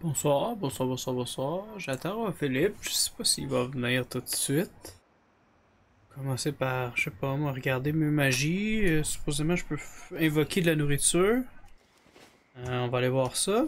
Bonsoir, bonsoir, bonsoir, bonsoir. J'attends Philippe. Je sais pas s'il va venir tout de suite. Commencer par, je sais pas moi, regarder mes magies. Euh, supposément, je peux invoquer de la nourriture. Euh, on va aller voir ça.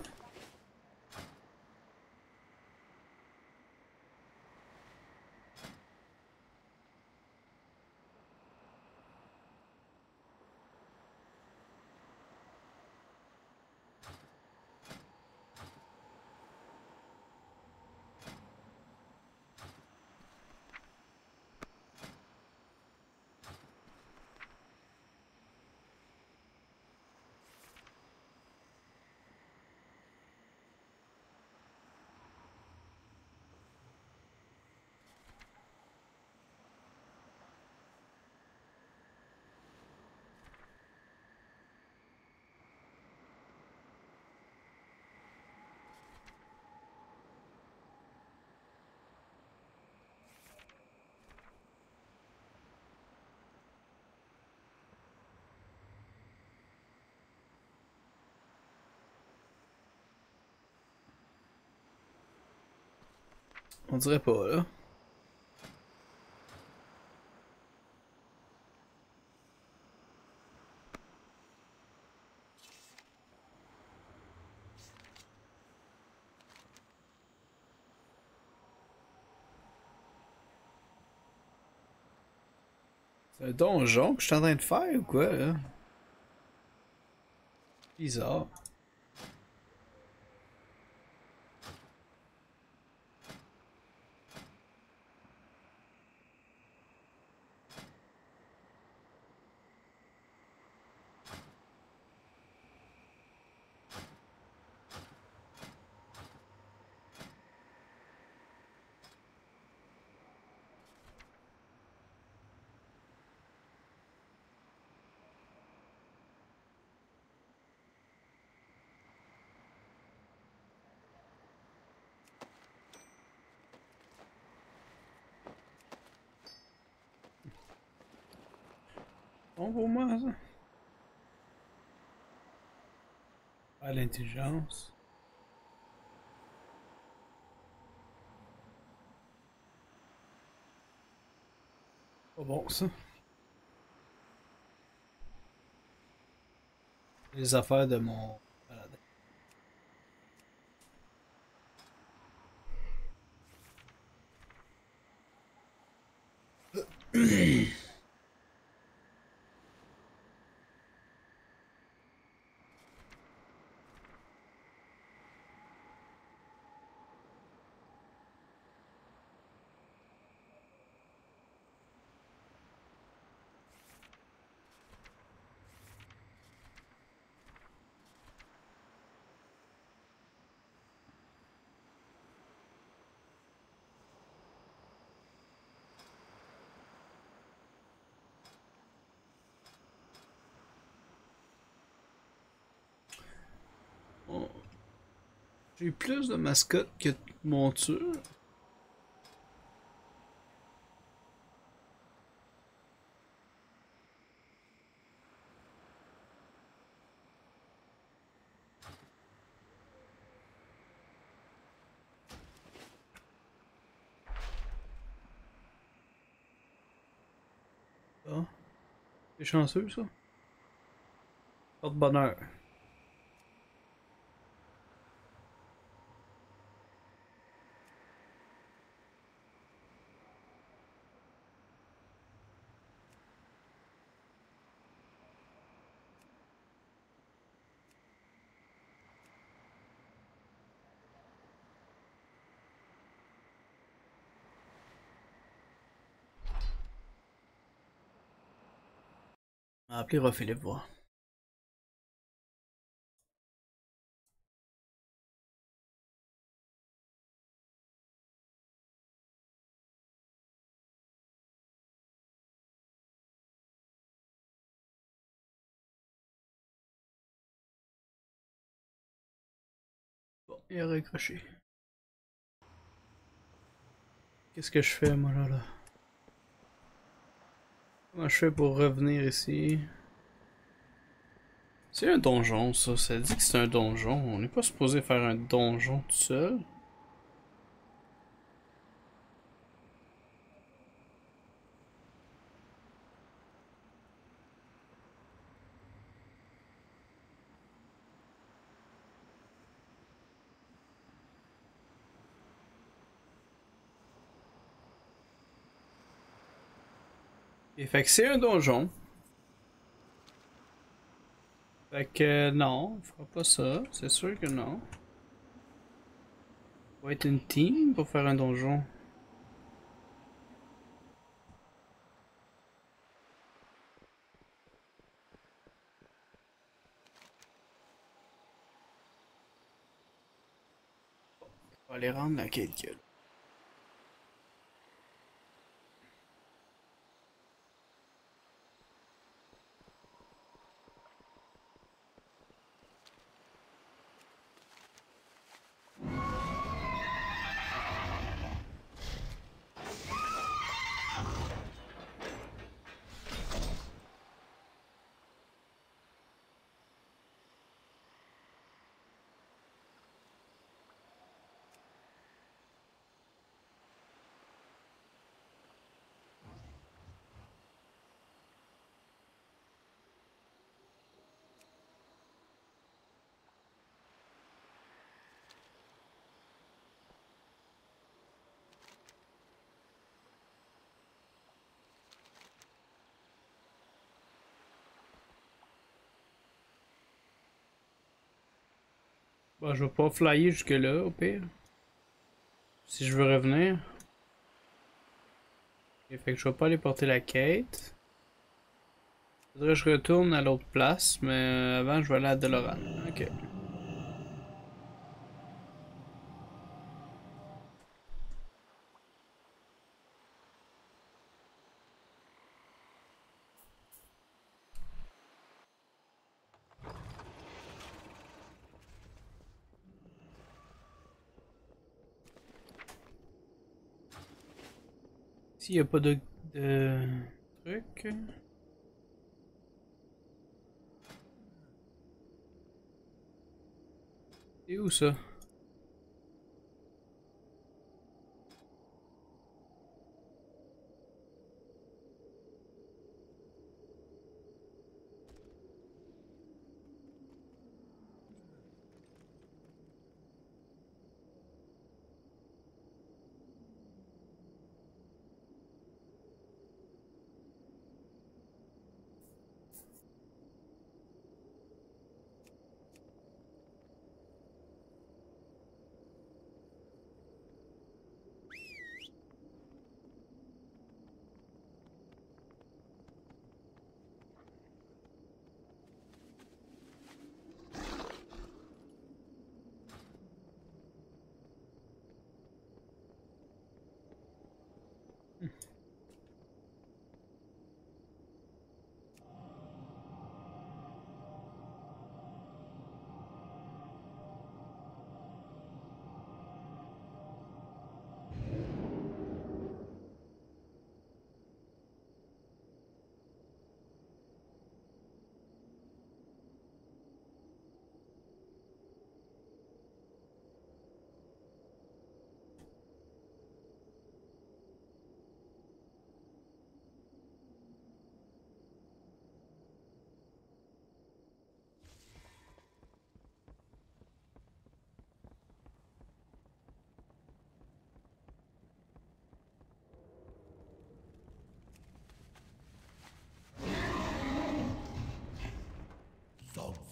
On dirait pas, là. C'est un donjon que je suis en train de faire ou quoi, là? Bizarre. Pour ça. Pas l'intelligence. Pas bon, ça. Les affaires de mon paladin. J'ai plus de mascottes que de montures. Ah. Chanceux ça. Pas de bonheur. Appeler Philippe voir. Bon, il a raccroché. Qu'est-ce que je fais moi là là? Comment je fais pour revenir ici? C'est un donjon, ça. Ça dit que c'est un donjon. On n'est pas supposé faire un donjon tout seul. Et fait que c'est un donjon. Fait que non, on fera pas ça, c'est sûr que non. On va être une team pour faire un donjon. On va aller rendre la quête Bon, je vais pas flyer jusque là, au pire. Si je veux revenir. Et fait que je vais pas aller porter la quête. Faudrait que je retourne à l'autre place, mais avant je vais aller à Deloran. Ok. S'il n'y a pas de, de truc. C'est où ça?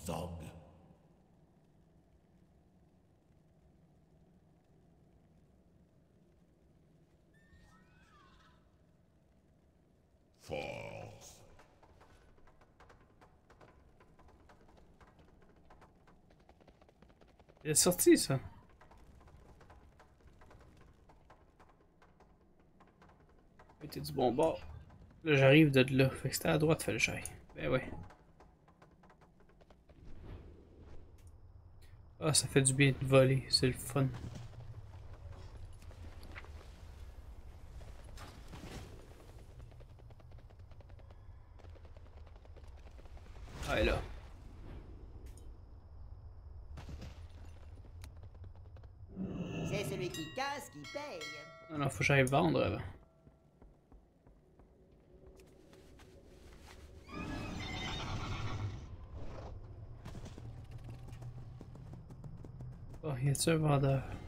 Zog. Force. Il est sorti ça. T'es du bon bord. Là j'arrive de là. Fait que c'était à droite, fallait que j'aille. Ah, ça fait du bien de voler, c'est le fun. Ah, là. C'est celui qui casse qui paye. Ah Alors, faut que j'aille vendre avant. Oh, y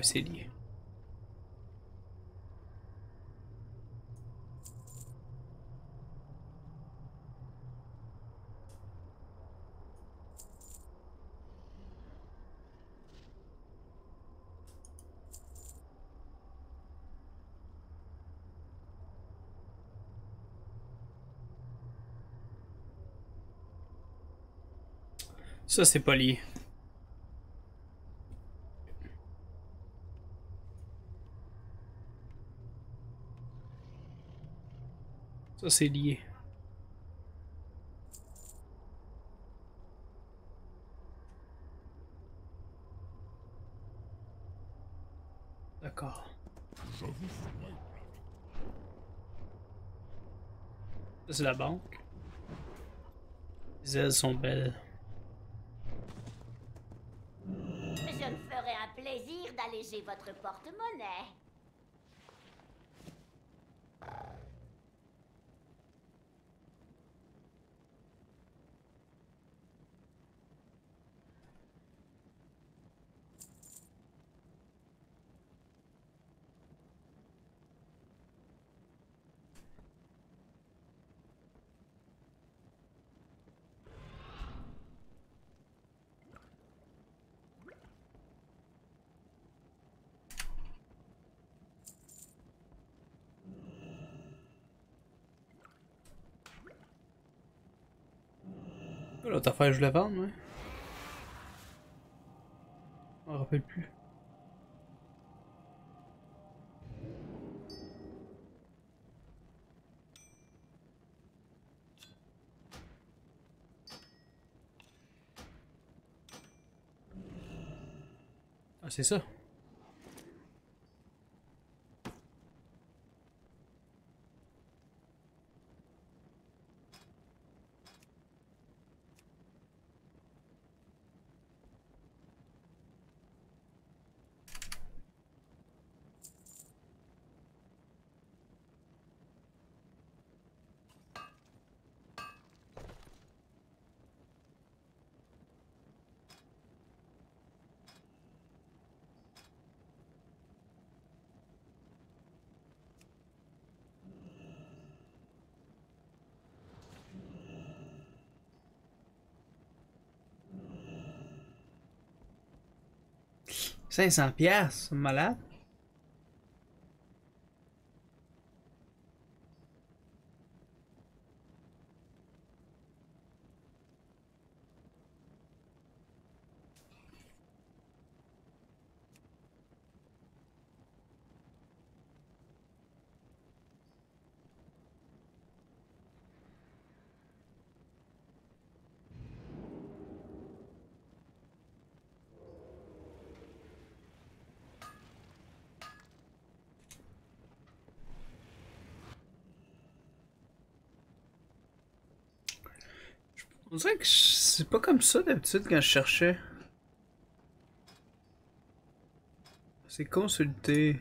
C'est. Ça, c'est pas lié. Ça, c'est lié. D'accord. C'est la banque. Les ailes sont belles. Je me ferai un plaisir d'alléger votre porte-monnaie. L'autre affaire, je voulais vendre, ouais. Je me rappelle plus. Ah, c'est ça. Cinq cents piastres, malade. On dirait que c'est pas comme ça d'habitude quand je cherchais. C'est consulter.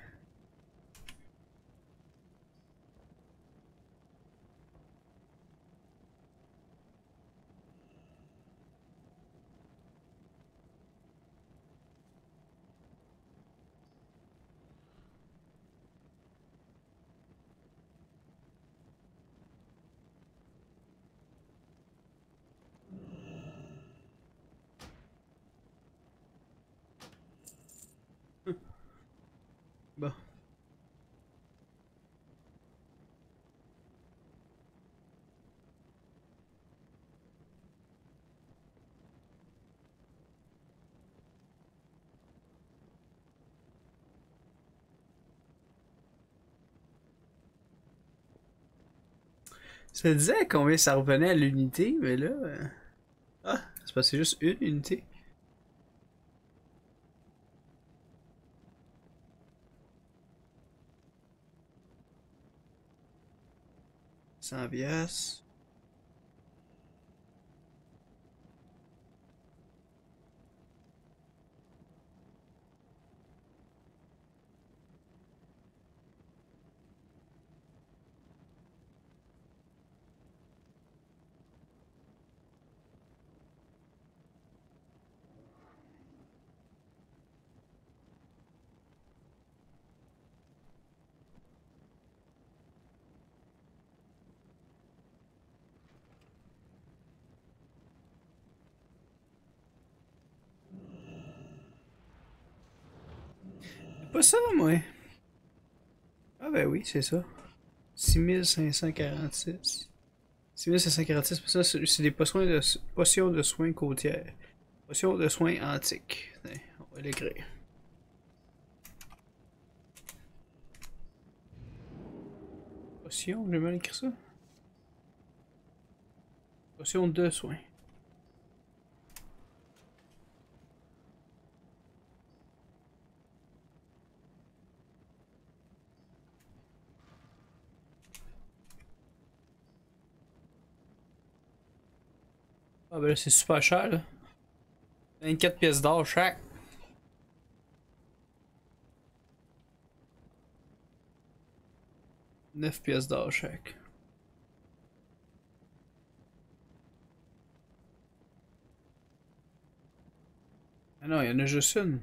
Bon. Ça disait combien ça revenait à l'unité, mais là. euh, Ah, c'est parce que c'est juste une unité. Cent piastres. Pas ça, moi. Ah ben oui, c'est ça. 6546. 6546, c'est des potions de, potions de soins côtières. Potions de soins antiques. On va l'écrire. Potion, j'ai mal écrit ça. Potion de soins. Ah ben là c'est super cher là. 24 pièces d'or chaque. Neuf pièces d'or chaque. Ah non, il y en a juste une.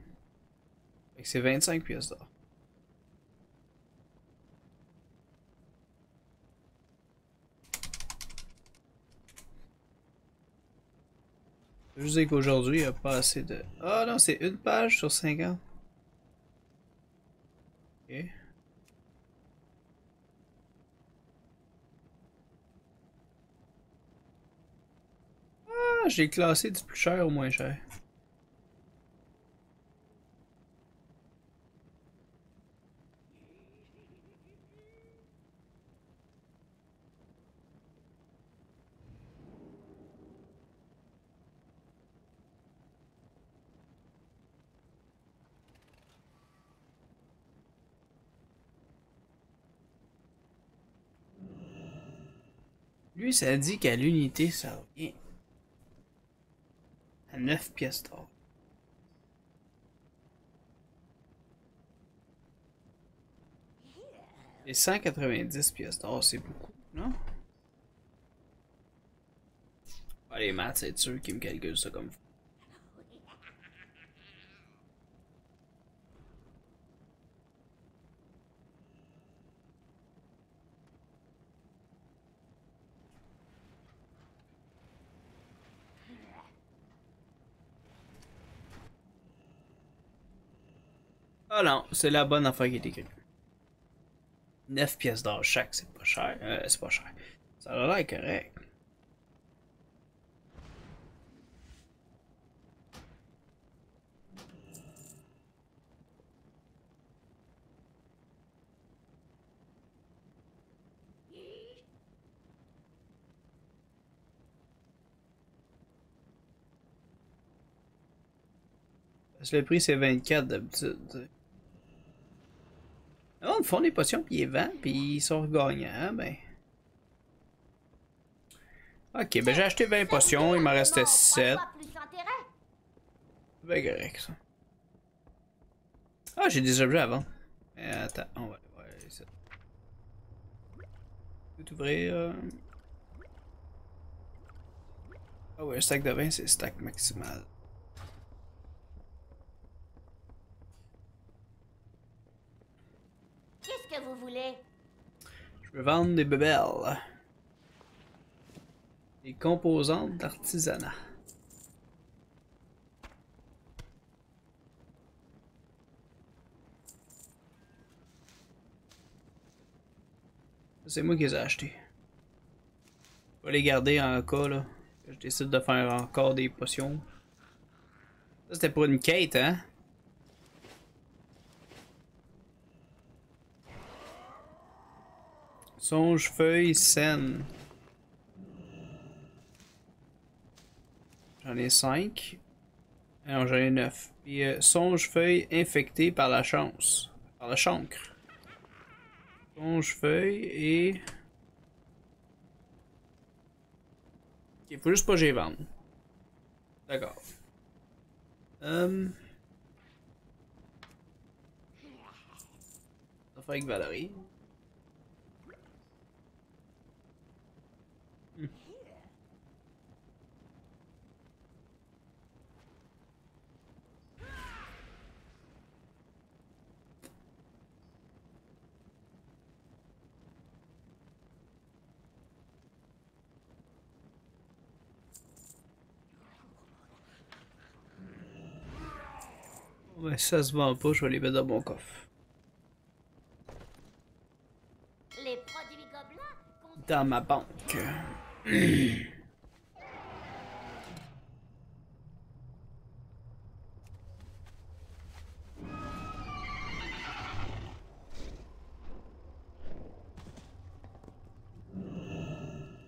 Fait que c'est 25 pièces d'or. Je veux dire qu'aujourd'hui, il n'y a pas assez de. Ah non, c'est une page sur 50. Ok. Ah, j'ai classé du plus cher au moins cher. Ça dit qu'à l'unité, ça revient à 9 pièces d'or. Et 190 pièces d'or, c'est beaucoup, non? Les maths, c'est sûr qu'ils me calculent ça comme faut. Ah non, c'est la bonne affaire qui est écrite. 9 pièces d'or chaque, c'est pas cher. Euh, c'est pas cher. Ça a l'air correct. Parce que le prix c'est 24 d'habitude. Ah, ils font des potions puis ils vendent puis ils sont gagnants, ben. Ok, ben j'ai acheté 20 potions, il m'en restait 7. Pas plus intérêt. C'est bien correct ça. Ah, j'ai des objets avant. Euh, attends, on va aller voir ici. Tout ouvrir. euh. Ah ouais, stack de 20, c'est stack maximal. Que vous voulez Je veux vendre des bebelles. Des composantes d'artisanat. C'est moi qui les ai achetés. Je vais les garder en cas là. Je décide de faire encore des potions. Ça c'était pour une quête, hein? Songe, feuille, scène. J'en ai 5. Non, j'en ai 9. Puis euh, songe, feuille, infecté par la chance. Par la chancre. Songe, feuille et. Il faut juste pas que j'y vende. D'accord. Hum. Fait avec Valérie. Ouais, ça se vend pas, je vais les mettre dans mon coffre. Les produits gobelins Dans ma banque.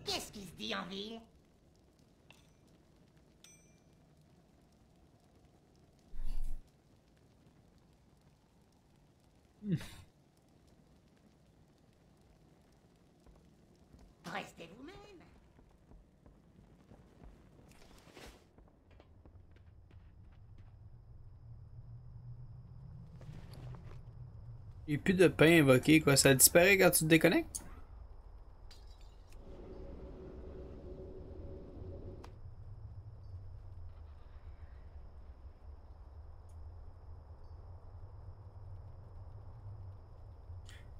Qu'est-ce qui se dit en ville Restez vous-même. Il n'y a plus de pain invoqué, quoi. Ça disparaît quand tu te déconnectes? «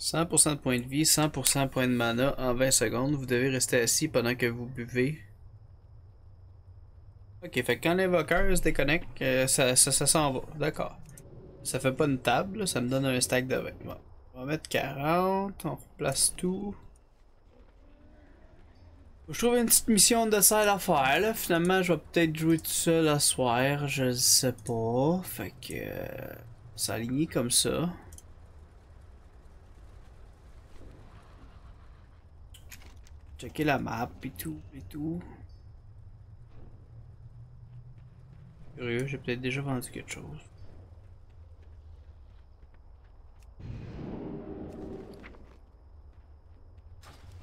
100% de points de vie, 100% de points de mana en 20 secondes. Vous devez rester assis pendant que vous buvez. Ok, fait que quand l'invoqueur se déconnecte, euh, ça, s'en va. D'accord. Ça fait pas une table, ça me donne un stack de 20. Bon. On va mettre 40, on replace tout. Je trouve une petite mission de side à faire. Finalement, je vais peut-être jouer tout seul à soir, je sais pas. Fait que. Euh, S'aligner comme ça. Checker la map et tout et tout. Curieux, j'ai peut-être déjà vendu quelque chose.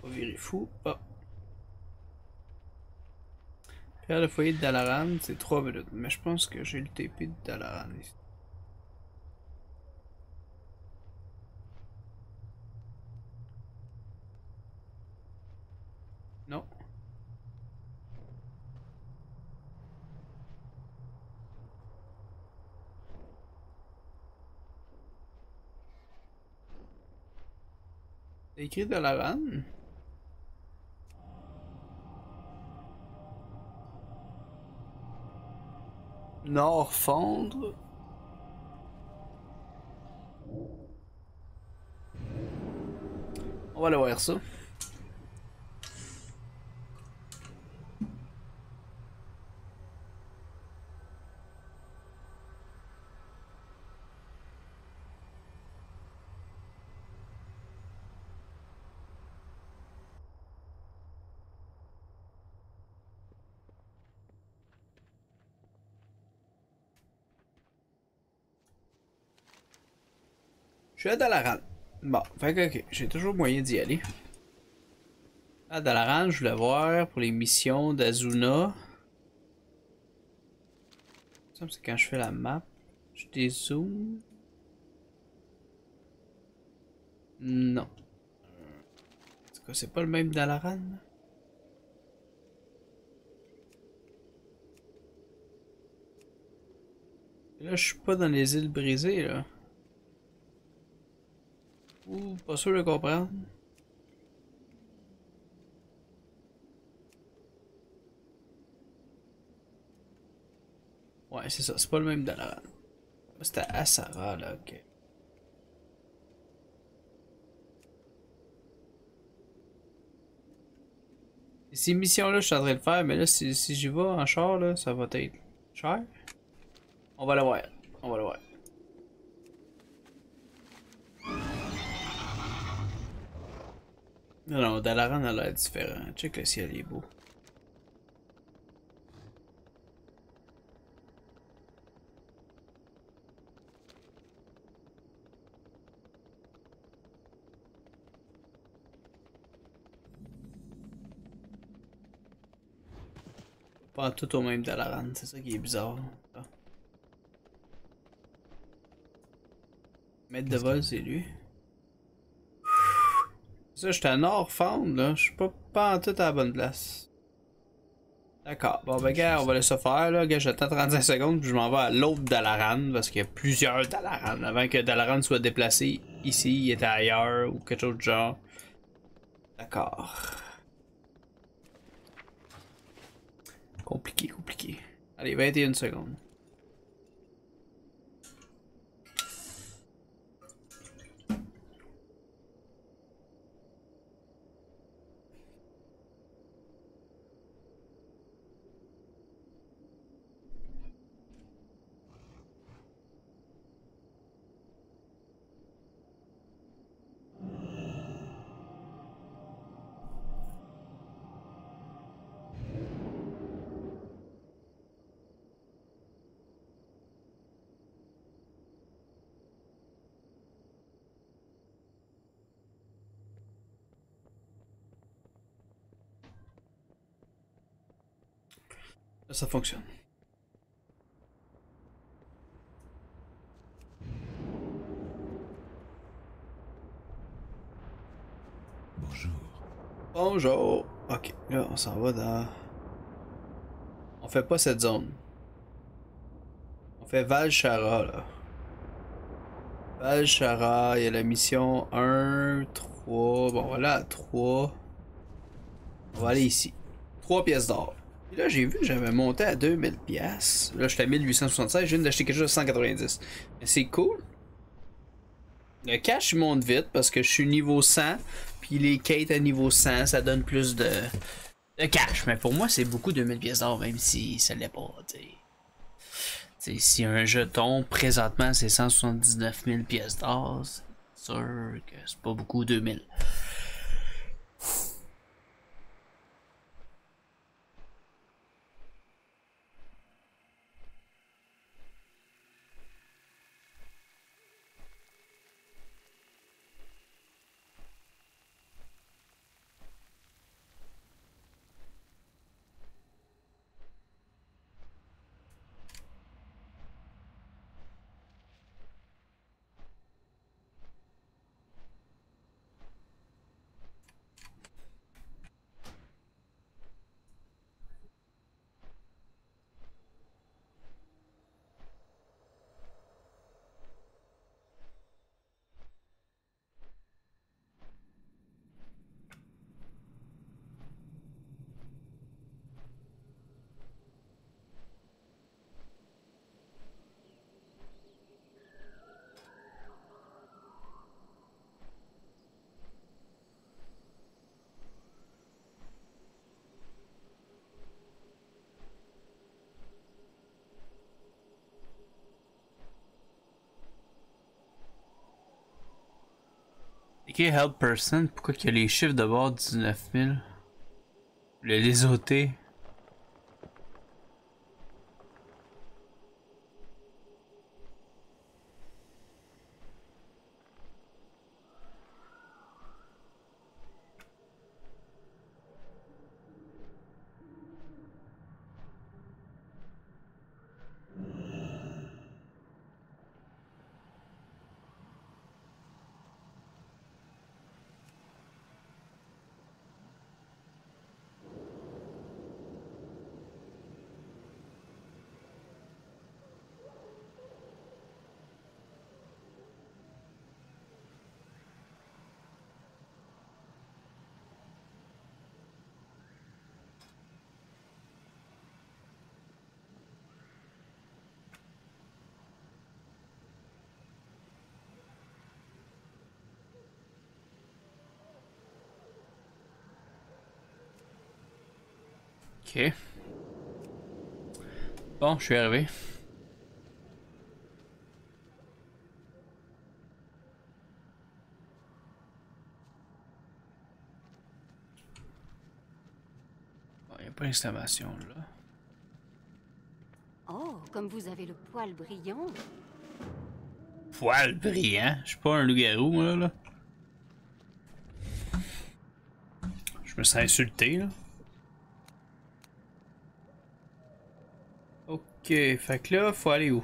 Pas virer fou. Ah. Faire le foyer de Dalaran, c'est 3 minutes. Mais je pense que j'ai le TP de Dalaran ici. Non. Écrit Dalaran? Nord fondre. On va aller voir ça. Je suis à Dalaran. Bon, fait que ok, j'ai toujours moyen d'y aller. À Dalaran, je voulais voir pour les missions d'Azuna. Ça, c'est quand je fais la map. Je dézoome. Non. Tout cas, c'est pas le même Dalaran. Là, je suis pas dans les îles brisées, là. Ouh, pas sûr de comprendre. Ouais, c'est ça, c'est pas le même Dalaran. C'était Asara, là, ok. Ces missions-là, je suis en train de faire, mais là, si, si j'y vais en char, là, ça va être cher. On va le voir. On va le voir. Non, non, Dalaran a l'air différent. Check le ciel, il est beau. Pas tout au même Dalaran, c'est ça qui est bizarre. ça. Maître de vol, c'est lui. Ça, j'étais à Nord-Found, là. Je suis pas, pas en tout à la bonne place. D'accord. Bon, ben, gars, on va laisser faire, là. Gars, j'attends 35 secondes, puis je m'en vais à l'autre Dalaran, parce qu'il y a plusieurs Dalaran. Avant que Dalaran soit déplacé ici, il était ailleurs, ou quelque chose de genre. D'accord. Compliqué, compliqué. Allez, 21 secondes. Ça fonctionne. Bonjour. Bonjour. Ok, là, on s'en va dans. On fait pas cette zone. On fait Valchara, là. Valchara, il y a la mission 1, 3. Bon, voilà, à 3. On va aller ici. 3 pièces d'or. Et là, j'ai vu que j'avais monté à 2000 pièces. Là, je suis à 1876. Je viens d'acheter quelque chose à 190. Mais c'est cool. Le cash monte vite parce que je suis niveau 100. Puis les quêtes à niveau 100, ça donne plus de, de cash. Mais pour moi, c'est beaucoup 2000 pièces d'or, même si ça l'est pas. t'sais. T'sais, si un jeton, présentement, c'est 179 000 pièces d'or, c'est sûr que c'est pas beaucoup 2000. Ok, help person, pourquoi qu'il y a les chiffres de bord 19 000 Le lésoté. Ok. Bon, je suis arrivé. Il n'y a pas d'exclamation là. Oh, comme vous avez le poil brillant. Poil brillant? Je suis pas un loup-garou, moi, là. Je me sens insulté, là. Ok, fait que là, faut aller où?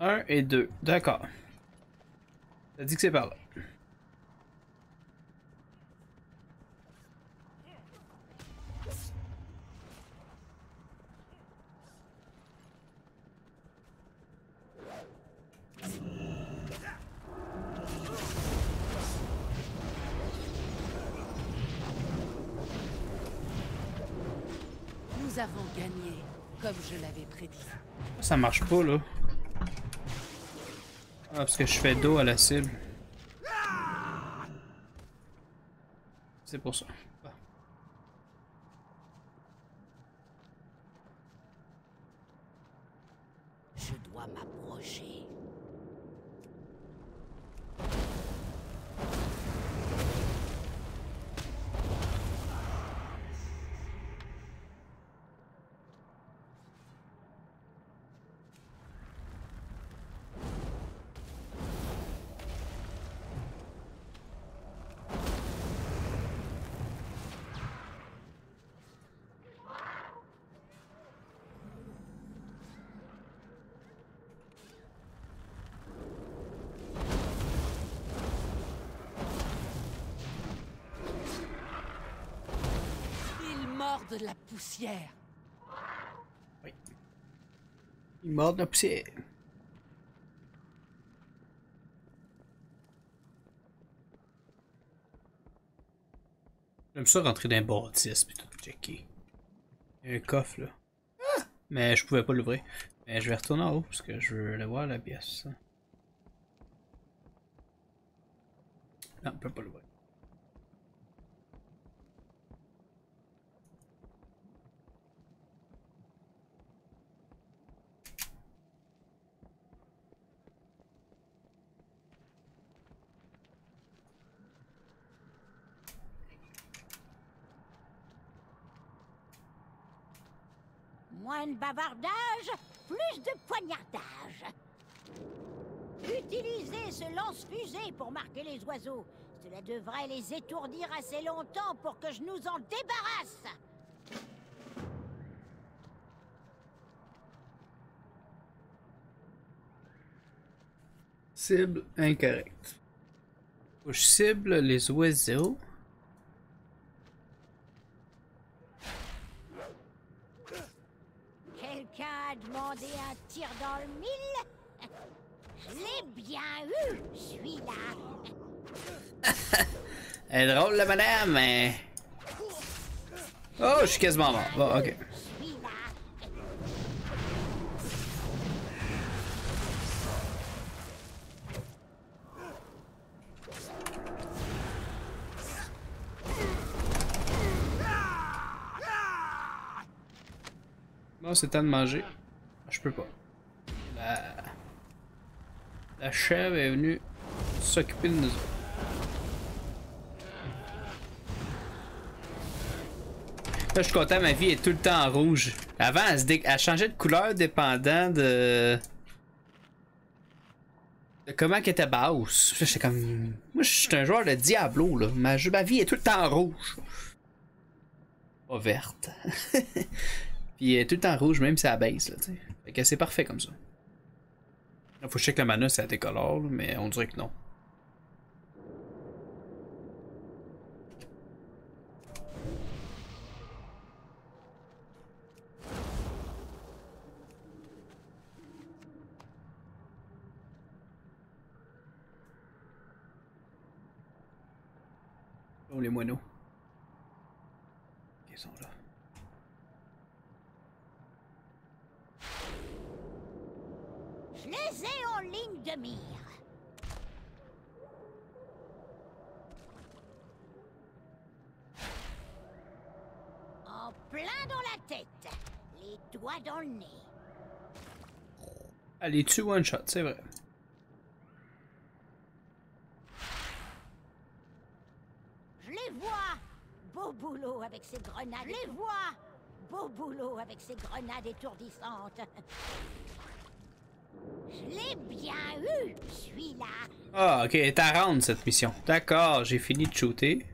Un et deux. D'accord. Ça dit que c'est par là. Nous avons gagné, comme je l'avais prédit. Ça marche là. Ah, parce que je fais dos à la cible. C'est pour ça. Ah. Je dois m'approcher. De la poussière. Il mord de la poussière. J'aime ça rentrer dans un bâtisse pis tout checker. Il y a un coffre là. Mais je pouvais pas l'ouvrir. Mais je vais retourner en haut parce que je veux aller voir la pièce. Non, on peut pas l'ouvrir. Moins de bavardage, plus de poignardage. Utilisez ce lance-fusée pour marquer les oiseaux. Cela devrait les étourdir assez longtemps pour que je nous en débarrasse. Cible incorrecte. Je cible les oiseaux. Demandé un tir dans le mille Je l'ai bien eu, celui-là. Elle est drôle la madame, mais. Oh, je suis quasiment mort. Bon, ok. Bon, c'est temps de manger. Je peux pas. La, la chèvre est venue s'occuper de nous autres. Là, je suis content, ma vie est tout le temps en rouge. Avant, elle, se changeait de couleur dépendant de. de comment était basse. J'étais comme. Moi, je suis un joueur de Diablo, là. Ma, ma vie est tout le temps en rouge. Pas verte. Puis elle est tout le temps rouge, même si elle baisse, là, tu sais. Fait que c'est parfait comme ça. Là, faut que je check le mana, ça décolore, là, mais on dirait que non. Oh, les moineaux. Placez en ligne de mire. En plein dans la tête. Les doigts dans le nez. Allez, tu one shot, c'est vrai. Je les vois. Beau boulot avec ces grenades. Je les vois. Beau boulot avec ces grenades étourdissantes. Je l'ai. Ah, ok, elle est à rendre cette mission. D'accord, j'ai fini de shooter.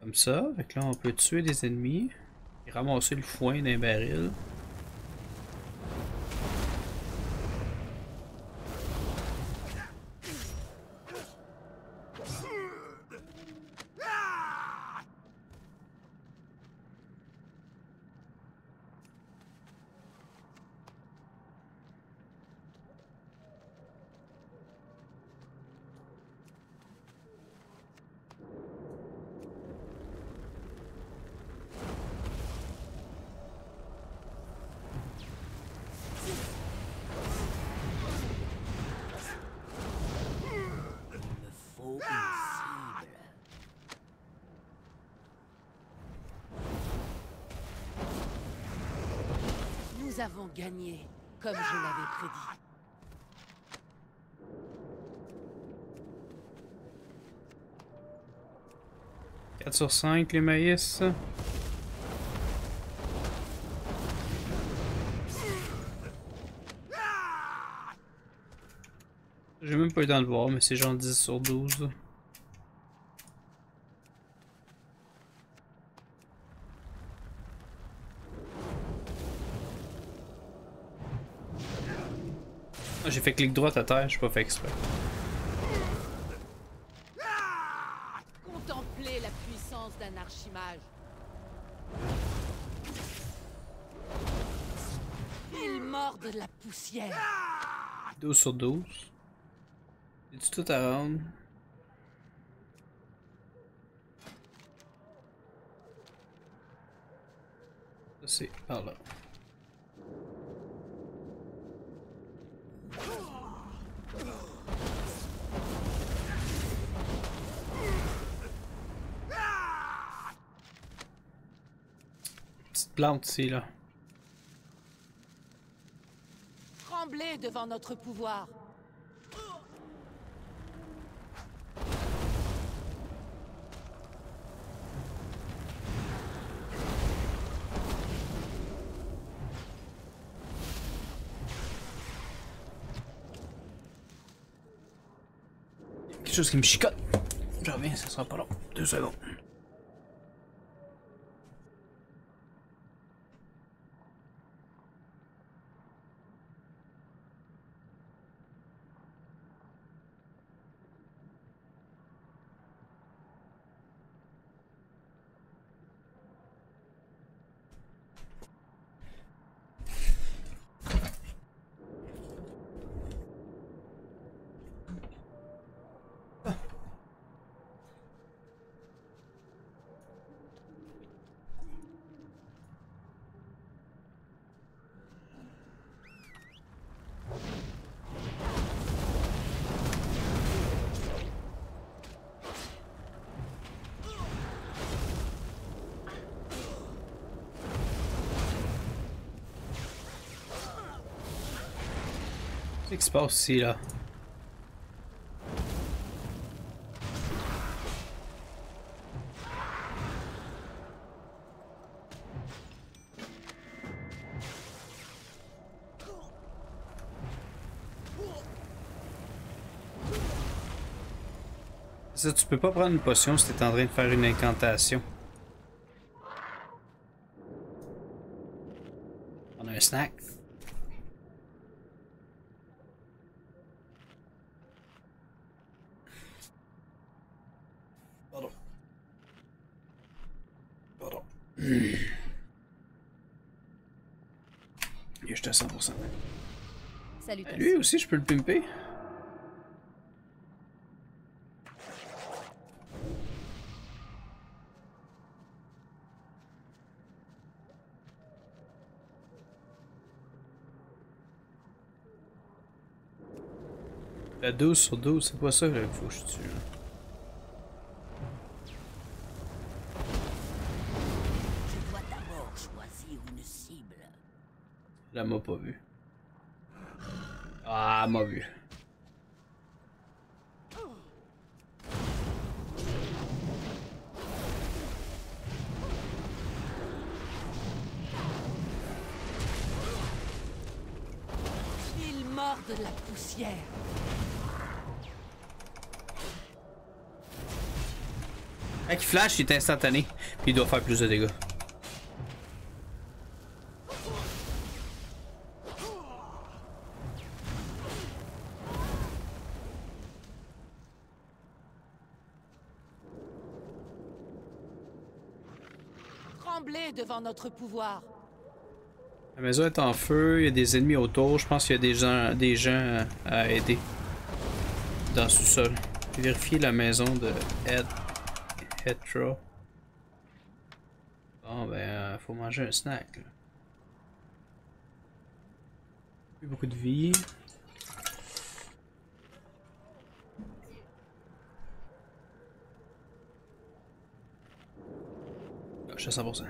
Comme ça, avec là on peut tuer des ennemis. Et ramasser le foin d'un baril. Faut une cible. Nous avons gagné, comme je l'avais prédit. 4 sur 5 les maïs. J'ai même pas eu le temps de voir, mais c'est genre 10 sur 12. J'ai fait clic droit à terre, j'ai pas fait exprès. Contemplez la puissance d'un archimage. Il morde la poussière. 12 sur 12. C'est tout à rendre? C'est par là. Petite plante ici là. Tremblez devant notre pouvoir. Chose qui me chicote. Je reviens, ça sera pas long. Deux secondes. Qu'est-ce qui se passe là? Tu peux pas prendre une potion si t'es en train de faire une incantation. On a un snack. Pardon. Pardon. Et j'étais à 100%. Salutations. Lui aussi, je peux le pimper. La 12 sur 12, c'est pas ça qu'il faut que je tue. là. Je dois. Elle m'a pas vu. Ah, elle m'a vu. Il mord de la poussière. Quand il flash, il est instantané. Puis il doit faire plus de dégâts. Tremblez devant pouvoir. La maison est en feu, il y a des ennemis autour. Je pense qu'il y a des gens, à aider. Dans le sous-sol. Vérifier la maison de Ed. Hetra. Bon, ben, euh, faut manger un snack. Plus beaucoup de vie. Ah, je suis à 100%.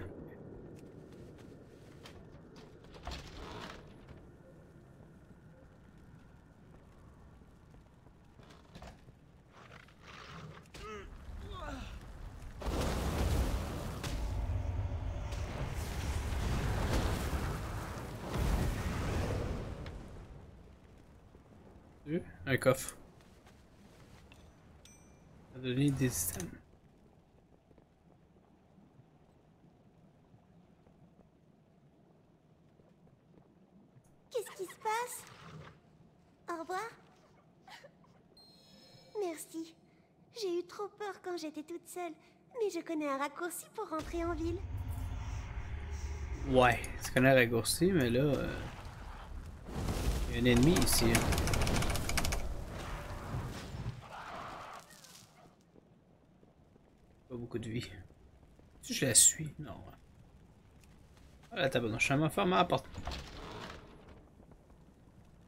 Euh, Un coffre. Ça donné des systèmes. Qu'est-ce qui se passe? Au revoir. Merci. J'ai eu trop peur quand j'étais toute seule, mais je connais un raccourci pour rentrer en ville. Ouais, tu connais le raccourci, mais là. euh, Il y a un ennemi ici. hein. Pas beaucoup de vie. Si je la suis, non. Ah la table, je suis à fermer la porte.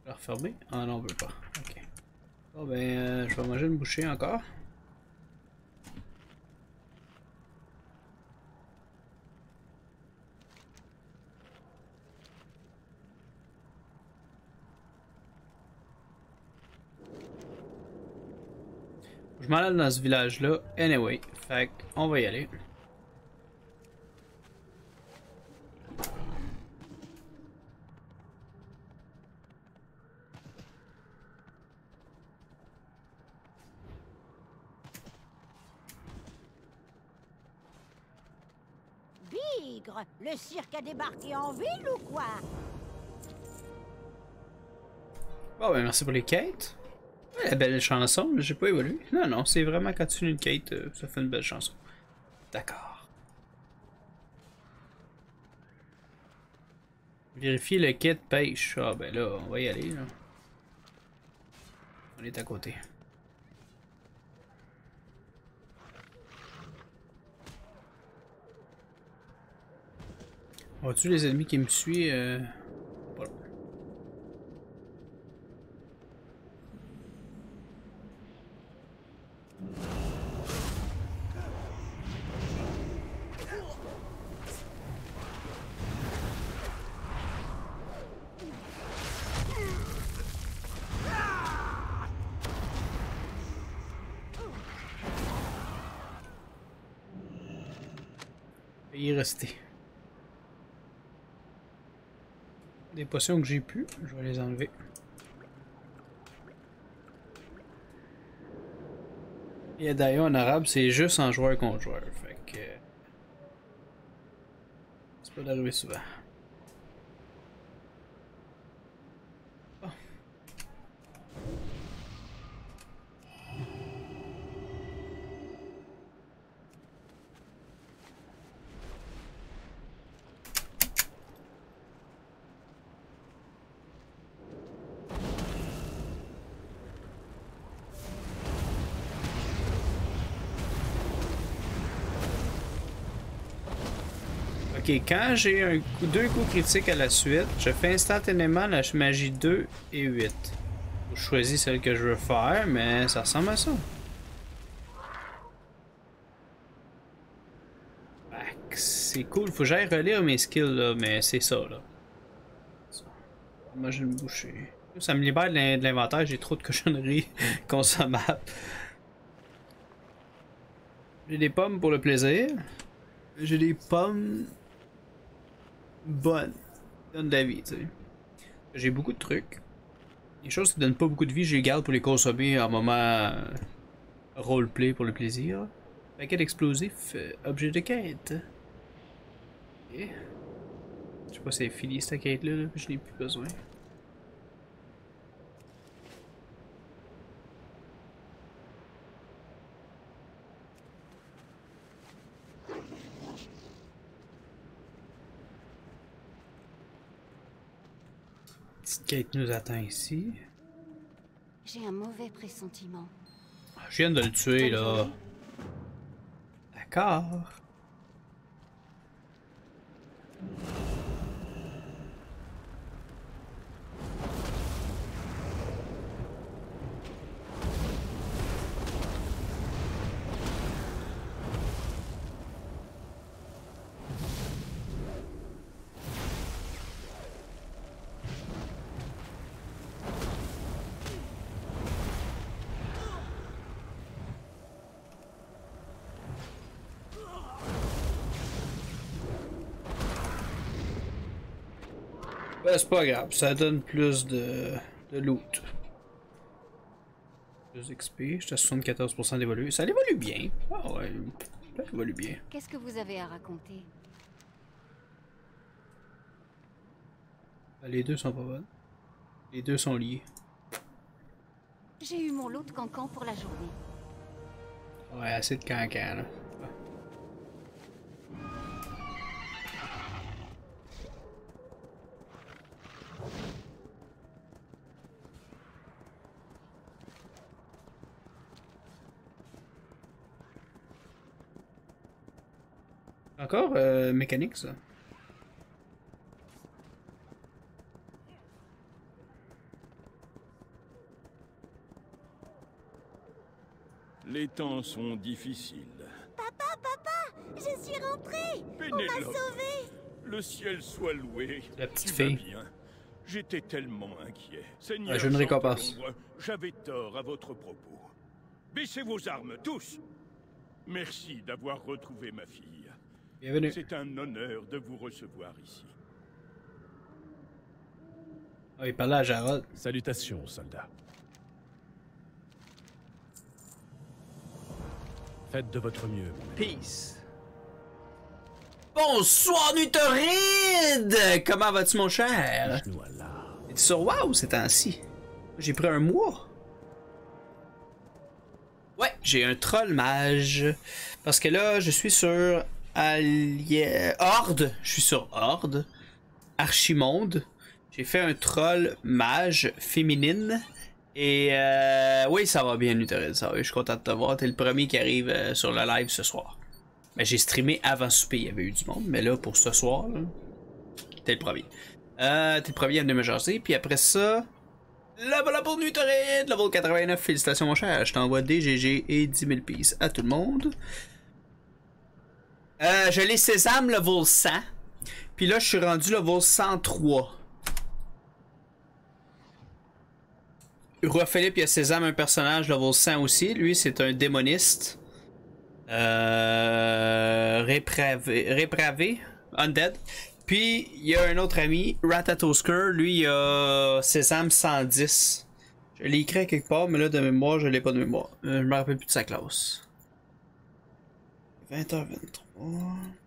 La refermer? Ah non, on veut pas. Ok. Bon ben, euh, je vais manger une bouchée encore. Je m'en dans ce village-là. Anyway, fait on va y aller. Le cirque a débarqué en ville ou quoi Bon ben merci pour les quêtes. La belle chanson, mais j'ai pas évolué. Non, non, c'est vraiment quand tu une quête, euh, ça fait une belle chanson. D'accord. Vérifier le kit pêche. Ah ben là, on va y aller. Là. On est à côté. Vois-tu les ennemis qui me suivent? Euh... Voilà. Y rester. Des que j'ai pu, je vais les enlever. Et d'ailleurs en arabe, c'est juste en joueur contre joueur. Fait que. C'est pas d'arriver souvent. Bon. Ok, quand j'ai deux coups critiques à la suite, je fais instantanément la magie 2 et 8. Je choisis celle que je veux faire, mais ça ressemble à ça. C'est cool, faut que j'aille relire mes skills là, mais c'est ça là. Me boucher. Ça me libère de l'inventaire, j'ai trop de cochonneries consommables. J'ai des pommes pour le plaisir. J'ai des pommes bonnes. Qui donnent de la vie, tu sais. J'ai beaucoup de trucs. Les choses qui donnent pas beaucoup de vie, je les garde pour les consommer en moment euh, roleplay pour le plaisir. Paquet explosif, euh, objet de quête. Ok. Je sais pas si c'est fini cette quête-là, là, je n'ai plus besoin. Quête nous attend ici. J'ai un mauvais pressentiment. Je viens de le tuer là. D'accord. C'est pas grave, ça donne plus de, de loot. Plus d'XP, j'étais à 74% d'évoluer. Ça évolue bien. Ah ouais, ça évolue bien. Qu'est-ce que vous avez à raconter? Les deux sont pas bonnes. Les deux sont liés. J'ai eu mon lot de cancan pour la journée. Ouais, assez de cancan là. Encore euh, mécanique ça. Les temps sont difficiles. Je suis rentrée Pénélope, le ciel soit loué. La petite Tu fille. bien. J'étais tellement inquiet. Seigneur Ah, je ne récompense. J'avais tort à votre propos. Baissez vos armes, tous Merci d'avoir retrouvé ma fille. Bienvenue. C'est un honneur de vous recevoir ici. Ah, il parlait à Jarod. Salutations, soldat. Faites de votre mieux. Peace. Bonsoir Nutoride! Comment vas-tu mon cher? Es-tu sur WoW ces temps-ci? J'ai pris un mois. Ouais, j'ai un troll mage. Parce que là, je suis sur Horde. Je suis sur Horde. Archimonde. J'ai fait un troll mage féminine. Et euh, oui, ça va bien, Nutoride. Ça va, je suis content de te voir. T'es le premier qui arrive euh, sur le live ce soir. J'ai streamé avant souper, il y avait eu du monde. Mais là, pour ce soir, t'es le premier. Euh, t'es le premier à venir me jaser. Puis après ça, la voilà pour Nutoride, level 89. Félicitations, mon cher. Je t'envoie des GG et 10 000 pieces à tout le monde. Euh, je l'ai Sésame level 100. Puis là, je suis rendu level 103. Roi Philippe, il y a Sésame, un personnage level 100 aussi. Lui, c'est un démoniste. Euh, répravé, undead. Puis il y a un autre ami, Ratatosker, lui il a Sésame 110. Je l'ai écrit quelque part, mais là de mémoire, je l'ai pas de mémoire. Euh, je me rappelle plus de sa classe. 20h23. 哦。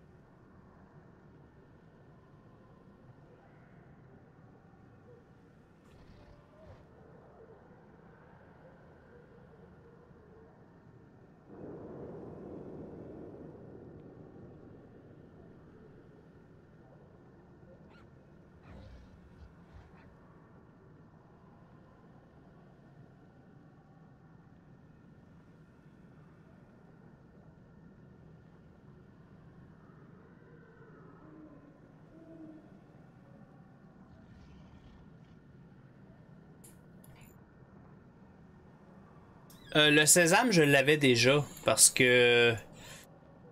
Euh, le sésame, je l'avais déjà parce que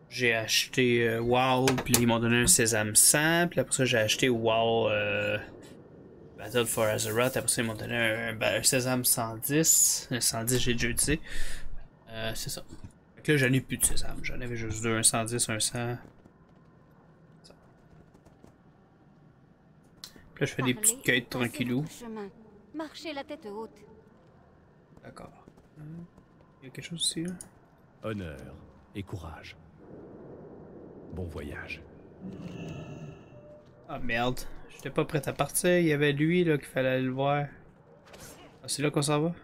j'ai acheté euh, WoW, puis ils m'ont donné un sésame 100, puis après ça j'ai acheté WoW euh, Battle for Azeroth, après ça, ils m'ont donné un, ben, un Sésame 110. Un 110, j'ai déjà utilisé. Euh, c'est ça. Là, j'en ai plus de Sésame. J'en avais juste deux, un 110, un 100. Ça. Puis là, je fais des petites quêtes tranquillou. la tête haute. D'accord. Il y a quelque chose ici, là? Honneur et courage. Bon voyage. Ah merde, j'étais pas prêt à partir, il y avait lui là qu'il fallait aller le voir. Ah, c'est là qu'on s'en va?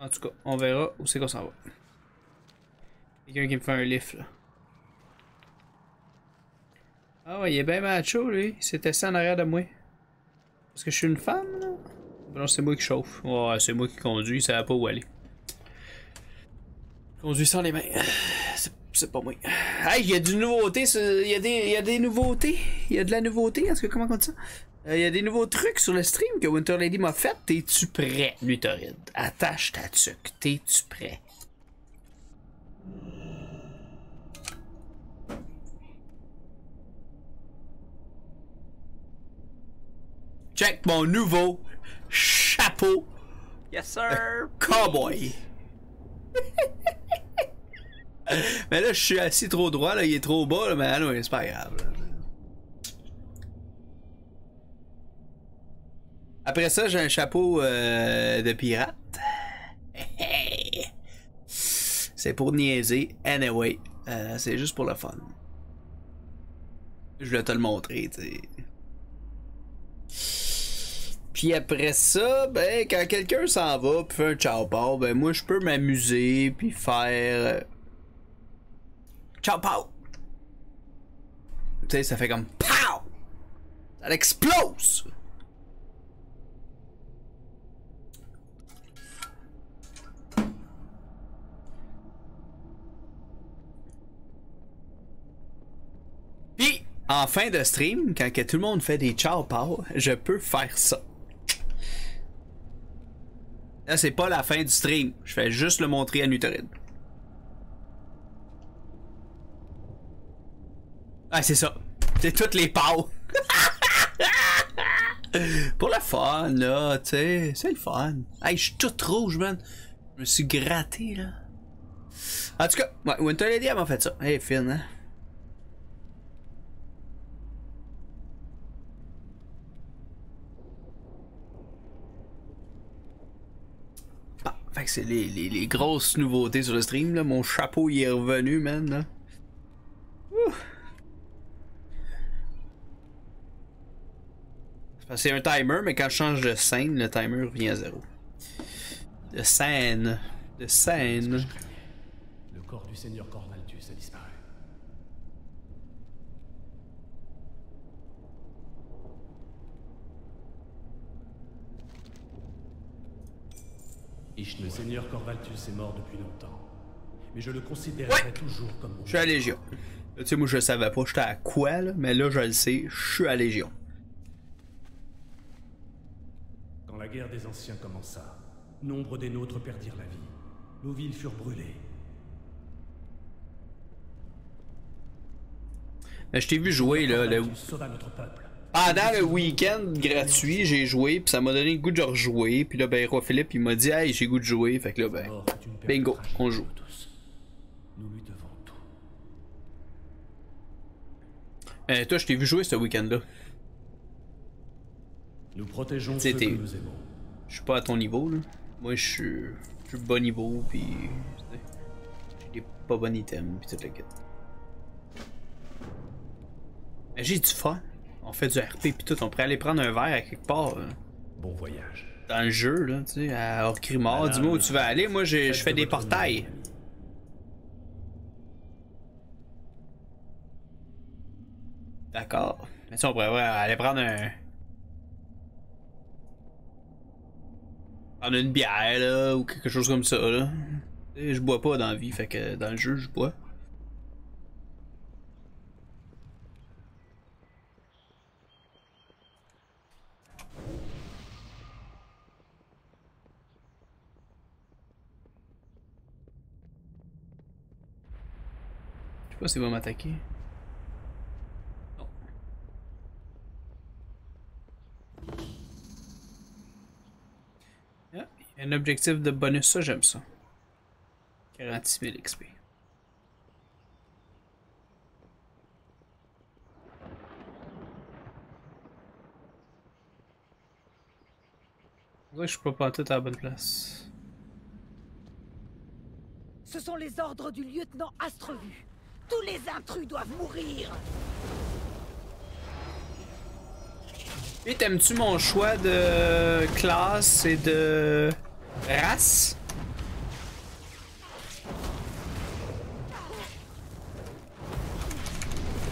En tout cas, on verra où c'est qu'on s'en va. Quelqu'un qui me fait un lift là. Ah ouais, il est bien macho lui, il s'est assis en arrière de moi. Parce que je suis une femme là? Non, c'est moi qui chauffe. Ouais, c'est moi qui conduis, ça va pas où aller. Conduis sans les mains. C'est- pas moi. Hey, il y a du nouveauté, il y, a des- y a des nouveautés. Il y a de la nouveauté, est-ce que comment on dit ça? Euh, Il y a des nouveaux trucs sur le stream que Winter Lady m'a fait. T'es-tu prêt, Luthoride? Attache ta tuque. T'es-tu prêt? Check mon nouveau chapeau Yes, sir! cowboy. mais là, je suis assis trop droit, là, il est trop bas, là, mais ah non, c'est pas grave. là. Après ça, j'ai un chapeau euh, de pirate. C'est pour niaiser. Anyway, euh, c'est juste pour le fun. Je voulais te le montrer, tu sais. Puis après ça, ben, quand quelqu'un s'en va puis fait un ciao pao, ben moi je peux m'amuser puis faire. euh, Ciao pao! Tu sais, ça fait comme POW! Ça explose! Puis, en fin de stream, quand que tout le monde fait des ciao pao, je peux faire ça. Là, c'est pas la fin du stream. Je fais juste le montrer à Nutoride. Ah, c'est ça. C'est toutes les paux. Pour le fun, là, tu sais. C'est le fun. Hey, je suis toute rouge, man. Je me suis gratté, là. En tout cas, ouais, Winter Lady, elle m'a fait ça. Hey, fine, hein. Ah, fait que c'est les, les, grosses nouveautés sur le stream, là. Mon chapeau, il est revenu, man, là. C'est un timer, mais quand je change de scène, le timer revient à zéro. De scène. De scène. Le corps du seigneur a disparu. Ish, le seigneur Corvaltus est mort depuis longtemps. Mais je le considérerai toujours comme mon Je suis à Légion. Là, Tu sais, moi, je savais pas j'étais à quoi, là, mais là, je le sais, je suis à Légion. Quand la guerre des anciens commença, nombre des nôtres perdirent la vie. Nos villes furent brûlées. Mais je t'ai vu jouer, là. le- sauva notre peuple. Pendant le week-end gratuit, j'ai joué, puis ça m'a donné le goût de rejouer. Puis là, ben, Roi Philippe, il m'a dit, hey, j'ai goût de jouer. Fait que là, ben, perte bingo, on joue. Euh, toi, je t'ai vu jouer ce week-end-là. Nous protégeons ceux C'était- que nous aimons. Je suis pas à ton niveau, là. Moi, je suis. Je suis bas niveau, puis. J'ai des pas bons items, puis tout le kit. Mais j'ai du fun. On fait du RP, puis tout. On pourrait aller prendre un verre à quelque part. euh, Bon voyage. dans le jeu, là, tu sais, à Orgrimmar. Voilà, Dis-moi où tu vas aller. Moi, je fais des portails. D'accord. Mais ça, on pourrait aller prendre un. Prendre une bière, là, ou quelque chose comme ça, là. Tu sais, Je bois pas dans la vie, fait que dans le jeu, je bois. Je sais pas s'il va m'attaquer. Ah, il y a un objectif de bonus, ça j'aime ça. 46 000 XP. Je suis pas pantoute à la bonne place. Ce sont les ordres du lieutenant Astrevu. Tous les intrus doivent mourir. Et t'aimes-tu mon choix de classe et de race?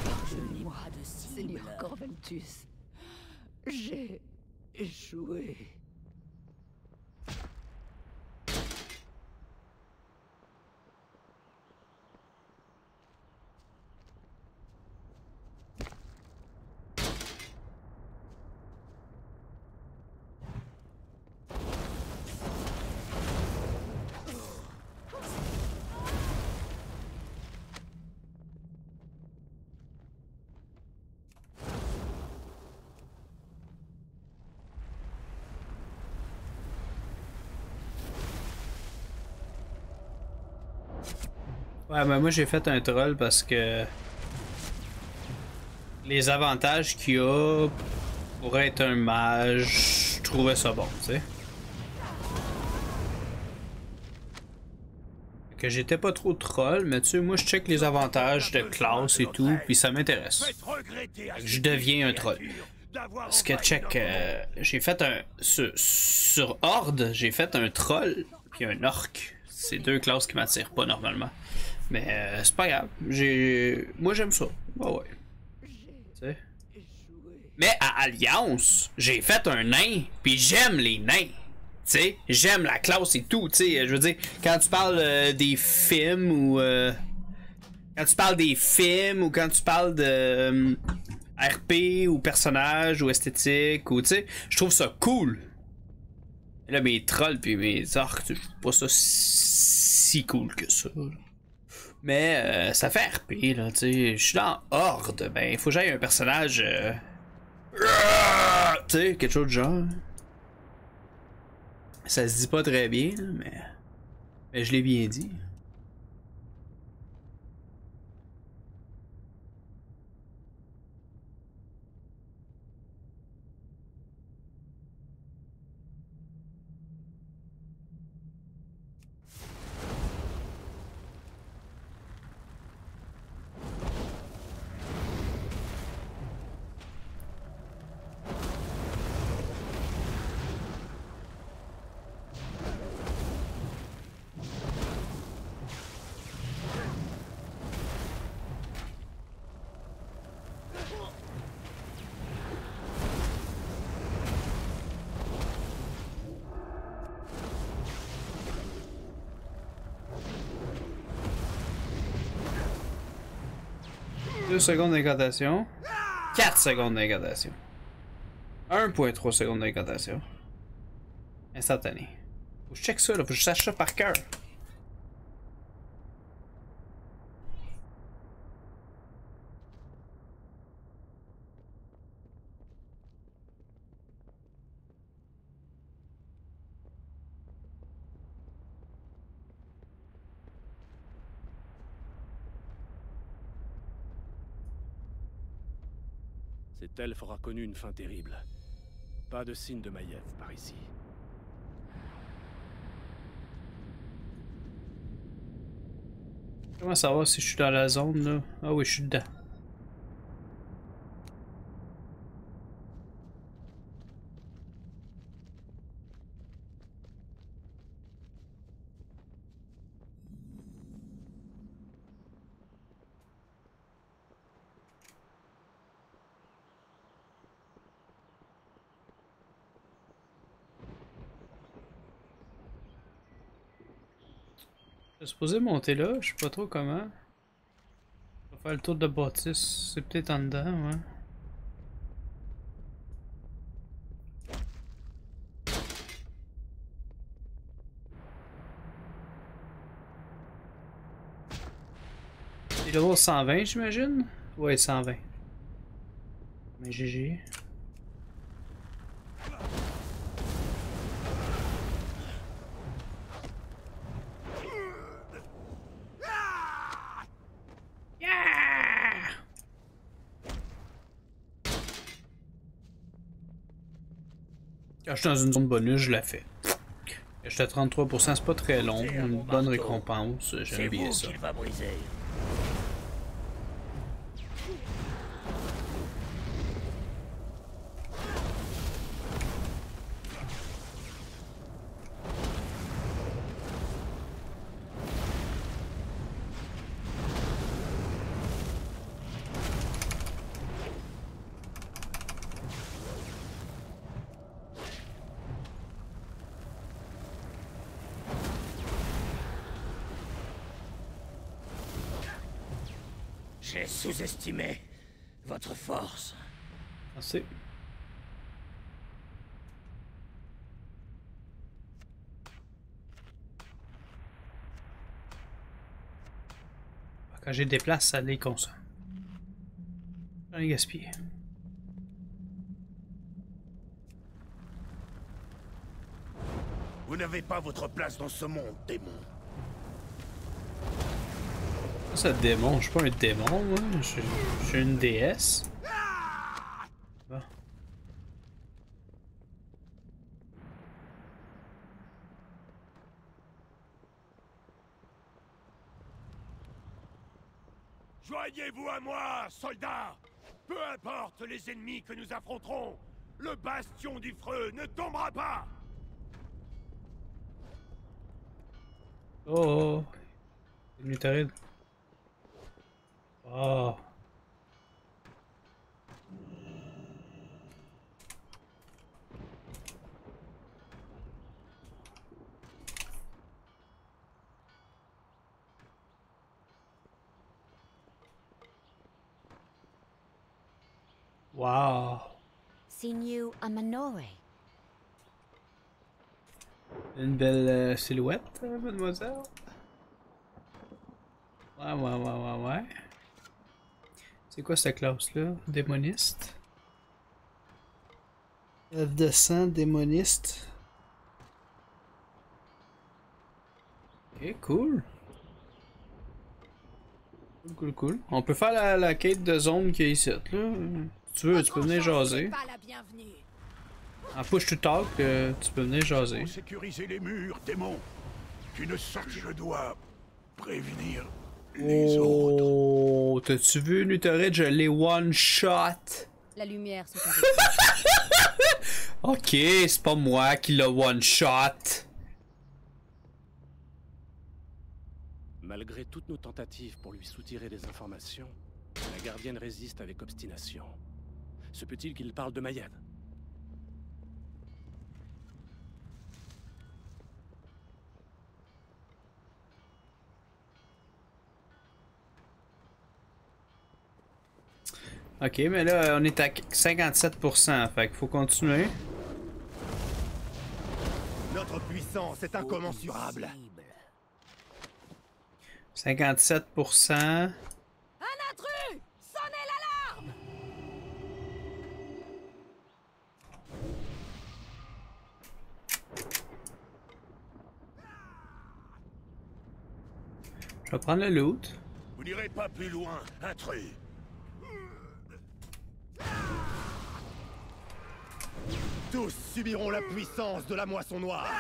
Pardonnez-moi, Seigneur Corventus. J'ai échoué. Ouais, mais moi j'ai fait un troll parce que les avantages qu'il y a pour être un mage, je trouvais ça bon, tu sais. Que j'étais pas trop troll, mais tu sais, moi je check les avantages de classe et tout, puis ça m'intéresse. Je deviens un troll. Parce que check, euh, j'ai fait un. Sur, sur Horde, j'ai fait un troll puis un orc. C'est deux classes qui m'attirent pas normalement. Mais euh, c'est pas grave. J'ai. Moi j'aime ça. Ouais ouais. Tu sais. Mais à Alliance, j'ai fait un nain, puis j'aime les nains. Sais, j'aime la classe et tout, tu sais. Je veux dire, quand tu parles euh, des films ou. euh, quand tu parles des films ou quand tu parles de. euh, RP ou personnage ou esthétique ou tu sais, je trouve ça cool. Là, mes trolls puis mes orques, je trouve pas ça si cool que ça. Mais euh, ça fait RP, là, tu sais. Je suis dans Horde, ben, il faut que j'aille un personnage. euh, Tu sais, quelque chose de genre. Ça se dit pas très bien, mais. Mais je l'ai bien dit. Secondes d'incantation. 4 secondes d'incantation. 1.3 secondes d'incantation. Instantané. Faut que je check ça, là. Faut que je sache ça par cœur. Cet elfe aura connu une fin terrible. Pas de signe de Maiev par ici. Comment savoir si je suis dans la zone, là? Ah oui, je suis dedans. Supposé monter là, je sais pas trop comment. Je vais faire le tour de bâtisse, c'est peut-être en dedans, ouais. C'est level 120 j'imagine? Ouais 120. Mais GG. Quand je suis dans une zone bonus, je la fais. J'étais à 33%, c'est pas très long. Une bonne récompense. J'aime bien ça. qu'il va briser. Sous-estimé votre force. Merci. Quand j'ai des places, ça les consomme. J'en ai gaspillé. Vous n'avez pas votre place dans ce monde, démon. Ça, démon. Je suis pas un démon, moi. Je suis- une déesse. Joignez-vous à moi, soldats Peu importe les ennemis que nous affronterons, le bastion du Freux ne tombera pas Oh, oh. Une météorite. Oh. Wow. Seen you a Manore. Une belle euh, silhouette, euh, mademoiselle. Ouais, ouais, ouais, ouais, ouais. C'est quoi cette classe-là? Démoniste? Œuvre de sang, démoniste. Ok, cool. Cool, cool, cool. On peut faire la, la quête de zone qui est ici, là. Si tu veux, tu peux venir jaser. En push to talk, euh, tu peux venir jaser. Pour sécuriser les murs, démon, tu ne sortis je dois prévenir les. Oh, t'as-tu vu Nutoride? Je l'ai one shot? La lumière se Ok, c'est pas moi qui l'a one shot. Malgré toutes nos tentatives pour lui soutirer des informations, la gardienne résiste avec obstination. Se peut-il qu'il parle de Mayenne? Ok, mais là, on est à 57%, fait qu'il faut continuer. Notre puissance est incommensurable. 57%. Un intrus Sonnez l'alarme Je vais prendre le loot. Vous n'irez pas plus loin, intrus. Tous subiront la puissance de la moisson noire.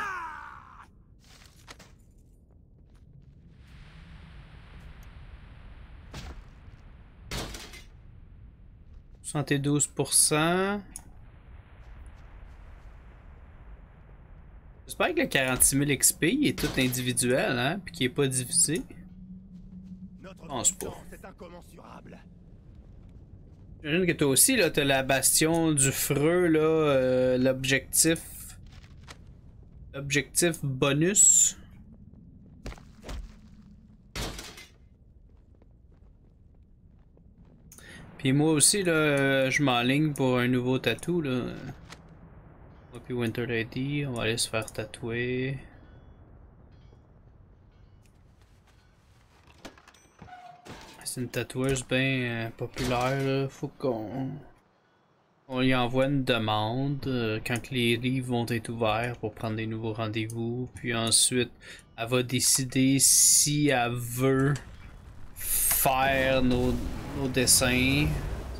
« 72%. J'espère que le 46 000 XP il est tout individuel, hein, puis qu'il est pas divisé. Notre pense pas. J'imagine que toi aussi, là, t'as la bastion du freux, là, euh, l'objectif. Objectif bonus. Puis moi aussi, là, euh, je m'enligne pour un nouveau tatou, là. Puis Winter Lady, on va aller se faire tatouer. C'est une tatoueuse bien populaire, là. Faut qu'on. On lui envoie une demande euh, quand les livres vont être ouverts pour prendre des nouveaux rendez-vous. Puis ensuite, elle va décider si elle veut faire nos, nos dessins.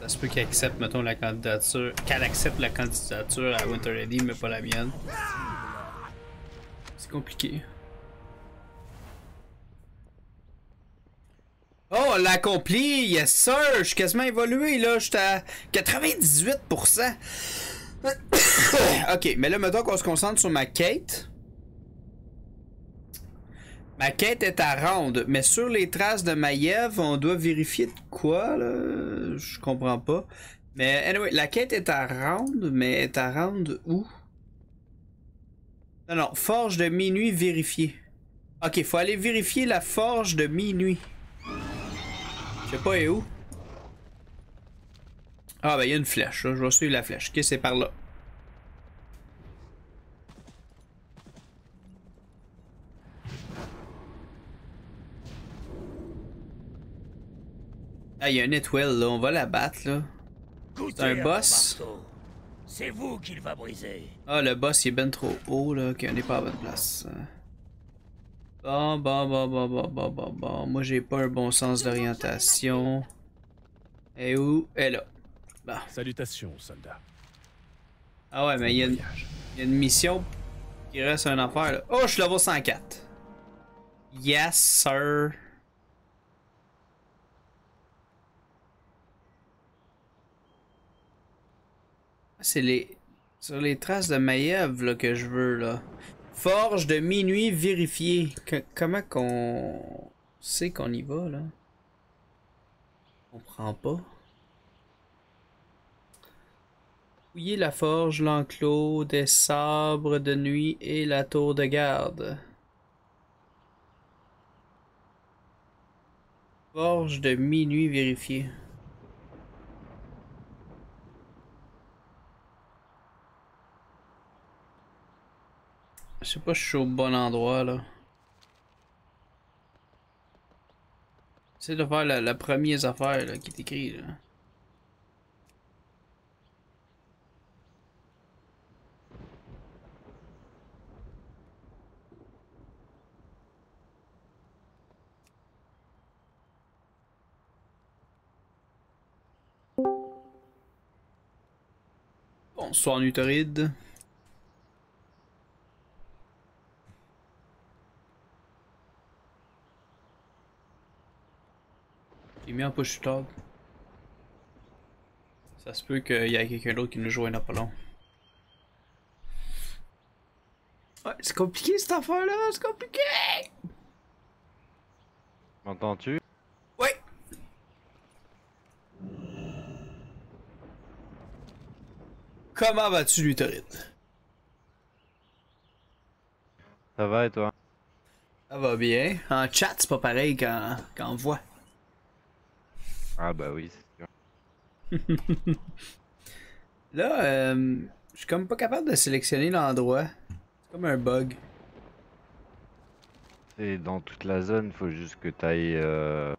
Ça se peut qu'elle accepte, mettons, la candidature. Qu'elle accepte la candidature à Winter Ready, mais pas la mienne. C'est compliqué. On l'a accompli! Yes, sir! Je suis quasiment évolué, là. J'étais à 98%. ok, mais là, mettons qu'on se concentre sur ma quête. Ma quête est à rendre, mais sur les traces de Maiev, on doit vérifier de quoi, là? Je comprends pas. Mais anyway, la quête est à rendre, mais est à rendre où? Non, non, forge de minuit vérifiée. Ok, faut aller vérifier la forge de minuit. Je sais pas et où? Ah ben il y a une flèche, là. je vais suivre la flèche. Ok, c'est par là. Ah, il y a un étoile là, on va la battre là. C'est un boss. C'est vous qu'il va briser. Ah, le boss il est ben trop haut là, ok, on est pas à bonne place. Bon, bon, bon, bon, bon, bon, bon, bon. Moi j'ai pas un bon sens d'orientation. Et où? Est là? Bon. Salutations, soldat. Ah ouais, mais il y, a une- y a une mission qui reste un affaire là. Oh, je suis level 104. Yes, sir. Ah, C'est les. Sur les traces de Maiev là, que je veux là. Forge de minuit vérifiée. Comment qu'on sait qu'on y va là? On comprend pas. Fouiller la forge, l'enclos, des sabres de nuit et la tour de garde. Forge de minuit vérifiée. Je sais pas si je suis au bon endroit là. C'est de faire la, la première affaire là, qui est écrite là. Bonsoir Nutoride. J'ai mis en push tard. Ça se peut qu'il y ait quelqu'un d'autre qui nous joigne pas long. Ouais, c'est compliqué cette affaire-là, c'est compliqué! M'entends-tu? Oui! Comment vas-tu, Luthoride? Ça va et toi? Ça va bien. En chat, c'est pas pareil qu'en qu'en voix. Ah bah oui, c'est sûr. Là, euh, je suis comme pas capable de sélectionner l'endroit. C'est comme un bug. C'est dans toute la zone, faut juste que t'ailles... Euh...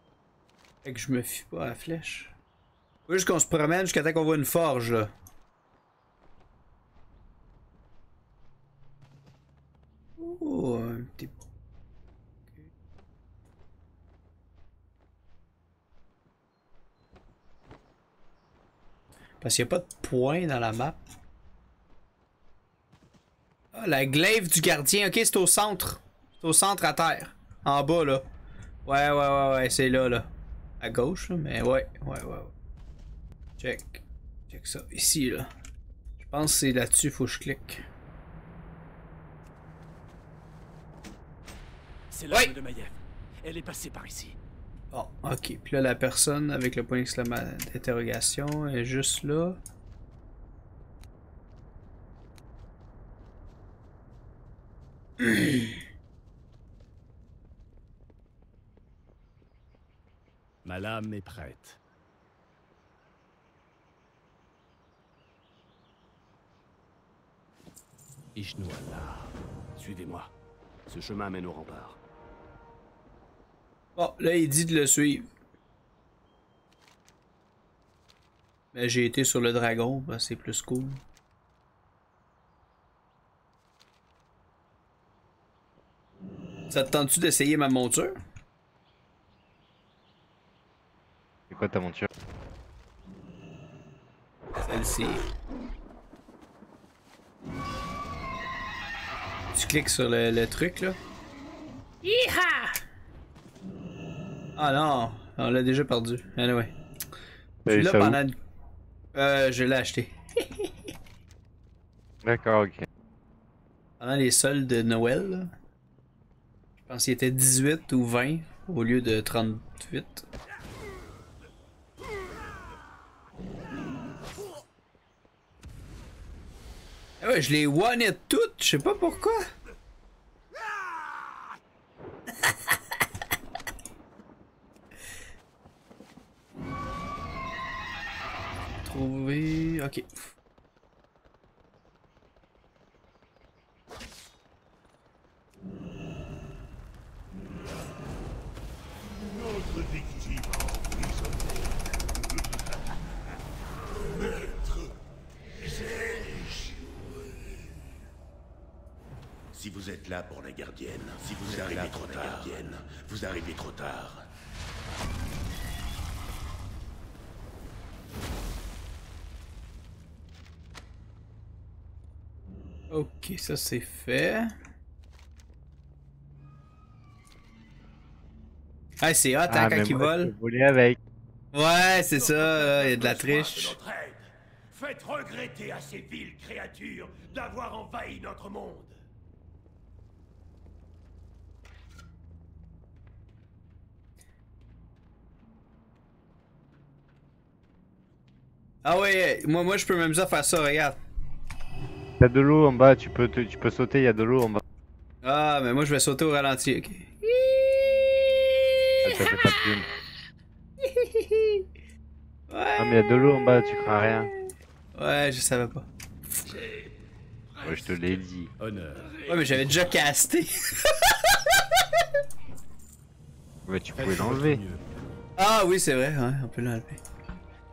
Fait que je me fie pas à la flèche. Faut juste qu'on se promène jusqu'à temps qu'on voit une forge, là. Oh, un petit... Parce qu'il n'y a pas de point dans la map. Ah, la glaive du gardien. Ok, c'est au centre. C'est au centre à terre. En bas, là. Ouais, ouais, ouais, ouais, c'est là, là. À gauche, mais ouais, ouais, ouais. ouais. Check. Check ça. Ici, là. Je pense que c'est là-dessus, faut que je clique. C'est l'arme Oui. de Maiev. Elle est passée par ici. Bon, ok. Puis là, la personne avec le point d'interrogation est juste là. Ma lame est prête. Ishnoala. Suivez-moi. Ce chemin mène au rempart. Bon, là, il dit de le suivre. Mais j'ai été sur le dragon, ben, c'est plus cool. Ça te tente-tu d'essayer ma monture? C'est quoi ta monture? Celle-ci. Tu cliques sur le, le truc là. Yeeha! Ah non, on l'a déjà perdu. Anyway. T'as Tu l'as pendant. une- Euh, je l'ai acheté. D'accord, ok. Pendant les soldes de Noël. là. Je pense qu'il était 18 ou 20 au lieu de 38. Ah ouais, je les one toutes, je sais pas pourquoi. Trouver. Ok. Si vous êtes là pour la gardienne, si vous, arrivez trop tard, gardienne, vous arrivez trop tard. Ok, ça c'est fait. Ah, c'est hot, hein, Ah, quand mais il vole. avec. Ouais, c'est ça, là, il y a de la triche. Faites regretter à ces viles créatures d'avoir envahi notre monde. Ah ouais, moi, moi je peux même ça faire ça, regarde. T'as de l'eau en bas, tu peux, te- tu peux sauter, il y a de l'eau en bas. Ah, mais moi je vais sauter au ralenti, ok. Ah, Ça fait pas de plume. Ouais. Ah, mais il y a de l'eau en bas, tu crains rien. Ouais, je savais pas. Ouais, je te l'ai dit. Honneur. Ouais, mais j'avais déjà casté. Ouais, tu pouvais l'enlever. Ah oui, c'est vrai, ouais, on peut l'enlever.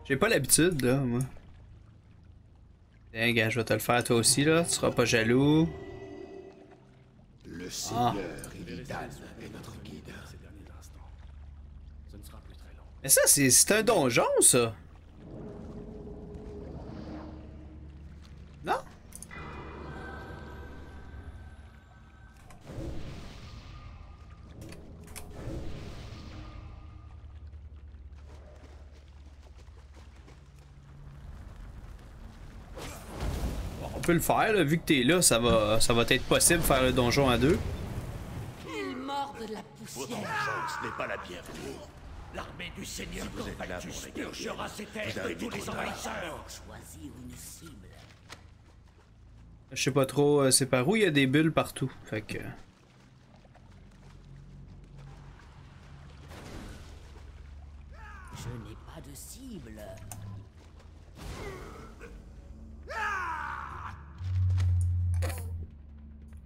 J'ai pas l'habitude, là, moi. Tiens, gars, je vais te le faire toi aussi, là. Tu seras pas jaloux. Le Ah. Seigneur Illidan est notre guide. Ces derniers instants. Ce ne sera plus très long. Mais ça, c'est c'est un donjon, ça. Bon, on peut le faire, là, vu que t'es là, ça va, ça va être possible de faire le donjon à deux. Il mord de la Votre poussière. vengeance n'est pas la bienvenue. L'armée du Seigneur si vous êtes là pour la purgera ces terres de tous les envahisseurs. Choisis une cible. Je sais pas trop, euh, c'est par où il y a des bulles partout. Fait que. Je n'ai pas de cible.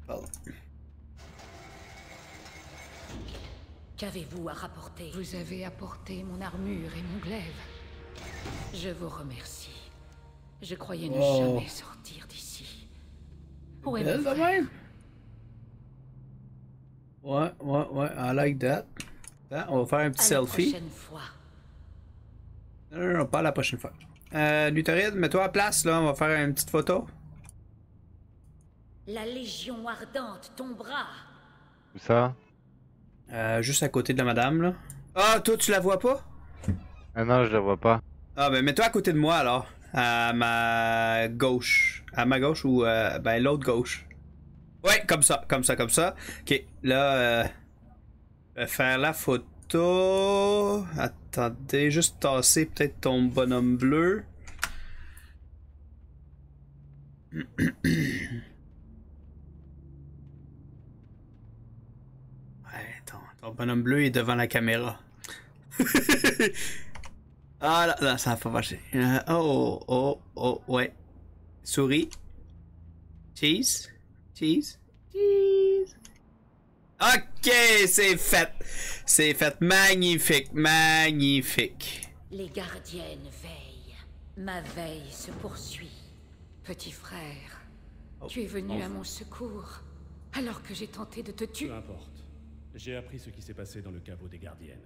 Pardon. Qu'avez-vous à rapporter Vous avez apporté mon armure et mon glaive. Je vous remercie. Je croyais ne Oh. jamais sortir d'ici. Où est mon même. Ouais, ouais, ouais, I like that. Attends, on va faire un petit À la selfie. prochaine fois. Non, non, non, pas la prochaine fois. Euh, Luthoride, mets-toi à place, là, on va faire une petite photo. La Légion ardente tombera. Où ça? Euh, juste à côté de la madame, là. Ah, toi, tu la vois pas? Ah non, je la vois pas. Ah, ben, mets-toi à côté de moi, alors. À ma gauche. À ma gauche ou, euh, ben, l'autre gauche. Ouais, comme ça, comme ça, comme ça. Ok, là, euh, je vais faire la photo. Attendez, juste tasser peut-être ton bonhomme bleu. Ouais, ton, bonhomme bleu est devant la caméra. ah là, là, ça va pas marcher. Euh, oh, oh, oh, ouais. Souris. Cheese. Cheese. Cheese. Ok, c'est fait. C'est fait. Magnifique, magnifique. Les gardiennes veillent. Ma veille se poursuit. Petit frère, Oh, tu es venu à enfin. mon secours alors que j'ai tenté de te tuer. Peu importe. J'ai appris ce qui s'est passé dans le caveau des gardiennes.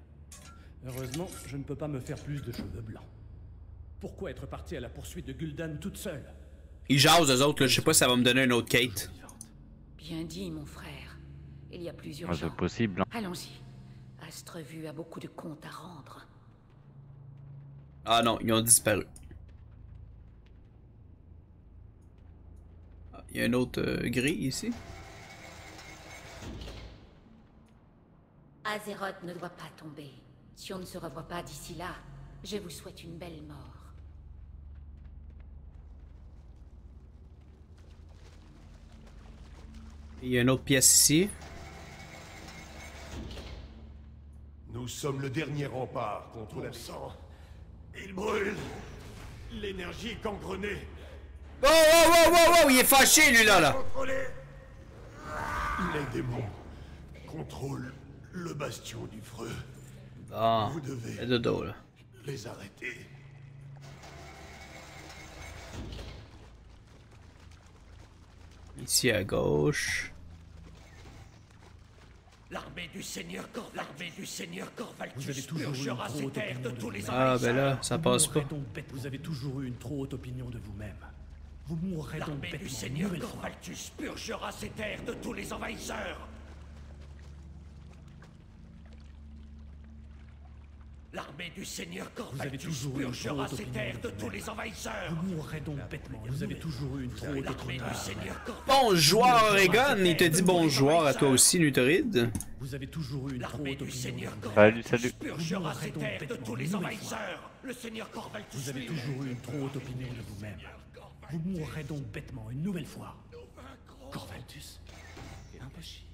Heureusement, je ne peux pas me faire plus de cheveux blancs. Pourquoi être parti à la poursuite de Gul'dan toute seule? Ils jasent eux autres, là. Je sais pas si ça va me donner une autre Kate. Bien dit, mon frère. Il y a plusieurs Ouais, c'est gens. possible. hein. Allons-y. Astrevu a beaucoup de comptes à rendre. Ah non, ils ont disparu. Ah, Il y a une autre euh, grille ici? Azeroth ne doit pas tomber. Si on ne se revoit pas d'ici là, je vous souhaite une belle mort. Il y a une autre pièce ici. Nous sommes le dernier rempart contre la sang. Il brûle. L'énergie est gangrenée. Oh, oh, oh, oh, oh, il est fâché, lui, là, là. Les démons contrôlent le bastion du Freux. Ah, Vous devez de dos, là. les arrêter. Ici à gauche. L'armée du Seigneur Cor... L'armée du Seigneur Vous avez Corvaltus toujours eu une purgera trop ces haute terres de opinion de tous les. Ah, ben là, ça passe pas. Vous avez toujours eu une trop haute opinion de vous-même. Vous mourrez donc L'armée du Seigneur. Corvaltus purgera ces terres de tous les envahisseurs. L'armée du Seigneur Vous avez Corvaltus toujours eu une trop purgera haute ces opinion terres de tous vous-même. les envahisseurs. Vous mourrez donc bêtement. Vous avez toujours eu une trop haute L'armée opinion. du Seigneur Corvaltus Bonjour, Oregon. Il te dit bonjour à toi aussi, Luthoride. Vous avez toujours eu une trop du. Seigneur de vous-même. Salut, Corvaltus salut. purgera Vous ces mourrez donc terres de bêtement tous une les nouvelle envahisseurs. Le Seigneur Corvaltus Vous avez toujours eu une trop haute opinion de vous-même. Vous mourrez donc bêtement une nouvelle fois. Corvaltus Impossible.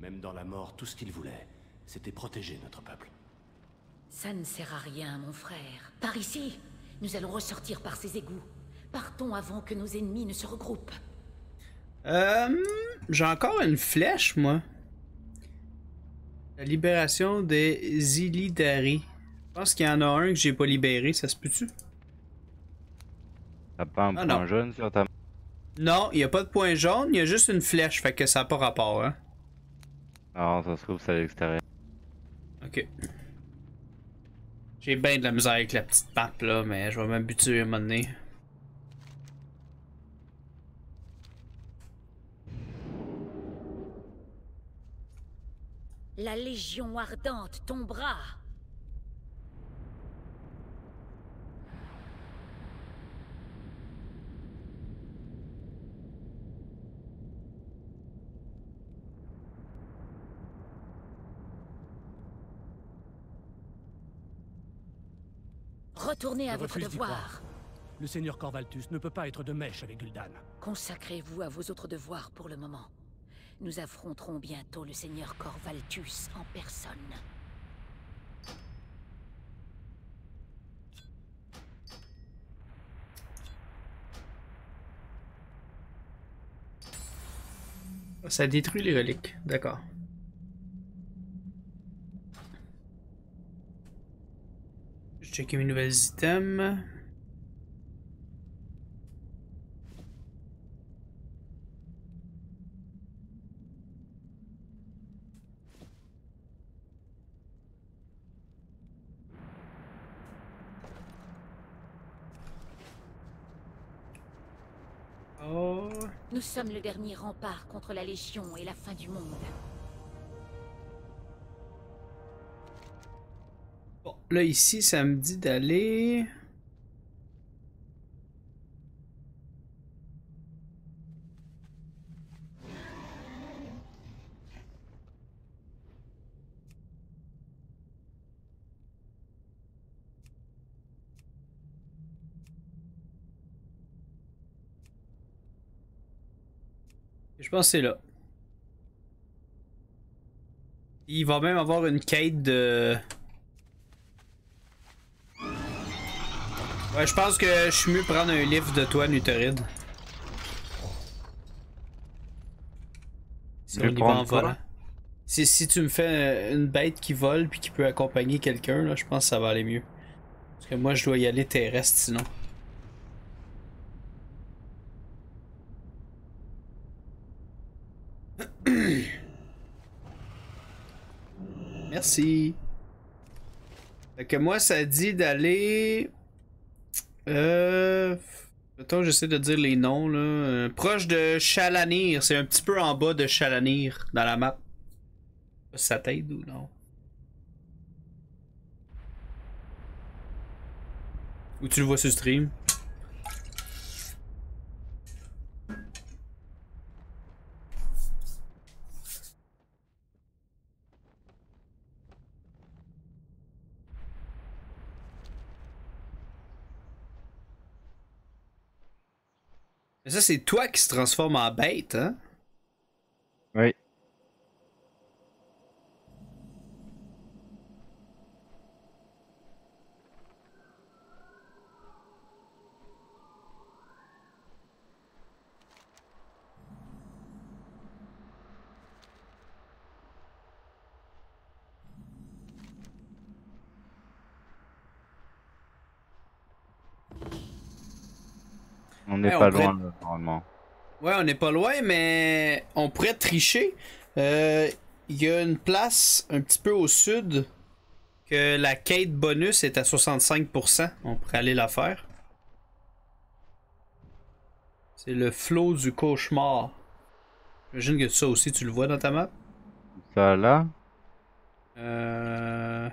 Même dans la mort, tout ce qu'il voulait, c'était protéger notre peuple. Ça ne sert à rien, mon frère. Par ici, nous allons ressortir par ces égouts. Partons avant que nos ennemis ne se regroupent. Euh, j'ai encore une flèche, moi. La libération des Illidari. Je pense qu'il y en a un que j'ai pas libéré, ça se peut-tu? T'as pas un Ah, point non. jaune sur ta Non, il y a pas de point jaune, il y a juste une flèche, fait que ça n'a pas rapport, hein. Alors, ça se trouve, c'est à l'extérieur. Ok. J'ai bien de la misère avec la petite map là, mais je vais m'habituer à un moment. La Légion ardente tombera. Retournez à Je votre devoir. Le seigneur Corvaltus ne peut pas être de mèche avec Gul'dan. Consacrez-vous à vos autres devoirs pour le moment. Nous affronterons bientôt le seigneur Corvaltus en personne. Ça détruit les reliques, d'accord. Oh. Nous sommes le dernier rempart contre la Légion et la fin du monde. Là ici, ça me dit d'aller. Je pense que c'est là. Il va même avoir une quête de. Ouais, je pense que je suis mieux prendre un livre de toi, Nutoride. Si on y va en volant. Si, si tu me fais une bête qui vole puis qui peut accompagner quelqu'un, là, je pense que ça va aller mieux. Parce que moi, je dois y aller terrestre sinon. Merci. Fait que moi, ça dit d'aller Euh. Mettons, j'essaie de dire les noms, là. Euh, proche de Chalanir. C'est un petit peu en bas de Chalanir dans la map. Ça t'aide ou non? Ou tu le vois sur stream? Ça, c'est toi qui se transforme en bête, hein? Oui. On n'est Ouais, pas loin, normalement. Ouais, on n'est pas loin, mais on pourrait tricher. Euh, Il y a une place un petit peu au sud que la quête bonus est à 65%. On pourrait aller la faire. C'est le flot du cauchemar. J'imagine que ça aussi, tu le vois dans ta map. Ça là Euh...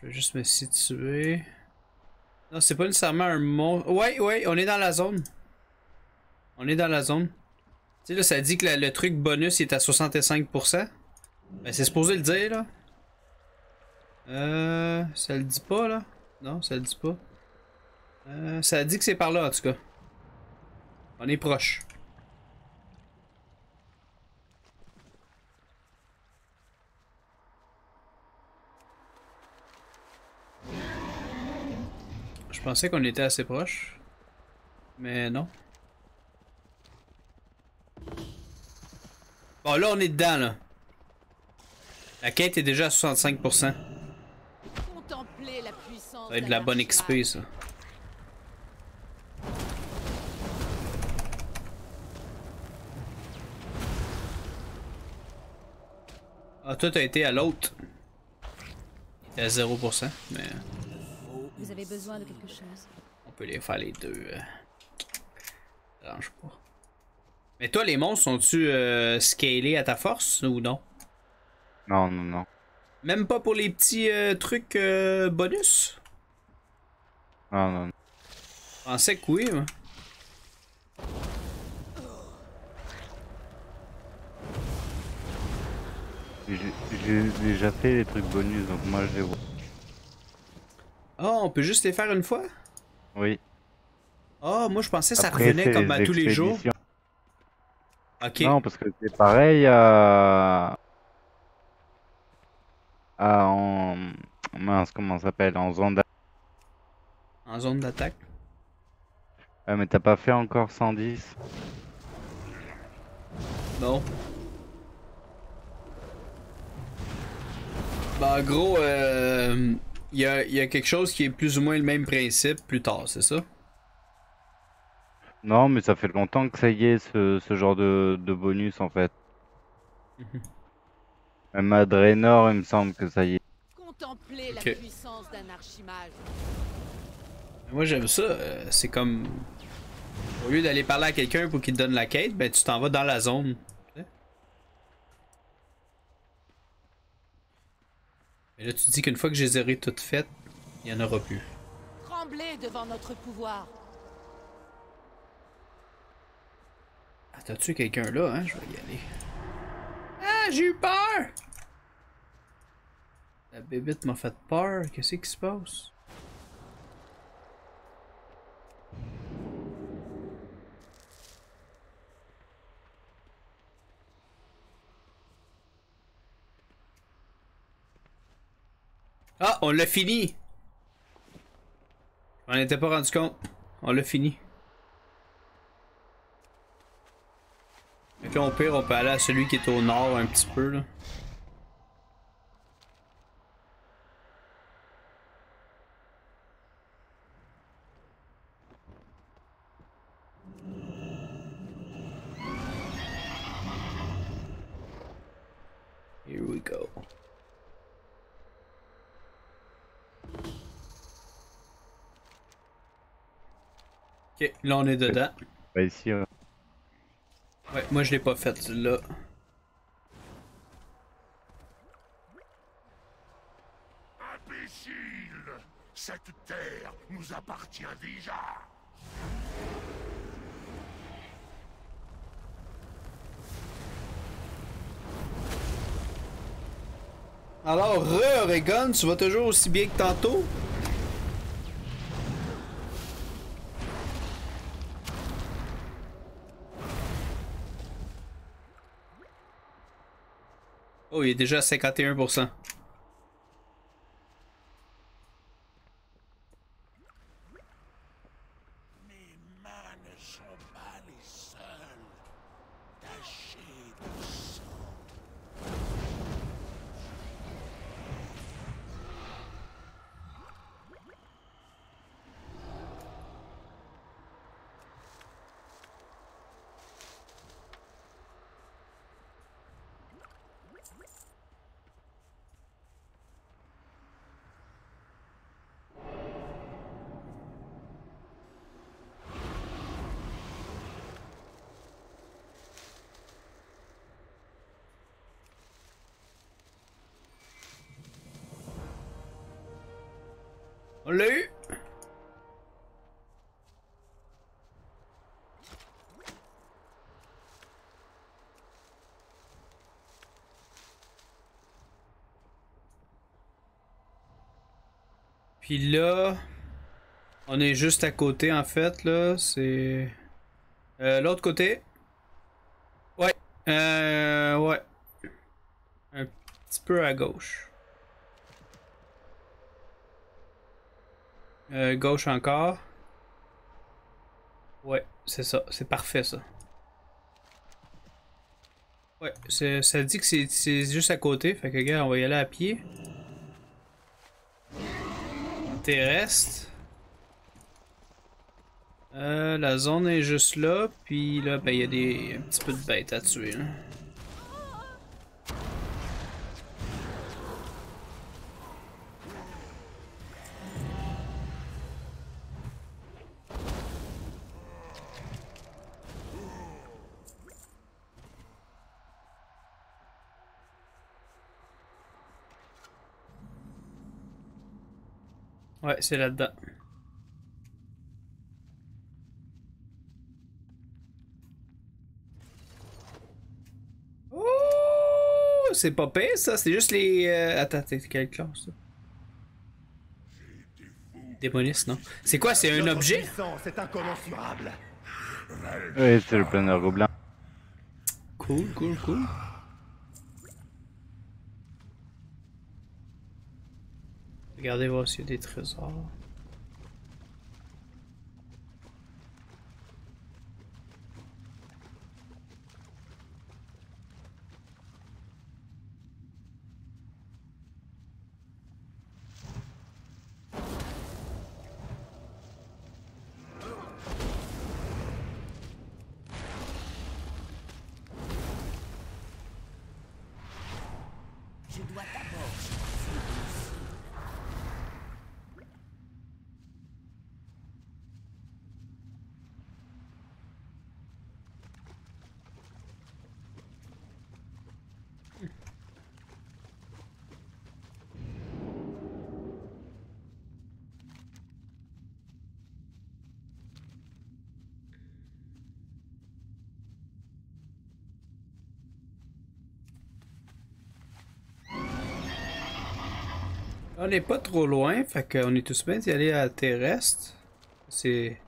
Je vais juste me situer. Non, c'est pas nécessairement un monstre. Ouais, ouais, on est dans la zone. On est dans la zone. Tu sais, là, ça dit que le truc bonus est à 65%. Ben, c'est supposé le dire, là. Euh. Ça le dit pas, là. Non, ça le dit pas. Euh, ça dit que c'est par là, en tout cas. On est proche. Je pensais qu'on était assez proche. Mais non. Bon, là, on est dedans, là. La quête est déjà à 65%. Contemplez la puissance Ça va être de la bonne XP, ça. Ah, toi, t'as été à l'autre. T'es à 0%, mais Vous avez besoin de quelque chose on peut les faire les deux. euh. Ça dérange pas. Mais toi, les monstres, sont-tu euh, scalés à ta force ou non? Non, non, non. Même pas pour les petits euh, trucs euh, bonus? Non, non, non. Je pensais que oui, moi. J'ai j'ai déjà fait les trucs bonus, donc moi je les vois. Ah, on peut juste les faire une fois? Oui. Ah, moi je pensais que ça Après, revenait comme à tous les jours. Ok. Non, parce que c'est pareil à... à en... Mince, comment ça s'appelle En zone d'attaque. En zone d'attaque. Ouais, mais t'as pas fait encore 110 Non. Bah, gros, euh, il y, a, il y a quelque chose qui est plus ou moins le même principe plus tard, c'est ça? Non, mais ça fait longtemps que ça y est, ce, ce genre de, de bonus en fait. Mhm. Même à Draenor, il me semble que ça y est. Contemplez Ok. la puissance d'un archimage. Moi j'aime ça, euh, c'est comme. Au lieu d'aller parler à quelqu'un pour qu'il te donne la quête, ben tu t'en vas dans la zone. Mais là tu dis qu'une fois que je les aurai toutes faites, il y en aura plus. Tremblez devant notre pouvoir. Ah, t'as-tu quelqu'un là, hein? Je vais y aller. Ah, j'ai eu peur! La bébite m'a fait peur. Qu'est-ce qui se passe? Ah, on l'a fini! On n'était pas rendu compte. On l'a fini. Que là, au pire, on peut aller à celui qui est au nord un petit peu, là. Ok, là on est dedans. Bah ici, ouais. Ouais, moi je l'ai pas fait là. Imbécile Cette terre nous appartient déjà Alors, re Oregon, tu vas toujours aussi bien que tantôt? Oh, il est déjà à 51%. Puis là, on est juste à côté en fait là, c'est euh, l'autre côté. Ouais, euh, ouais, un petit peu à gauche. Euh, gauche encore. Ouais, c'est ça. C'est parfait, ça. Ouais, ça dit que c'est c'est juste à côté. Fait que, gars, on va y aller à pied. Terrestre. Euh, la zone est juste là. Puis là, ben, il y a des, un petit peu de bêtes à tuer. Là. Ouais, c'est là-dedans. Oh, c'est pas pire ça, c'est juste les. euh, Attends, c'est quelle classe ça? Démoniste, non? C'est quoi, c'est un objet? incommensurable. Oui, c'est le planeur gobelin. Cool, cool, cool. Regardez voir s'il des trésors. Je dois d'abord choisir une cible. On n'est pas trop loin, fait qu'on est tous bien d'y aller à terrestre. C'est.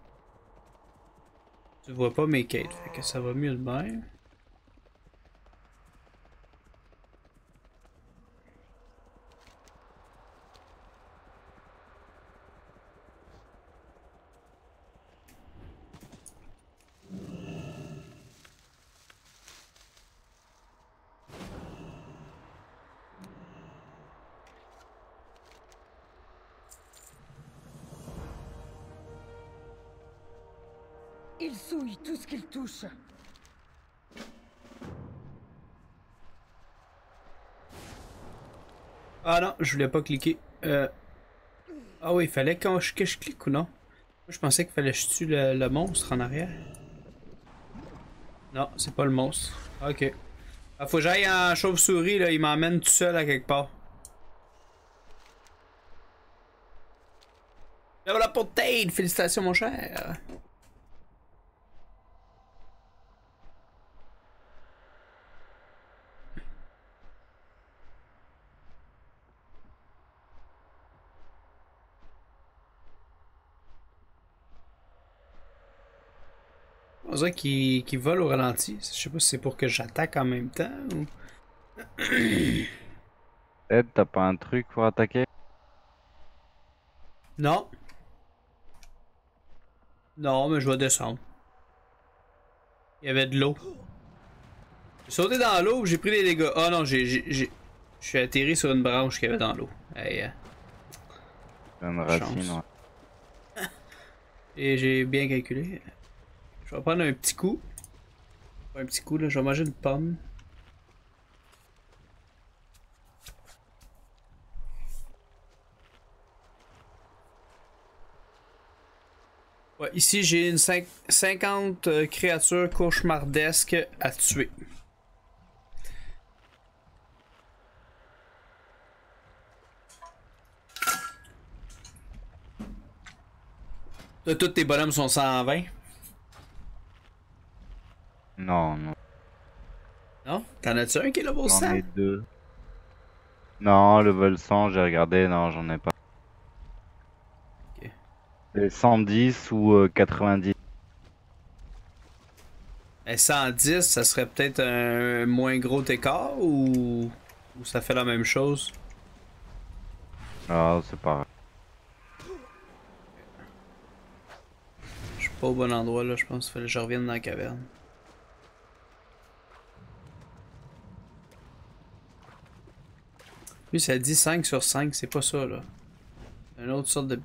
Tu vois pas mes quêtes, fait que ça va mieux de même. Je voulais pas cliquer. Euh... Ah oui, il fallait je- que je clique ou non? Je pensais qu'il fallait que je tue le, monstre en arrière. Non, c'est pas le monstre. Ok. Ah, faut que j'aille en chauve-souris, là. Il m'emmène tout seul à quelque part. Et voilà pour Tate! Félicitations, mon cher! On dirait qu'il qu'il vole au ralenti. Je sais pas si c'est pour que j'attaque en même temps ou. Ed, t'as pas un truc pour attaquer? Non. Non, mais je vais descendre. Il y avait de l'eau. J'ai sauté dans l'eau, j'ai pris des dégâts. Ah non, j'ai. Je suis atterri sur une branche qu'il y avait dans l'eau. Hey, euh, Une racine, ouais. Et j'ai bien calculé. Je vais prendre un petit coup. Un petit coup, là. Je vais manger une pomme. Ici j'ai une cinq- 50 euh, créatures cauchemardesques à tuer. Toi, tous tes bonhommes sont 120. Non, non. Non? T'en as-tu un qui est level J'en 100? ai deux. Non, le vol 100, j'ai regardé, non, j'en ai pas. Ok. C'est 110 ou euh, 90. Et 110, ça serait peut-être un moins gros écart ou... ou ça fait la même chose? Ah, c'est pareil. Je suis pas au bon endroit là, je pense qu'il fallait que je revienne dans la caverne. Lui, ça dit 5 sur 5, c'est pas ça là. Une autre sorte de.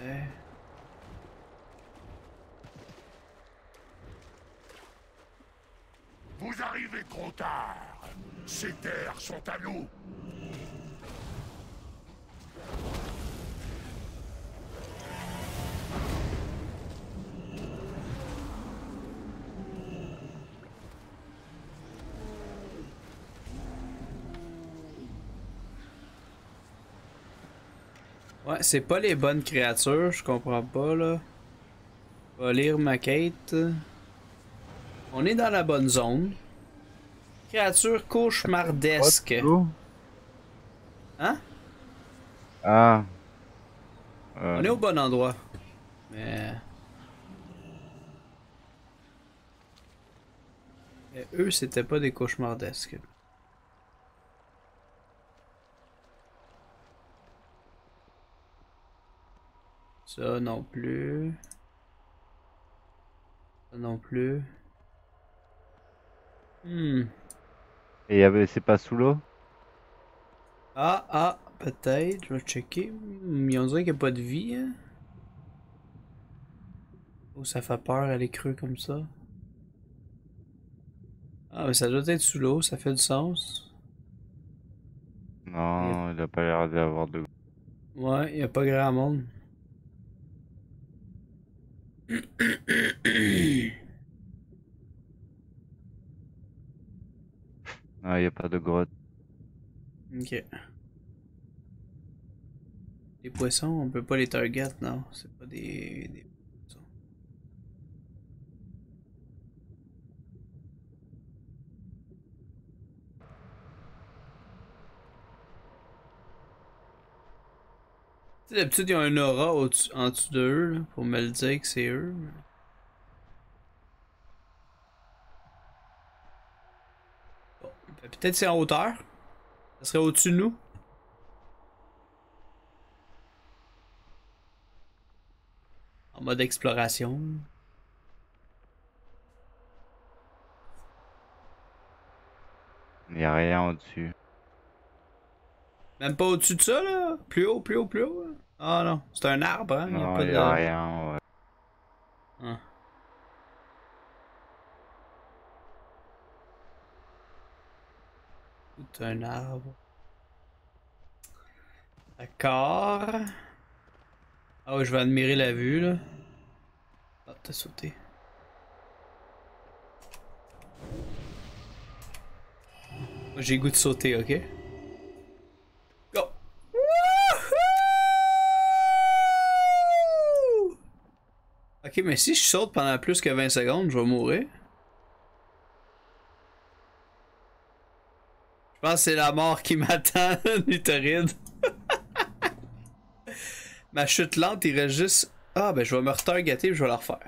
Ouais. Vous arrivez trop tard. Ces terres sont à nous. C'est pas les bonnes créatures, je comprends pas là. Vais lire ma quête. On est dans la bonne zone. Créature cauchemardesque. Hein? Ah. Euh, On est au bon endroit. Mais. Mais eux, c'était pas des cauchemardesques. Ça non plus. Ça non plus. Hmm. Et c'est pas sous l'eau? Ah, ah, peut-être. Je vais checker. Hmm, On dirait qu'il n'y a pas de vie. Hein? Oh, ça fait peur, elle est creux comme ça. Ah, mais ça doit être sous l'eau, ça fait du sens. Non, il a pas l'air d'avoir de. Ouais, il n'y a pas grand monde. Non, y a pas de grotte. ok. Les poissons, on peut pas les target, non? C'est pas des poissons. Tu sais, D'habitude, il y a un aura au-dessus- en dessous d'eux, pour me le dire que c'est eux. Bon, ben, peut-être c'est en hauteur. Ça serait au-dessus de nous. En mode exploration. Y a rien au-dessus. Même pas au-dessus de ça, là? Plus haut, plus haut, plus haut. Ah non, c'est un arbre, hein? Non, pas il de- y a rien, ouais. Ah. Tout un arbre. D'accord. Ah ouais, je vais admirer la vue là. Ah, t'as sauté. J'ai goût de sauter, ok? Go! Wouhou! Ok, mais si je saute pendant plus que 20 secondes, je vais mourir. Je pense que c'est la mort qui m'attend, Nutoride. Ma chute lente, reste juste. Ah, ben je vais me retargeter et je vais la refaire.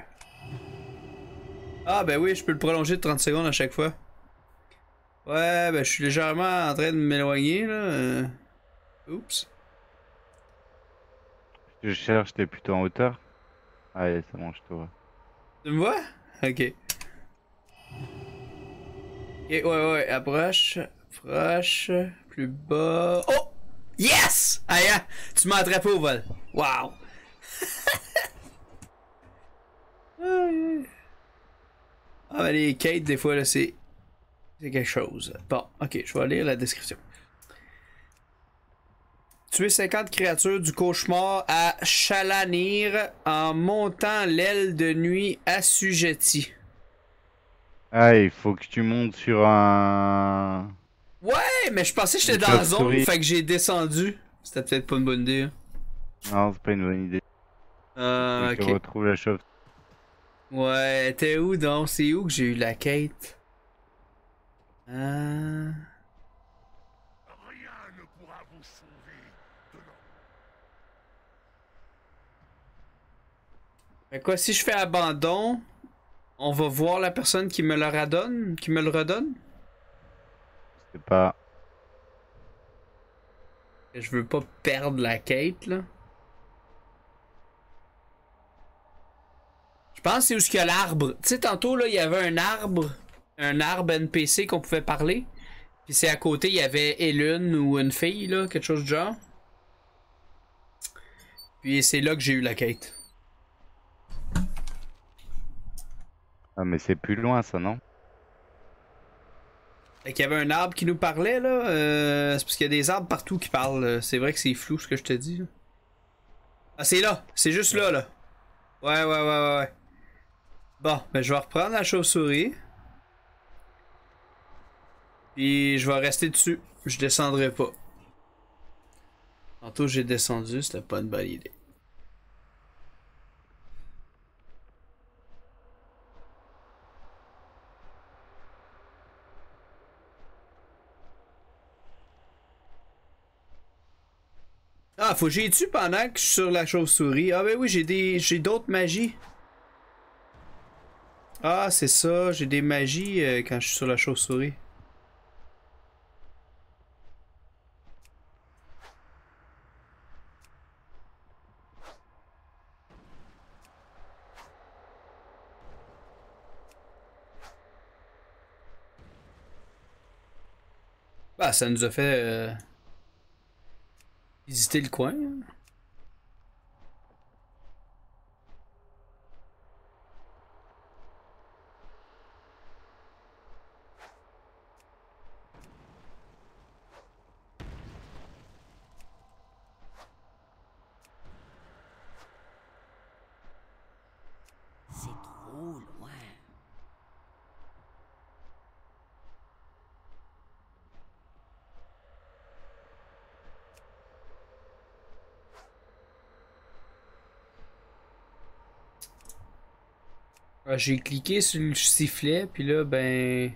Ah, ben oui, je peux le prolonger de 30 secondes à chaque fois. Ouais, ben je suis légèrement en train de m'éloigner là. euh. Oups. Je cherche, t'es plutôt en hauteur? Allez, c'est bon, je. Tu me vois? Ok. Ok, ouais, ouais, approche. Approche. Plus bas. Oh! Yes! Aïe, hein, tu m'as attrapé au vol. Wow! Ah, ben les quêtes, des fois, là, c'est. C'est quelque chose. Bon, ok, je vais lire la description. Tuer 50 créatures du cauchemar à Chalanir en montant l'aile de nuit assujettie. Ah, il faut que tu montes sur un. Ouais, mais je pensais que j'étais dans la zone, fait que j'ai descendu. C'était peut-être pas une bonne idée. hein. Non, c'est pas une bonne idée. Euh, ok. tu retrouves la chauve. Ouais, t'es où donc? C'est où que j'ai eu la quête? Euh... Rien ne pourra vous sauver de notre Fait quoi, si je fais abandon, on va voir la personne qui me le redonne? Qui me le redonne? C'est pas. Je veux pas perdre la quête, là. Je pense que c'est où ce qu'il y a l'arbre. Tu sais, tantôt, là, il y avait un arbre. Un arbre NPC qu'on pouvait parler. Puis c'est à côté, il y avait Elune ou une fille, là, quelque chose du genre. Puis c'est là que j'ai eu la quête. Ah, mais c'est plus loin, ça, non? Fait qu'il y avait un arbre qui nous parlait, là. euh, c'est parce qu'il y a des arbres partout qui parlent. euh, C'est vrai que c'est flou ce que je te dis. là. Ah, c'est là. C'est juste là, là. Ouais, ouais, ouais, ouais, ouais. Bon, ben je vais reprendre la chauve-souris. Puis je vais rester dessus. Je descendrai pas. Tantôt j'ai descendu, c'était pas une bonne idée. Ah, faut que j'y tue pendant que je suis sur la chauve-souris. Ah ben oui, j'ai des. j'ai d'autres magies. Ah, c'est ça, j'ai des magies euh, quand je suis sur la chauve-souris. Bah, ça nous a fait euh, visiter le coin. hein. C'est trop loin. Ah, J'ai cliqué sur le sifflet, puis là, ben.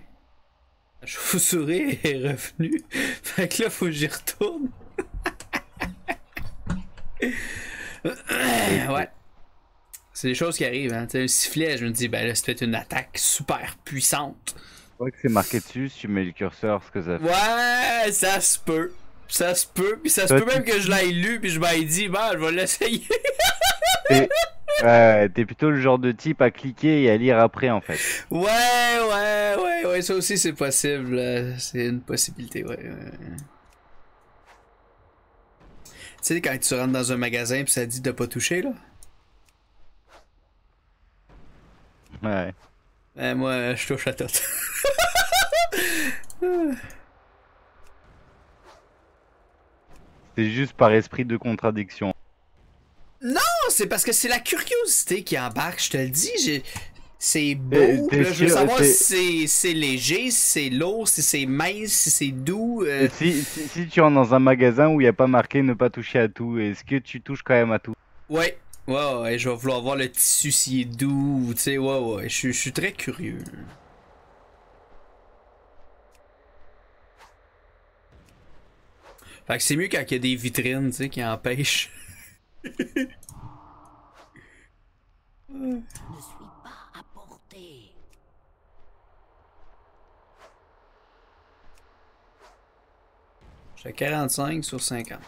La chauve-souris est revenue. fait que là, faut que j'y retourne. ouais. C'est des choses qui arrivent, hein. Tu sais, un sifflet, je me dis, ben là, c'est peut-être une attaque super puissante. Vois que c'est marqué dessus, si tu mets le curseur, ce que ça fait. Ouais, ça se peut. Ça se peut. Puis ça se Toi, peut même que je l'aille lu, puis je m'aille dit, bah, je vais l'essayer. ouais, t'es plutôt le genre de type à cliquer et à lire après, en fait. Ouais, ouais, ouais, ouais, ça aussi c'est possible. C'est une possibilité, ouais. ouais. sais, quand tu rentres dans un magasin et ça dit de pas toucher, là? Ouais. Ben, moi, je touche à tout. C'est juste par esprit de contradiction. non, c'est parce que c'est la curiosité qui embarque, je te le dis. C'est beau, là, je veux savoir si c'est- léger, si c'est lourd, si c'est mince, si c'est doux. euh, Si, si, si tu rentres dans un magasin où il n'y a pas marqué ne pas toucher à tout, est-ce que tu touches quand même à tout? Ouais, ouais, ouais, je vais vouloir voir le tissu s'il est doux, tu sais, ouais, ouais, je suis- je suis très curieux. Fait que c'est mieux quand il y a des vitrines, tu sais, qui empêchent. Ne suis pas à portée. J'ai 45 sur 50.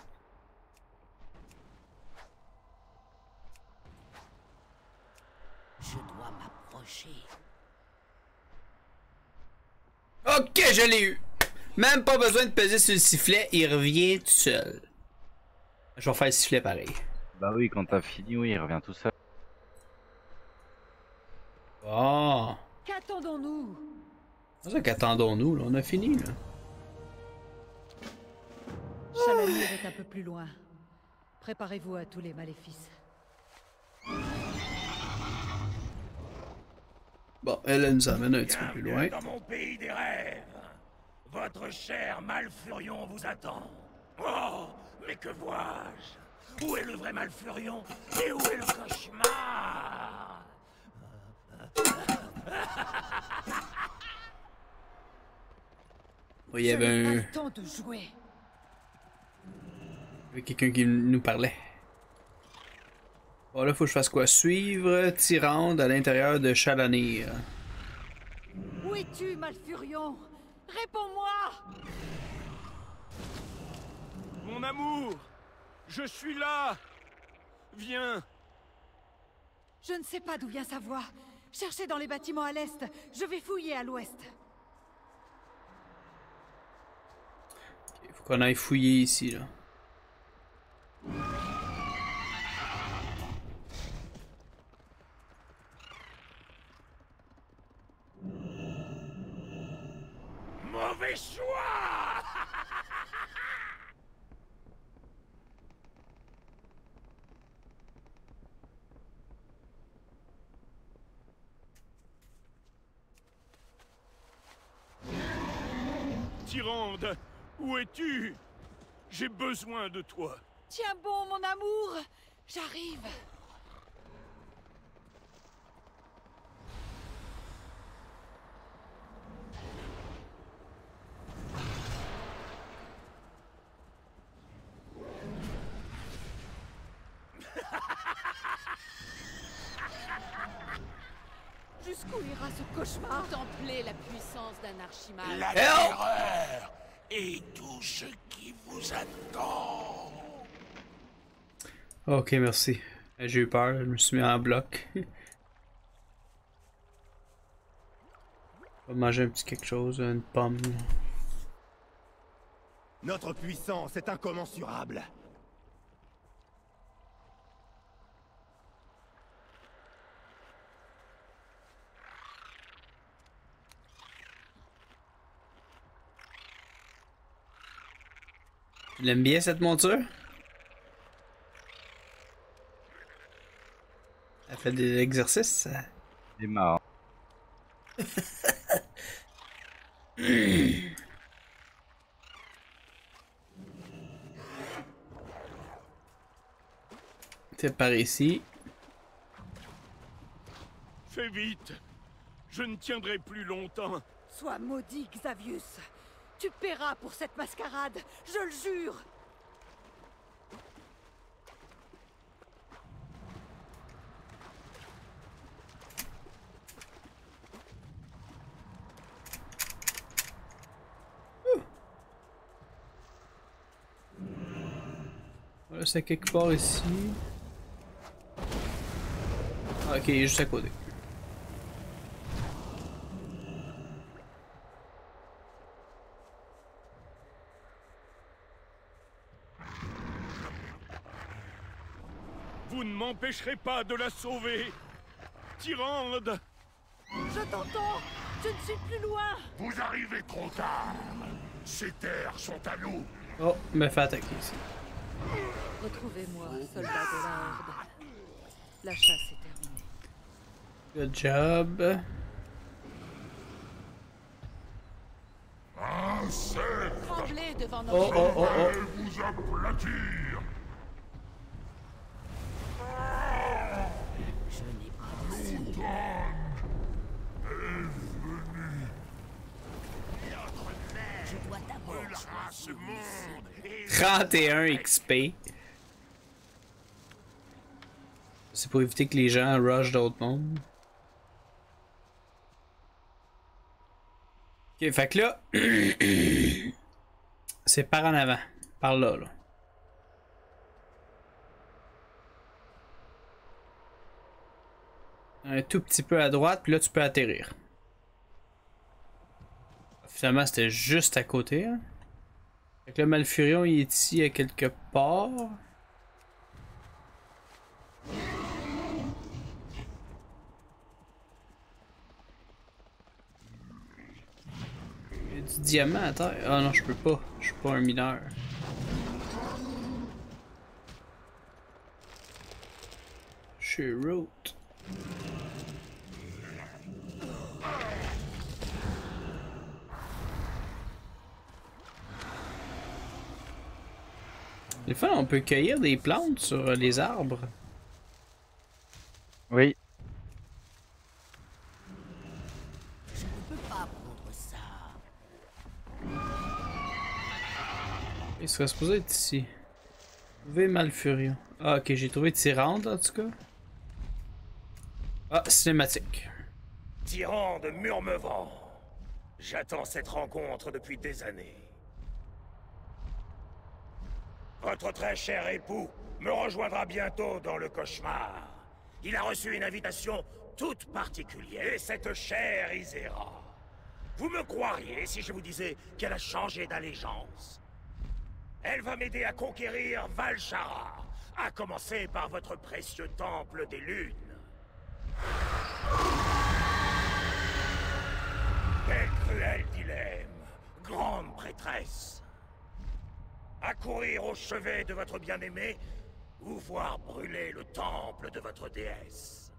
Je dois m'approcher. Ok, je l'ai eu. Même pas besoin de peser sur le sifflet, il revient tout seul. Je vais faire le sifflet pareil. Bah oui, quand t'as fini, oui, il revient tout seul. Oh. Qu'attendons-nous? C'est ça qu'attendons-nous, là. On a fini, là. Chalamir est un peu plus loin. Préparez-vous à tous les maléfices. Bon, elle, elle nous amène un petit peu plus loin. Dans mon pays des rêves, votre cher Malfurion vous attend. Oh, mais que vois-je? Où est le vrai Malfurion? Et où est le cauchemar? Il y avait un... le temps de jouer. il y avait quelqu'un qui nous parlait. Bon, là, faut que je fasse quoi? Suivre Tyrande à l'intérieur de Chalanir. Où es-tu, Malfurion? Réponds-moi Mon amour Je suis là Viens Je ne sais pas d'où vient sa voix. Cherchez dans les bâtiments à l'est. Je vais fouiller à l'ouest. Il faut qu'on aille fouiller ici, là. Mauvais choix Tyrande, où es-tu? J'ai besoin de toi. Tiens bon, mon amour J'arrive Jusqu'où ira ce cauchemar? Contemplez la puissance d'un archimage. La terreur et tout ce qui vous attend. Ok, merci. J'ai eu peur, je me suis mis en bloc. On va manger un petit quelque chose, une pomme. Notre puissance est incommensurable. Il aime bien cette monture? Fait des exercices? C'est marrant. C'est par ici. Fais vite Je ne tiendrai plus longtemps. Sois maudit, Xavius Tu paieras pour cette mascarade, je le jure c'est quelque part ici. Ah, ok, il est juste à côté. Vous ne m'empêcherez pas de la sauver Tyrande Je t'entends Je ne suis plus loin Vous arrivez trop tard Ces terres sont à nous Oh, me fait attaquer ici. Retrouvez-moi, soldat de la Horde. La chasse est terminée. Good job. Tremblez devant Oh, notre oh, oh, oh. Elle vous aplatir Je n'ai pas de cible. L'automne est venu Je dois d'abord Brûlera ce choisir une monde cible. et 31 XP. C'est pour éviter que les gens rush d'autres mondes. Ok, fait que là, c'est par en avant, par là, là. Un tout petit peu à droite, puis là tu peux atterrir. Finalement, c'était juste à côté. Hein. Le Malfurion, il est ici à quelque part. Il y a du diamant à terre. Ah non, je peux pas. Je suis pas un mineur. Je suis root. Des fois, on peut cueillir des plantes sur les arbres. Oui. Je ne peux pas prendre ça. Il serait supposé être ici. Trouver Malfurion. Ah, ok, j'ai trouvé Tyrande en tout cas. Ah, cinématique. Tyran de Murmevant. J'attends cette rencontre depuis des années. Votre très cher époux me rejoindra bientôt dans le cauchemar. Il a reçu une invitation toute particulière. Et cette chère Isera. Vous me croiriez si je vous disais qu'elle a changé d'allégeance Elle va m'aider à conquérir Valshara, à commencer par votre précieux temple des lunes. Quel cruel dilemme, grande prêtresse. Accourir au chevet de votre bien-aimé ou voir brûler le temple de votre déesse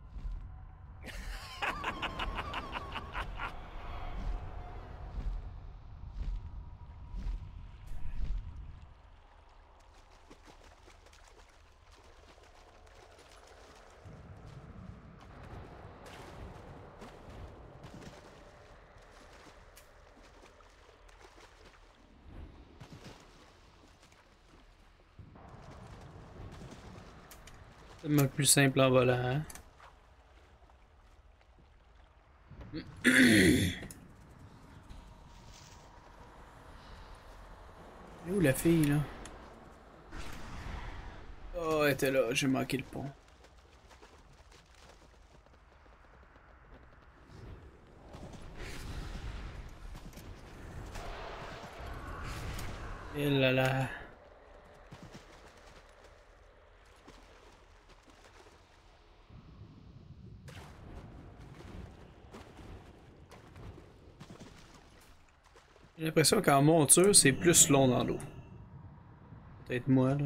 le plus simple en volant. Hein? Elle est où la fille là? Oh, elle était là, j'ai manqué le pont. Et là là. L'impression qu'en monture, c'est plus long dans l'eau. Peut-être moi, là.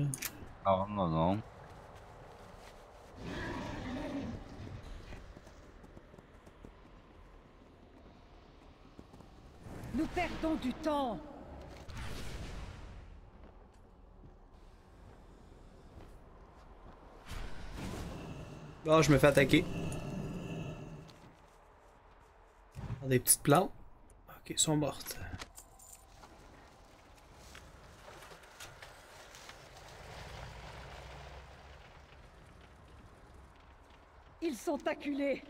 Non, non, non. Nous perdons du temps Bon, je me fais attaquer. Des petites plantes. Ok, elles sont mortes. Ils sont acculés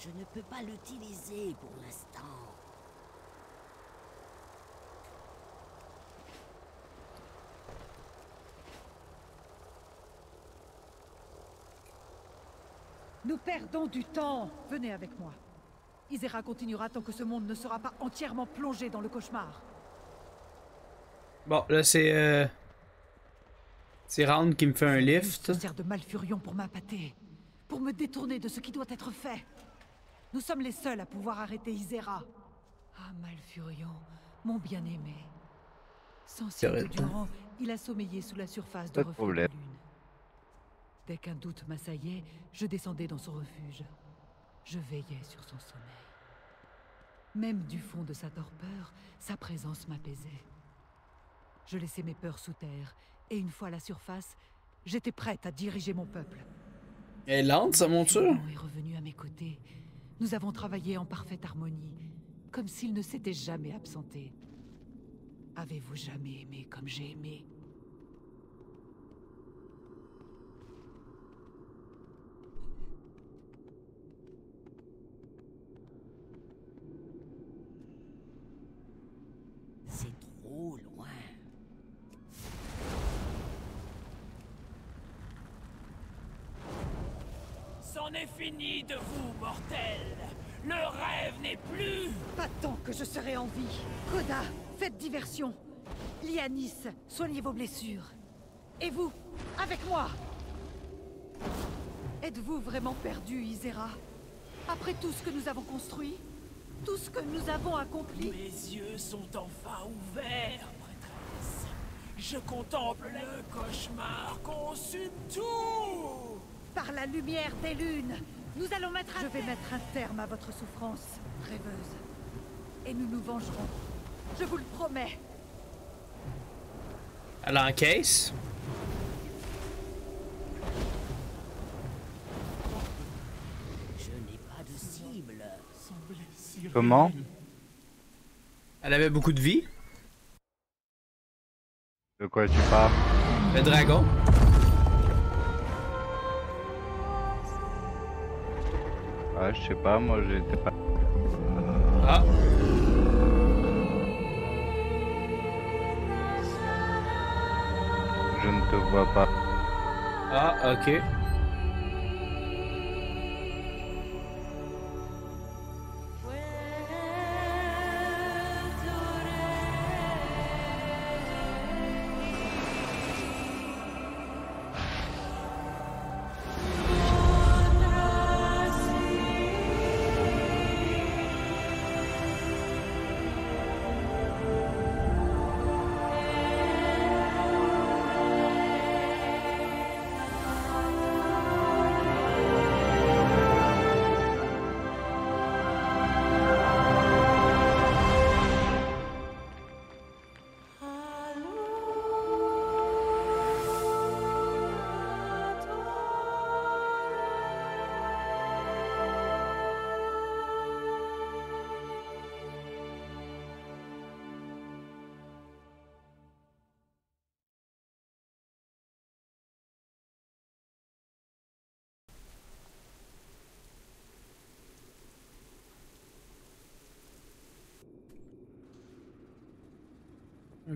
Je ne peux pas l'utiliser pour l'instant. Nous perdons du temps Venez avec moi. Isera continuera tant que ce monde ne sera pas entièrement plongé dans le cauchemar. Bon, là, c'est. Euh... C'est Round qui me fait un lift. sert de Malfurion pour m'appâter, pour me détourner de ce qui doit être fait. Nous sommes les seuls à pouvoir arrêter Isera. Ah, Malfurion, mon bien-aimé. Sans siècle durant, il a sommeillé sous la surface de de lune. Dès qu'un doute m'assaillait, je descendais dans son refuge. Je veillais sur son sommeil. Même du fond de sa torpeur, sa présence m'apaisait. Je laissais mes peurs sous terre, et une fois à la surface, j'étais prête à diriger mon peuple. Elle est lente, sa monture? Est revenu à mes côtés. Nous avons travaillé en parfaite harmonie, comme s'il ne s'était jamais absenté. Avez-vous jamais aimé comme j'ai aimé C'est trop loin. C'en est fini de vous, mortels Le rêve n'est plus Pas tant que je serai en vie. Koda, faites diversion. Lianis, soignez vos blessures. Et vous, avec moi Êtes-vous vraiment perdu, Isera Après tout ce que nous avons construit Tout ce que nous avons accompli Mes yeux sont enfin ouverts, prêtresse. Je contemple le cauchemar consume tout Par la lumière des lunes, nous allons mettre un Je vais mettre un terme à votre souffrance, rêveuse. Et nous nous vengerons. Je vous le promets. Elle encaisse. Je n'ai pas de cible. Comment Elle avait beaucoup de vie. De quoi tu parles? Le dragon. Ah, je sais pas, moi j'étais pas. Ah. Je ne te vois pas. Ah, ok.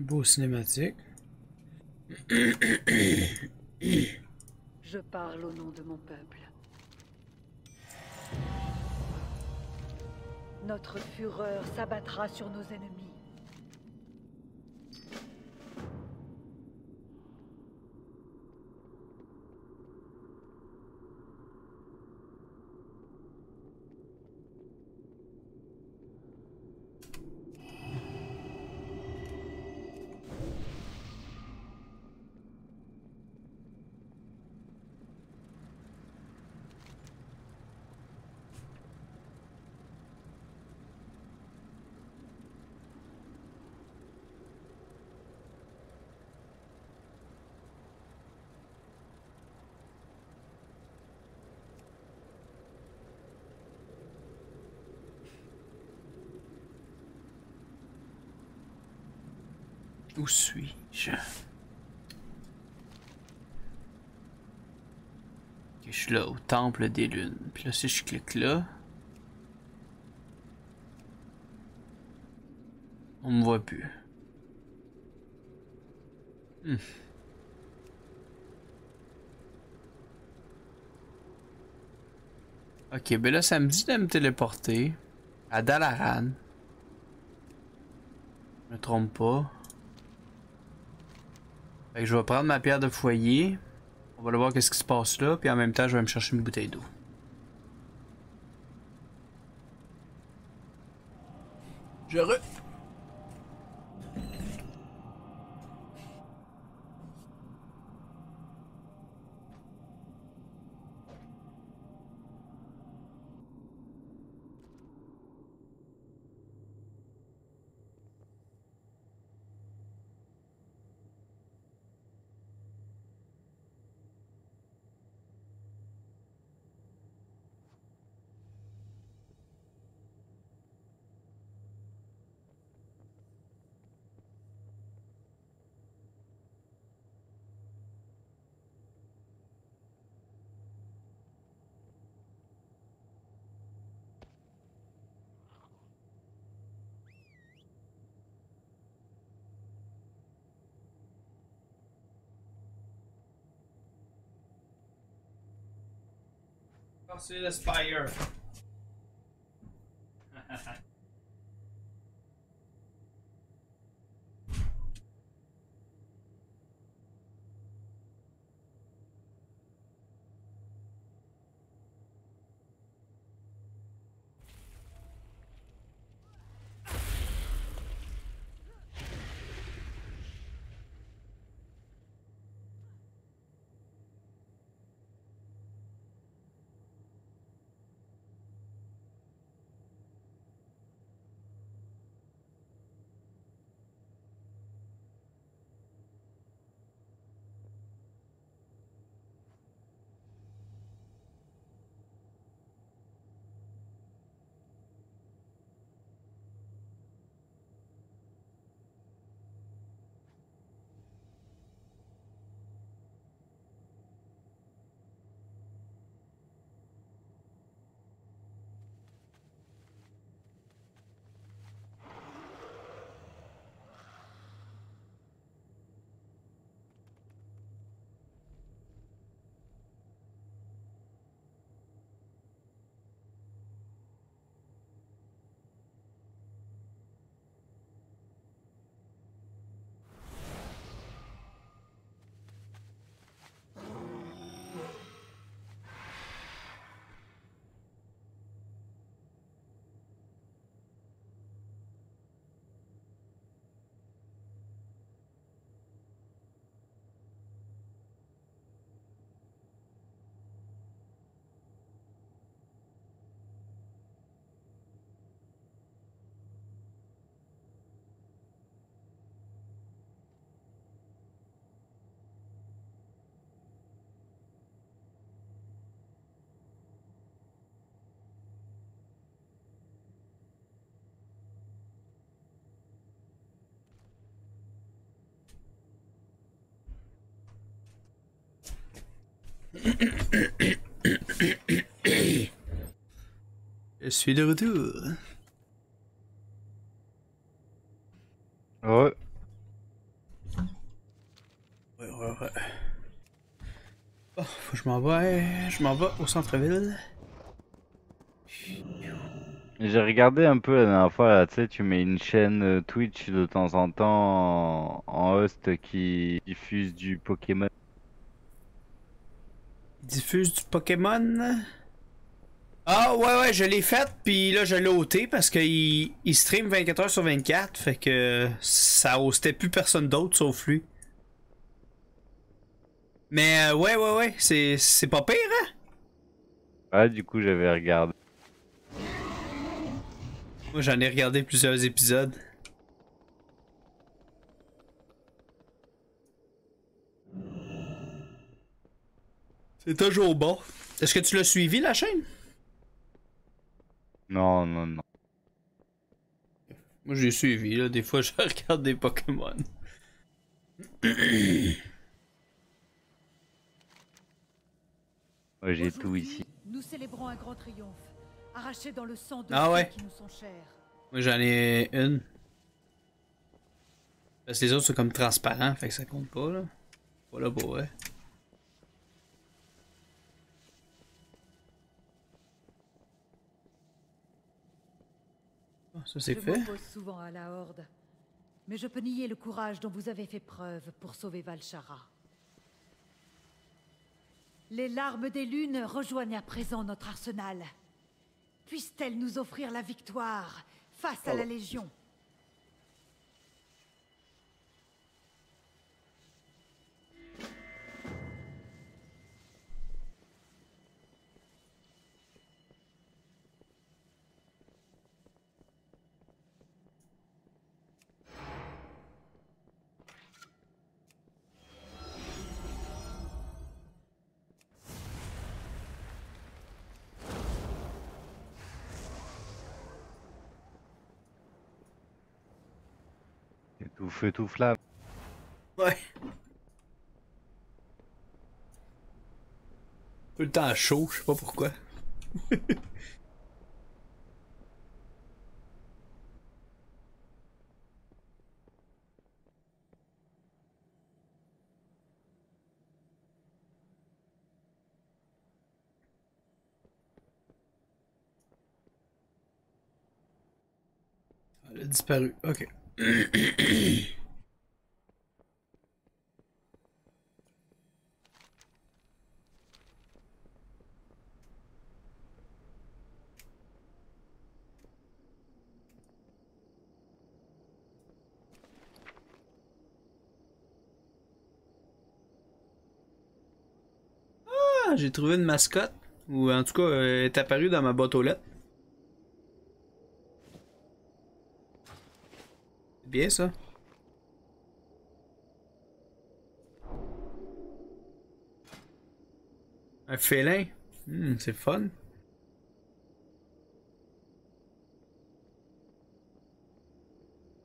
Beau cinématique. Je parle au nom de mon peuple. Notre fureur s'abattra sur nos ennemis. Où suis-je? Je suis là, au temple des lunes. Puis là, si je clique là. On me voit plus. Hmm. Ok, ben là, ça me dit de me téléporter à Dalaran. Je me trompe pas. Je vais prendre ma pierre de foyer. On va aller voir qu'est-ce qui se passe là, puis en même temps, je vais me chercher une bouteille d'eau. Je re... C'est le Spire. Je suis de retour. Ouais. Ouais, ouais, ouais. Bon, faut que je m'en vais. Je m'en vais au centre-ville. J'ai regardé un peu la dernière fois, là, tu sais, tu mets une chaîne euh, Twitch de temps en temps en, en host qui diffuse du Pokémon. Diffuse du Pokémon. Ah ouais ouais je l'ai fait puis là je l'ai ôté parce qu'il il stream 24h sur 24 fait que ça hostait plus personne d'autre sauf lui. Mais euh, ouais ouais ouais c'est c'est pas pire hein? Ouais du coup j'avais regardé. Moi j'en ai regardé plusieurs épisodes. C'est toujours bon. Est-ce que tu l'as suivi la chaîne? Non non non. Moi j'ai suivi là, des fois je regarde des Pokémon. Ouais, j'ai tout ici. Nous célébrons un grand triomphe, arraché dans le sang de Ah ceux ouais? qui nous sont chers. Moi j'en ai une. Parce que les autres sont comme transparents, fait que ça compte pas là. Pas là pour vrai. Ah, ça c'est je fait. m'oppose souvent à la Horde, mais je peux nier le courage dont vous avez fait preuve pour sauver Valchara. Les larmes des lunes rejoignent à présent notre arsenal. Puissent-elles nous offrir la victoire face à la Légion feu, tout flamme. Ouais. Tout le temps chaud, je sais pas pourquoi. disparu, ok. Ah, j'ai trouvé une mascotte. Ou en tout cas, est apparue dans ma boîte aux lettres. Bien ça. Un félin? Hmm, c'est fun.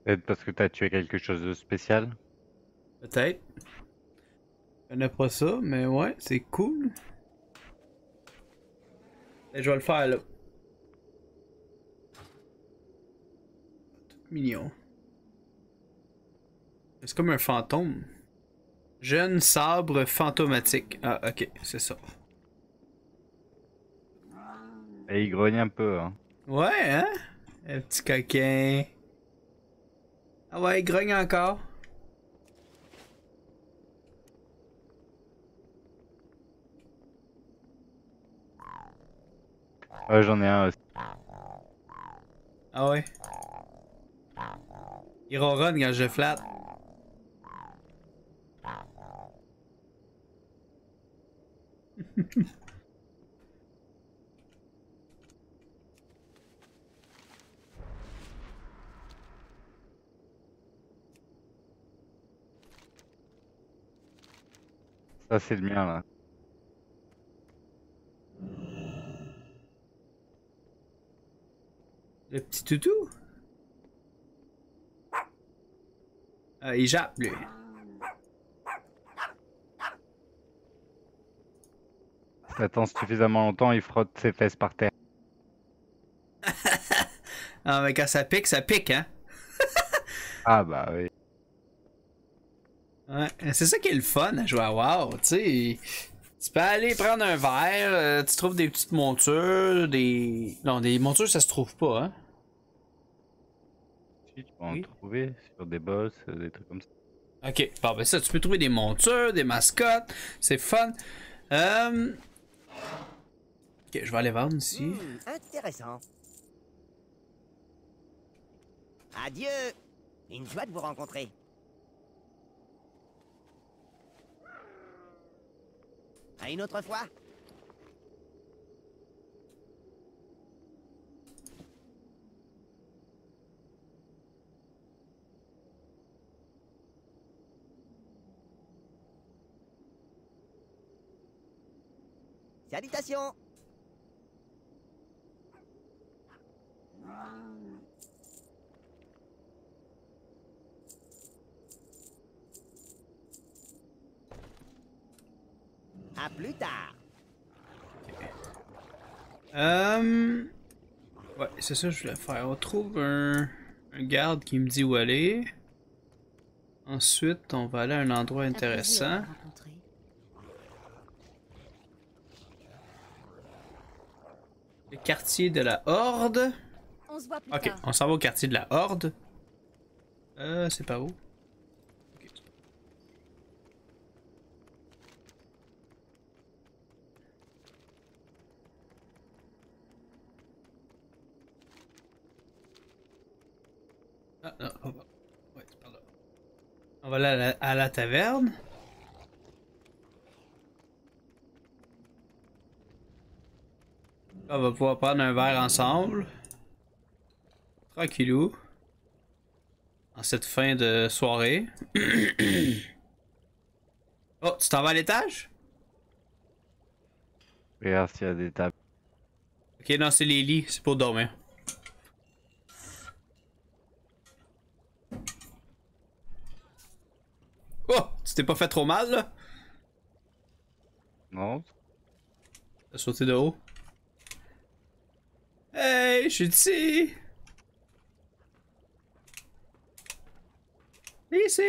Peut-être parce que t'as tué quelque chose de spécial? Peut-être. Je connais pas ça, mais ouais, c'est cool. Et je vais le faire là. Tout mignon. C'est comme un fantôme. Jeune sabre fantomatique. Ah, ok, c'est ça. Et il grogne un peu, hein. Ouais, hein? Un petit coquin. Ah ouais, il grogne encore. Ouais, j'en ai un aussi. Ah ouais. Il ronronne quand je flatte. Ça, c'est le mien, là. Le petit toutou? Ah, il jappe, lui. T'attends suffisamment longtemps, il frotte ses fesses par terre. Ah, mais quand ça pique, ça pique, hein? Ah bah oui. Ouais, c'est ça qui est le fun à jouer à WoW, tu sais. Tu peux aller prendre un verre, euh, tu trouves des petites montures, des... Non, des montures, ça se trouve pas, hein? Si, tu peux en trouver sur des boss, euh, des trucs comme ça. Ok, bon, ben ça, tu peux trouver des montures, des mascottes, c'est fun. Euh... Je vais aller vendre ici. Hmm, intéressant. Adieu Une joie de vous rencontrer. À une autre fois Salutations À plus tard. Euh... Ouais, c'est ça que je voulais faire. On trouve un garde qui me dit où aller. Ensuite, on va aller à un endroit intéressant. Quartier de la Horde. On se voit plus Ok, tard. on s'en va au quartier de la Horde. Euh, c'est pas où? Ah, non, on va. Ouais, c'est par là. On va aller à la, à la taverne. On va pouvoir prendre un verre ensemble. Tranquillou. En cette fin de soirée. oh, tu t'en vas à l'étage? Regarde s'il y a des tables. Ok, non, c'est les lits, c'est pour dormir. Oh, tu t'es pas fait trop mal là? Non? T'as sauté de haut? Hey, je suis ici! Ici!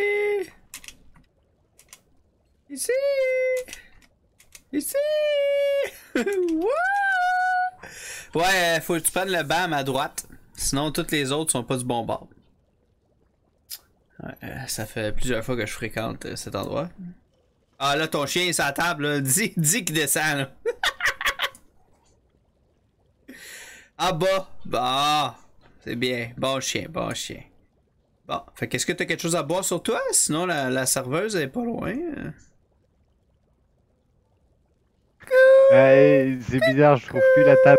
Ici! Ici! Ouais, faut que tu prennes le BAM à droite. Sinon, toutes les autres sont pas du bon bord. Ouais, euh, ça fait plusieurs fois que je fréquente euh, cet endroit. Ah là, ton chien est sur la table, là. Dis, dis qu'il descend, là. Ah bas! Bah! C'est bien. Bon chien, bon chien. Bon, fait qu'est-ce que t'as quelque chose à boire sur toi? Sinon, la, la serveuse elle est pas loin. c'est bizarre, je trouve plus la table.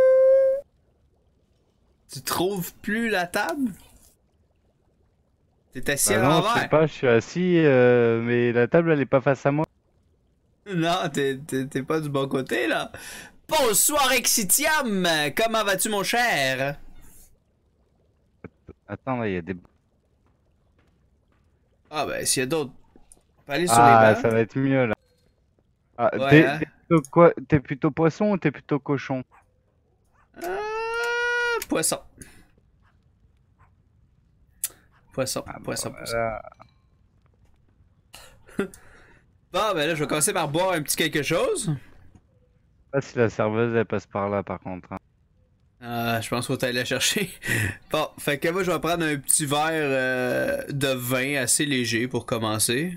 Tu trouves plus la table? T'es assis Bah à non, je l'envers? sais pas, je suis assis, euh, mais la table elle est pas face à moi. Non, t'es pas du bon côté, là. Bonsoir, Exitium! Comment vas-tu, mon cher? Attends, là, il y a des. Ah, ben, s'il y a d'autres. On peut aller sur Ah, les bancs. ça va être mieux là. Ah, Ouais, t'es hein. t'es plutôt quoi T'es plutôt poisson ou t'es plutôt cochon? Euh, poisson. Poisson, Ah, poisson, poisson. Voilà. Bon, ben là, je vais commencer par boire un petit quelque chose. Je sais pas si la serveuse elle passe par là par contre. hein. Euh, je pense qu'il faut aller la chercher. bon, fait que moi, je vais prendre un petit verre euh, de vin assez léger pour commencer.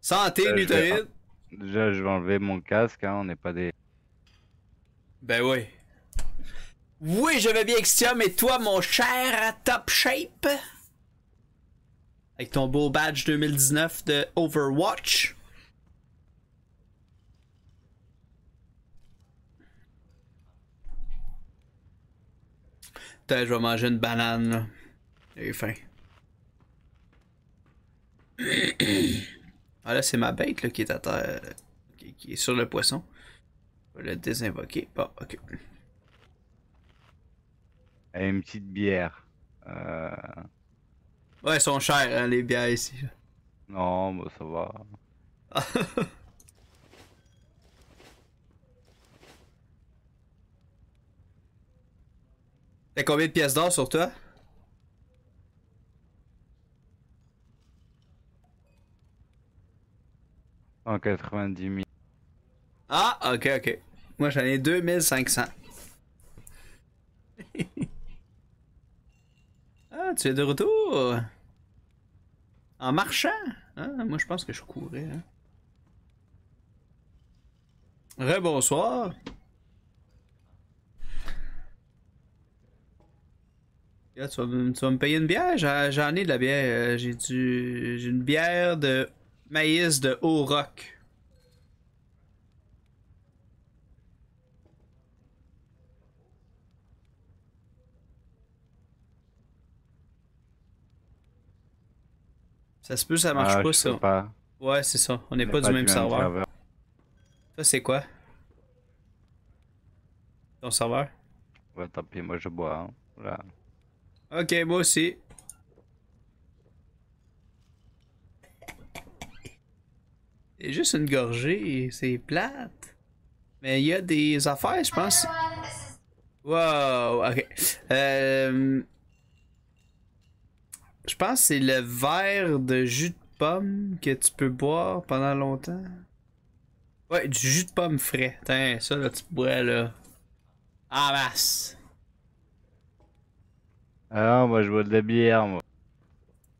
Santé, Euh. Déjà, je vais enlever mon casque, hein, on n'est pas des. Ben oui. Oui, je vais bien, Extium, et toi, mon cher Top Shape? Avec ton beau badge 2019 de Overwatch. Peut-être je vais manger une banane, là. J'ai faim. ah là, c'est ma bête, là, qui est à terre. Qui, qui est sur le poisson. Je vais le désinvoquer. Bon, ok. Et une petite bière. Euh... Ouais, elles sont chères, hein, les bières ici. Non, bah ça va. T'as combien de pièces d'or sur toi? En 90 000. Ah, ok, ok. Moi, j'en ai 2500. ah, tu es de retour? En marchant? Ah, moi, je pense que je courais. Hein. Rebonsoir. Là, tu, vas, me- tu vas me payer une bière? J'en ai de la bière. Euh, J'ai du. J'ai une bière de maïs de haut rock. Ça se peut, ça marche Ah, pas, ça. pas. Ouais, c'est ça. On n'est pas, du même serveur. serveur. Ça, c'est quoi? Ton serveur? Ouais, tant pis, moi je bois. hein. Voilà. Ok, moi aussi. C'est juste une gorgée, c'est plate. Mais il y a des affaires, je pense. Wow, ok. Euh, Je pense que c'est le verre de jus de pomme que tu peux boire pendant longtemps. Ouais, du jus de pomme frais. Tiens, ça là, tu bois là. En masse. Ah non, moi je bois de la bière, moi.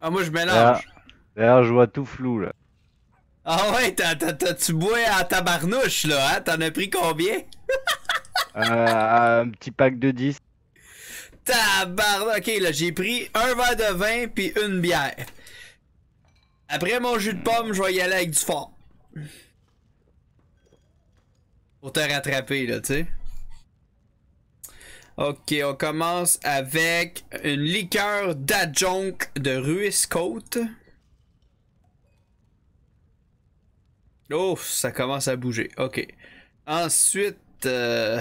Ah, moi je mélange. d'ailleurs, je vois tout flou là. Ah ouais, t'as- tu bois à tabarnouche là, hein? T'en as pris combien? Euh, un petit pack de 10. Tabarnak, ok, là, j'ai pris un verre de vin puis une bière. Après mon jus de pomme, je vais y aller avec du fort. Pour te rattraper, là, tu sais. Ok, on commence avec une liqueur d'adjonc de Ruiscote. Oh, ça commence à bouger. Ok. Ensuite, euh,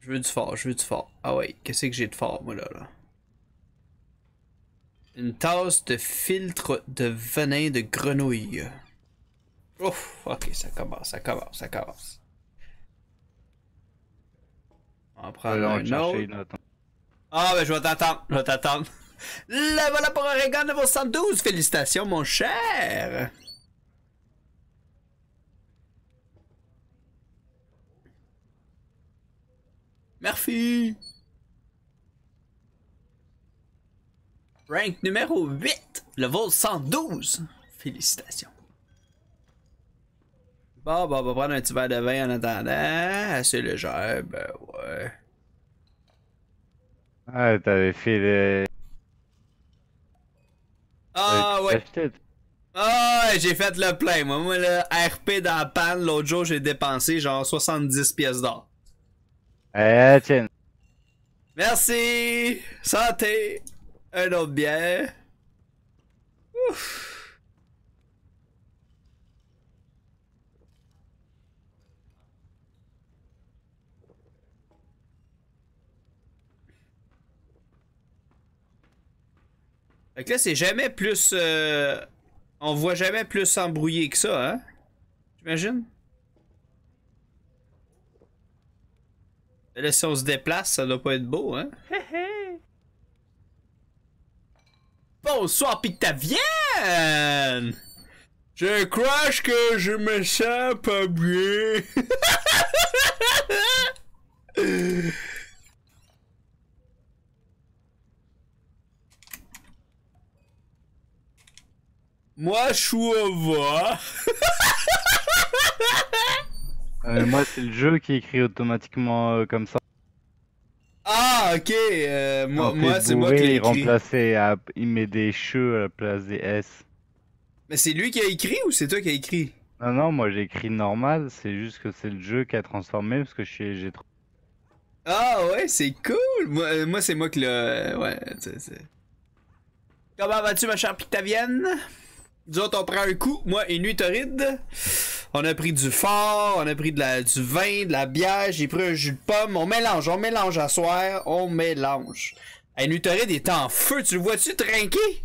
je veux du fort, je veux du fort. Ah ouais, qu'est-ce que j'ai de fort, moi, là, là? Une tasse de filtre de venin de grenouille. Ouf, ok, ça commence, ça commence, ça commence. On va en prendre on un chercher autre. une autre. Ah, ben je vais t'attendre, je vais t'attendre. Le voilà pour Oregon niveau 112. Félicitations, mon cher. Merci. Rank numéro 8, level 112. Félicitations. Bon, bon, on va prendre un petit verre de vin en attendant. Assez légère, ben ouais. Ah, t'avais fait les. Ah ouais. Ah ouais, j'ai fait le plein. Moi, moi le RP dans la panne, l'autre jour, j'ai dépensé genre 70 pièces d'or. Eh, tiens. Merci! Santé! Un autre bière. Ouf. Fait que là, c'est jamais plus. euh, On voit jamais plus embrouillé que ça, hein? J'imagine? Là, si on se déplace, ça doit pas être beau, hein? Bonsoir, Pictavienne! Je crois que je me sens pas bien. Moi, je suis au va. Euh, moi, c'est le jeu qui écrit automatiquement euh, comme ça. Ah, ok. euh, moi, moi c'est moi qui l'ai il écrit. remplaçait à- Il met des cheux à la place des S. Mais c'est lui qui a écrit ou c'est toi qui a écrit? Non, non, moi j'ai écrit normal, c'est juste que c'est le jeu qui a transformé parce que je suis- j'ai trop. Ah ouais, c'est cool. Moi, euh, moi c'est moi qui l'a. Ouais, c'est. c'est- Comment vas-tu, ma chère Pictavienne? Nous on prend un coup, moi et Nuit. On a pris du fort, on a pris du vin, de la bière, j'ai pris un jus de pomme. On mélange, on mélange à soir, on mélange. Hey, Nuit est en feu, tu le vois-tu trinquer?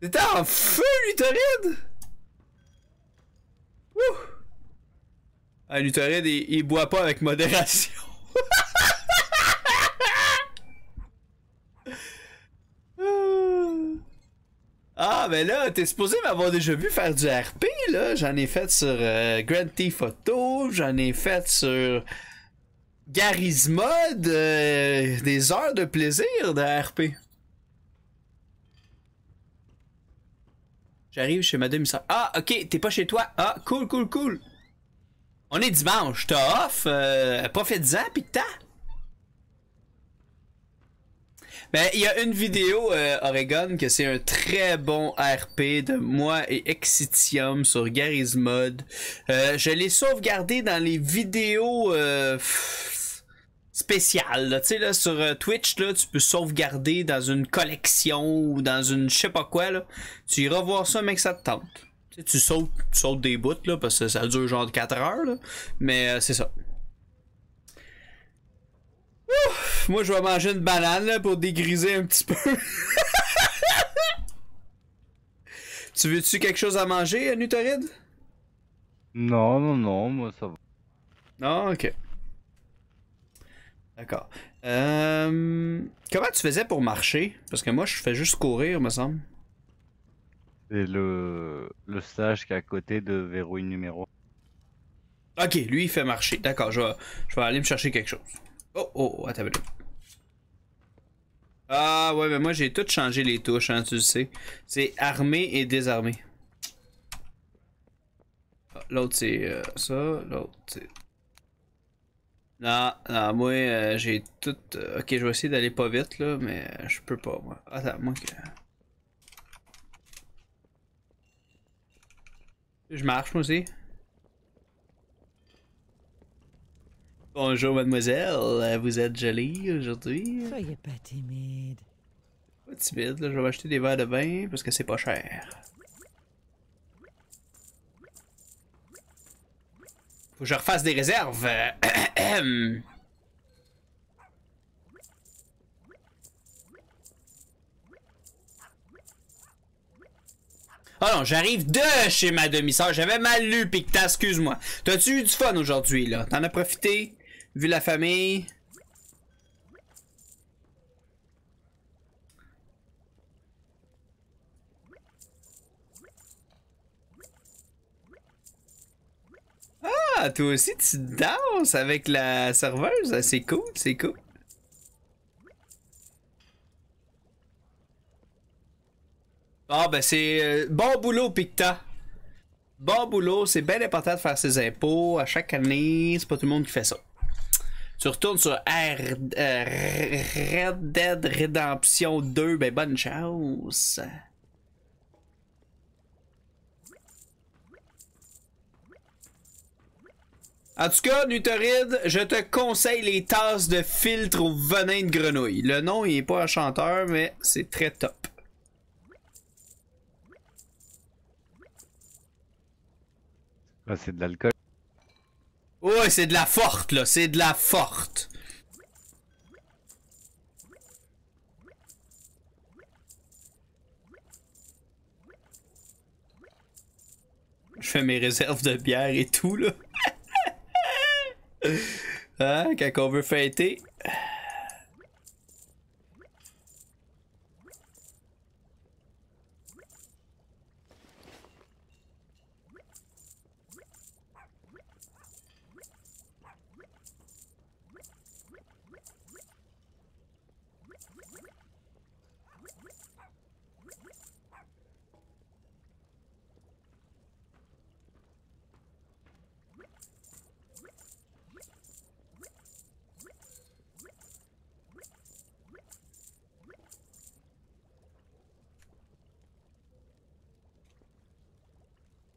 T'es en feu, Nuit Torride? Wouh! Torride, il, il boit pas avec modération. Ah, ben là, t'es supposé m'avoir déjà vu faire du RP, là. J'en ai fait sur euh, Grand Theft Auto, j'en ai fait sur Garry's Mod, euh, des heures de plaisir de RP. J'arrive chez ma demi-sœur. Ah, ok, t'es pas chez toi. Ah, cool, cool, cool. On est dimanche, t'as off, euh, profite-en, pis t'as. Ben, il y a une vidéo, euh, Oregon, que c'est un très bon RP de moi et Exitium sur Garry's Mod. Euh, je l'ai sauvegardé dans les vidéos euh, spéciales. Tu sais, là, sur euh, Twitch, là, tu peux sauvegarder dans une collection ou dans une je sais pas quoi. Là. Tu iras voir ça, mec, ça te tente. Tu sautes, tu sautes des bouts, là, parce que ça dure genre 4 heures. Là. Mais euh, c'est ça. Ouf, moi, je vais manger une banane là, pour dégriser un petit peu. tu veux-tu quelque chose à manger, Nutoride? Non, non, non, moi ça va. Ah, ok. D'accord. Euh, comment tu faisais pour marcher? Parce que moi, je fais juste courir, me semble. C'est le, le stage qui est à côté de verrouille numéro. Ok, lui, il fait marcher. D'accord, je vais, je vais aller me chercher quelque chose. Oh, oh, oh, attends. Ah, ouais, mais moi, j'ai tout changé les touches, hein, tu le sais. C'est armé et désarmé. Ah, L'autre, c'est euh, ça. L'autre, c'est... Non, non, moi, euh, j'ai tout... euh, ok, je vais essayer d'aller pas vite, là, mais je peux pas, moi. Attends, moi que... Je marche, moi aussi. Bonjour, mademoiselle. Euh, Vous êtes jolie aujourd'hui? Soyez pas timide. Pas timide, là. Je vais m'acheter des verres de vin parce que c'est pas cher. Faut que je refasse des réserves. Ah non, j'arrive de chez ma demi-sœur. J'avais mal lu, Picta, excuse-moi. T'as-tu eu du fun aujourd'hui, là? T'en as profité? Vu la famille? Ah, toi aussi, tu danses avec la serveuse? Ah, C'est cool, c'est cool. Ah, ben c'est euh, bon boulot, Picta. Bon boulot, c'est bien important de faire ses impôts à chaque année. C'est pas tout le monde qui fait ça. Tu retournes sur R, euh, Red Dead Redemption 2, ben bonne chance. En tout cas, Nutoride, je te conseille les tasses de filtre au venin de grenouille. Le nom, il est pas enchanteur, mais c'est très top. Là, c'est de l'alcool. Ouais, c'est de la forte, là. C'est de la forte. Je fais mes réserves de bière et tout, là. hein, quand on veut fêter.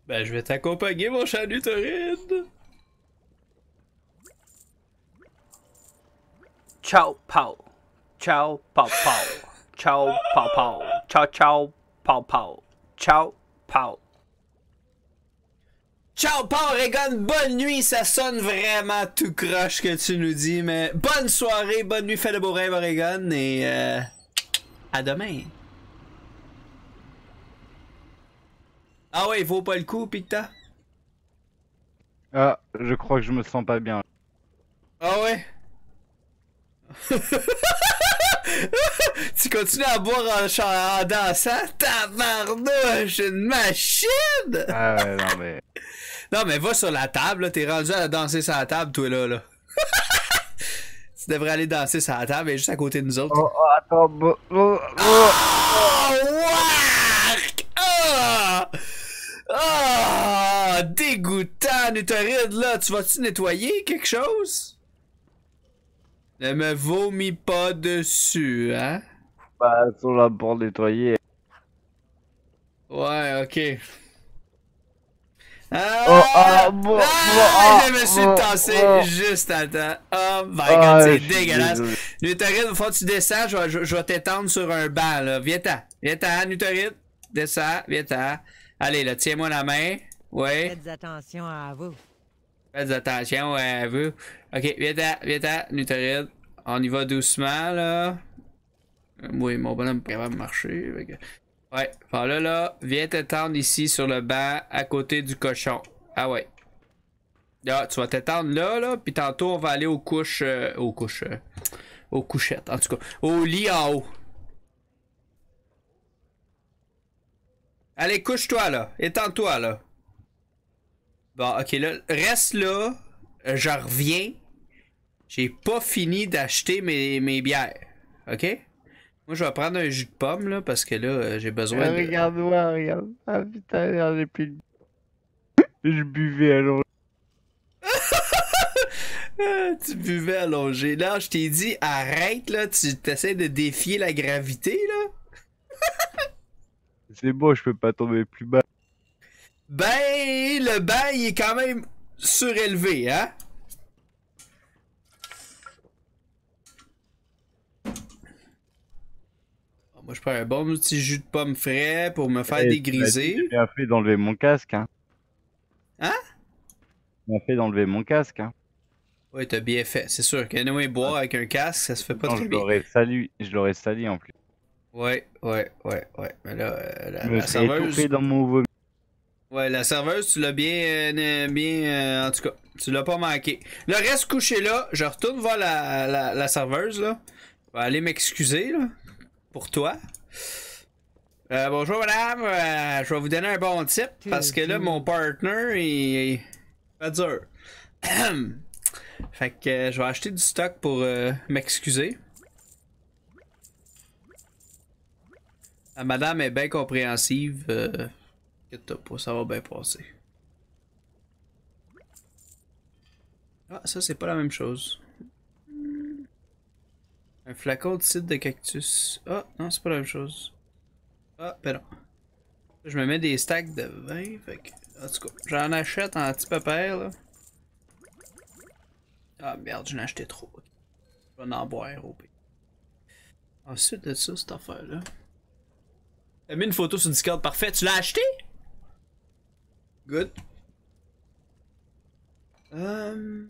Ben, je vais t'accompagner, mon chat Luthoride. Ciao, pao. Ciao, pao, pao. Ciao, pao, pao. Ciao, ciao, pao, pao. Ciao, pao. Ciao, Paul Oregon, bonne nuit, ça sonne vraiment tout croche que tu nous dis, mais bonne soirée, bonne nuit, fais de beaux rêves, Oregon, et euh, à demain. Ah ouais, il vaut pas le coup, Picta? Ah, je crois que je me sens pas bien. Ah ouais? tu continues à boire en, en dansant? Tabarnouche, une machine! Ah ouais, non mais. Non, mais va sur la table, là. T'es rendu à danser sur la table, toi, là, là. tu devrais aller danser sur la table, est juste à côté de nous autres. Oh, oh, attends, oh, oh. Oh! Ah! Ah! Dégoûtant, Nutoride, là. Tu vas-tu nettoyer quelque chose? Ne me vomis pas dessus, hein? Bah, sur la pour nettoyer. Ouais, ok. Ah! Oh, ah, bon, Ah, ah, je me suis tassé bon. juste à temps. Oh my Ah, god, c'est dégueulasse. Nutoride, faut que tu descends, je vais, je, je vais t'étendre sur un banc, là. Viens-t'en. Viens-t'en, Nutoride. Descends, viens-t'en. Allez, là, tiens-moi la main. Ouais. Faites attention à vous. Faites attention à vous. Ok, viens-t'en, viens-t'en, Nutoride. On y va doucement, là. Oui, mon bonhomme est capable de marcher. Ouais, par là, là, viens t'étendre ici sur le banc à côté du cochon. Ah ouais. Là, tu vas t'étendre là, là, puis tantôt on va aller aux couches. euh, aux couches. euh, aux couchettes, en tout cas. Au lit en haut. Allez, couche-toi là. Étends-toi là. Bon, ok, là, reste là. Je reviens. J'ai pas fini d'acheter mes, mes bières. Ok? Moi, je vais prendre un jus de pomme là, parce que là, euh, j'ai besoin Ah, de. Regarde-moi, regarde. Ah putain, j'en ai plus de... Je buvais alors. Ah, tu buvais allongé. Là, je t'ai dit, arrête, là, tu t'essaies de défier la gravité, là. C'est bon, je peux pas tomber plus bas. Ben, le banc, il est quand même surélevé, hein? Ah, Moi, je prends un bon petit jus de pomme frais pour me faire Eh, dégriser. tu bien fait d'enlever mon casque, hein. Hein? Tu fait d'enlever mon casque, hein. Oui, t'as bien fait. C'est sûr qu'anyway, boire avec un casque, ça se fait pas Non, très je bien. l'aurais sali, je l'aurais sali en plus. Ouais, ouais, ouais, ouais. Mais là, euh, la, Je me la serais serveuse. dans mon vomi. Ouais, la serveuse, tu l'as bien, euh, bien, euh, en tout cas, tu l'as pas manqué. Le reste couché là, je retourne voir la, la, la serveuse là. Je vais aller m'excuser là, pour toi. Euh, bonjour madame, Euh, je vais vous donner un bon tip parce que là mon partner il, il pas dur. fait que euh, je vais acheter du stock pour euh, m'excuser. La madame est bien compréhensive. Euh, pas, ça va bien passer. Ah, ça c'est pas la même chose. Un flacon de cidre de cactus. Ah, non, c'est pas la même chose. Ah, ben non. Je me mets des stacks de vin, fait que... En tout cas, j'en achète en petit papier, là. Ah, merde, j'en ai acheté trop. Je vais en boire au pire. Ensuite de ça, cette affaire-là. T'as mis une photo sur Discord, parfait. Tu l'as acheté? Good. Um...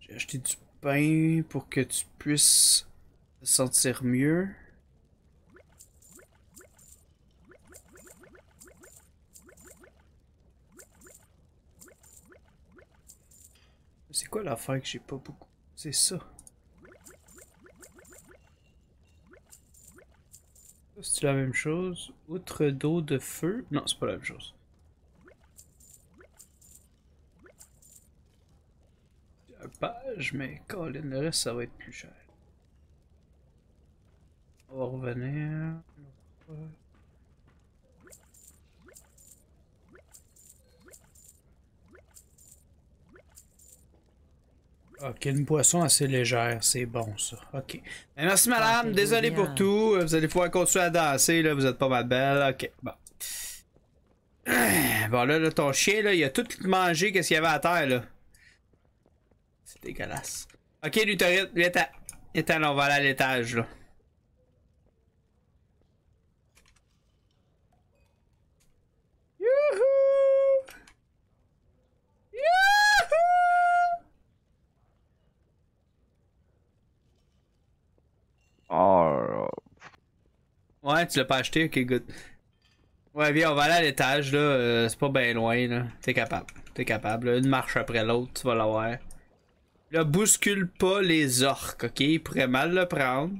J'ai acheté du pain pour que tu puisses te sentir mieux. C'est quoi l'affaire que j'ai pas beaucoup? C'est ça. C'est la même chose. Outre d'eau de feu. Non, c'est pas la même chose. Un page, mais Colin, le reste, ça va être plus cher. On va revenir. Ok, une boisson assez légère, c'est bon ça. Ok. Ben, merci madame, désolé pour tout. Vous allez pouvoir continuer à danser, là, vous êtes pas mal belle. Ok, bon. Bon là, là, ton chien, là, il a tout mangé qu'est-ce qu'il y avait à terre, là? C'est dégueulasse. Ok, Luthorite. Viens-t'en, là, on va aller à l'étage, là. Youhou! Youhou! Oh là là. Ouais, tu l'as pas acheté, ok, good. Ouais, viens, on va aller à l'étage, là. euh, c'est pas bien loin, là. T'es capable. T'es capable. là. Une marche après l'autre, tu vas l'avoir. Là, bouscule pas les orques, ok? Ils pourraient mal le prendre.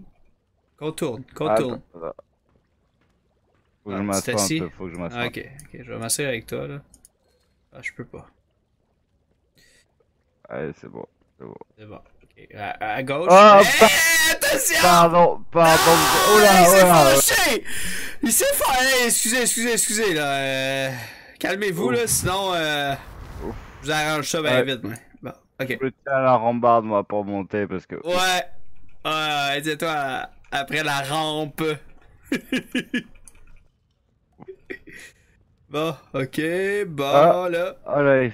Contourne, contourne. Faut que Ah, je peu, faut que je m'assoie. Ah, ok, ok, je vais m'asseoir avec toi, là. Ah, je peux pas. Allez, c'est bon. C'est bon. C'est bon. À, à gauche. Oh, Hey, pa- attention! Pardon, pardon. Ah, Oh là, il oh s'est là. fâché! Il s'est fâché! Hey, excusez, excusez, excusez, là. euh, Calmez-vous, là, sinon, euh, je vous arrange ça bien Ouais. vite, moi. Bon, ok. Je tiens à la rambarde, moi, pour monter, parce que... Ouais. Ouais, dis-toi, après la rampe. bon, ok, bon, Ah. là. Oh là, il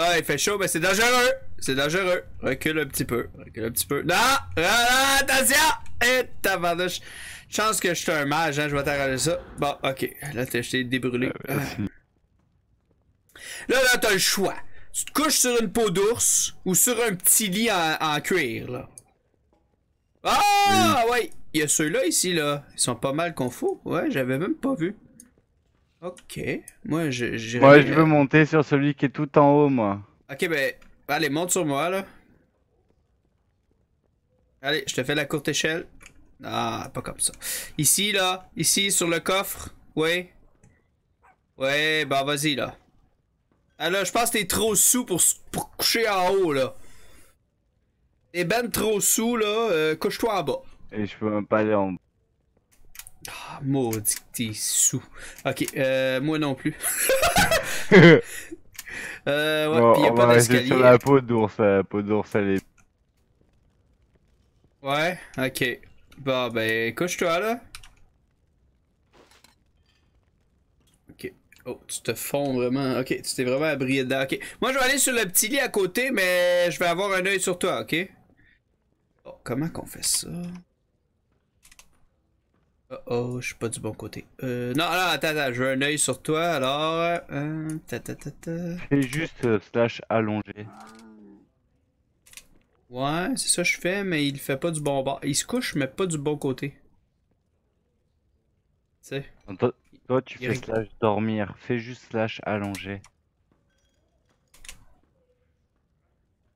ah. Ah, il fait chaud, mais c'est dangereux. C'est dangereux. Recule un petit peu. Recule un petit peu. Non! Ah, attention! Et tabarnouche. Chance que je suis un mage, hein. Je vais t'arranger ça. Bon, ok. Là, t'es- je t'ai débrûlé. Ah. Là, là, t'as le choix. Tu te couches sur une peau d'ours ou sur un petit lit en, en cuir, là. Ah, oui! il y a ceux-là ici, là. Ils sont pas mal confus. Ouais, j'avais même pas vu. Ok. Moi, je- j'irais Moi, je veux monter sur celui qui est tout en haut, moi. Ok, ben, allez, monte sur moi, là. Allez, je te fais la courte échelle. Ah, pas comme ça. Ici, là. Ici, sur le coffre. Ouais. Ouais, bah vas-y, là. Ah là, je pense que t'es trop sous pour, pour coucher en haut, là. T'es ben trop sous, là. euh, Couche-toi en bas. Et je peux même pas aller en Ah, maudit que t'es sous. Ok, euh, moi non plus. euh, ouais, Bon, pis y a on pas va rester d'escalier. sur la peau d'ours. La peau d'ours, elle est... Ouais, ok. Bon, ben, couche-toi là. Ok. Oh, tu te fonds vraiment. Ok, tu t'es vraiment abrié dedans. Ok. Moi, je vais aller sur le petit lit à côté, mais je vais avoir un œil sur toi, ok? Oh, comment qu'on fait ça? Oh oh, je suis pas du bon côté. Euh, non, non, attends, attends, je veux un œil sur toi, alors. Euh, ta, ta, ta, ta. Fais juste euh, slash allongé. Ouais, c'est ça que je fais, mais il fait pas du bon bord. Il se couche, mais pas du bon côté. Tu Toi, toi, tu Il fais slash dormir. Fais juste slash allongé.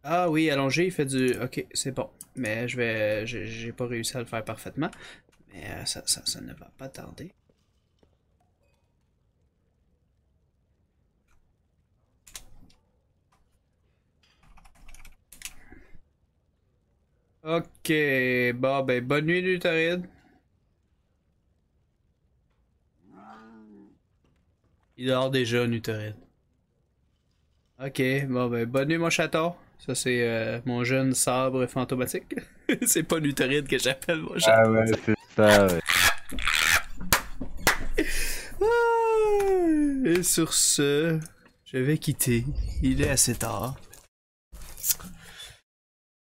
Ah oui, allongé, il fait du. Ok, c'est bon. Mais je vais. J'ai pas réussi à le faire parfaitement. Mais euh, ça, ça, ça ne va pas tarder. Ok, bon ben bonne nuit Lutaride. Il dort déjà Nutaride. Ok, bon ben bonne nuit mon chaton. Ça c'est euh, mon jeune sabre fantomatique. c'est pas Nutaride que j'appelle mon chaton. Ah ouais, ça, ouais. Ah, Et sur ce, je vais quitter. Il est assez tard.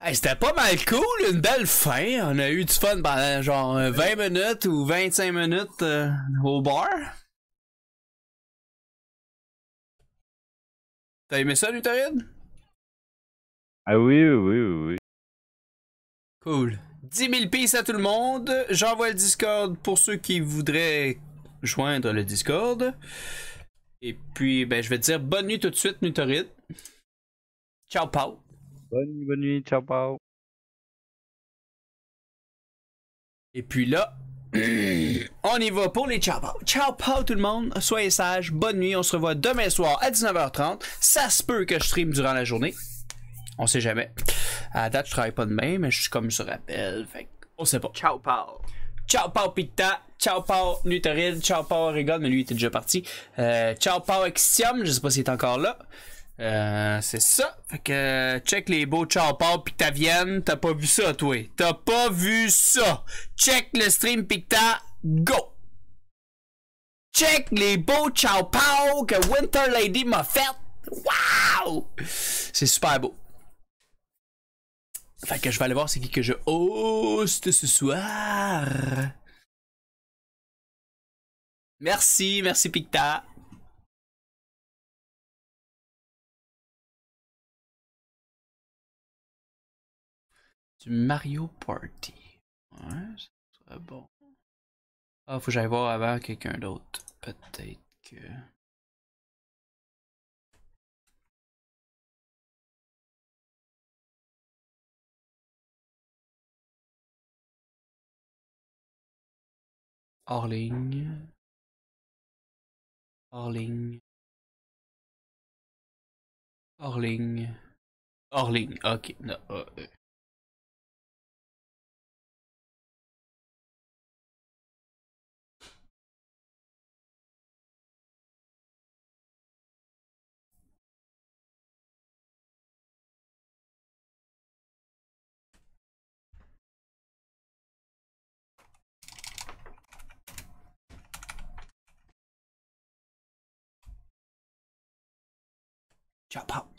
Hey, C'était pas mal cool, une belle fin. On a eu du fun pendant genre euh, 20 minutes ou 25 minutes euh, au bar. T'as aimé ça, Lutaride? Ah oui, oui, oui, oui. Cool. 10 000 pistes à tout le monde. J'envoie le Discord pour ceux qui voudraient joindre le Discord. Et puis, ben, je vais te dire bonne nuit tout de suite, Nutoride. Ciao, Pau. Bonne nuit, bonne nuit, ciao, pao. Et puis là, on y va pour les ciao, Pau. Ciao, Pau tout le monde. Soyez sages. Bonne nuit. On se revoit demain soir à 19h30. Ça se peut que je stream durant la journée. On sait jamais. À la date, je travaille pas demain, mais je suis comme sur appel. Fait que on sait pas. Ciao, Paul. Ciao Pao Picta, ciao Pao Nutoril, ciao Pao Oregon, mais lui il était déjà parti. Euh, ciao Pao Extium, je sais pas s'il est encore là. Euh, c'est ça. Fait que euh, check les beaux ciao Pao Pictavienne. T'as pas vu ça, toi? T'as pas vu ça? Check le stream Picta. Go! Check les beaux ciao Pao que Winter Lady m'a fait. Wow! C'est super beau. Fait que je vais aller voir c'est qui que je host ce soir. Merci, merci Picta. Du Mario Party. Ouais, ça serait bon. Ah, faut que j'aille voir avant quelqu'un d'autre. Peut-être que. Hors ligne. Hors ligne. Hors ligne. Hors ligne. Ok. Non, Ciao, Pau.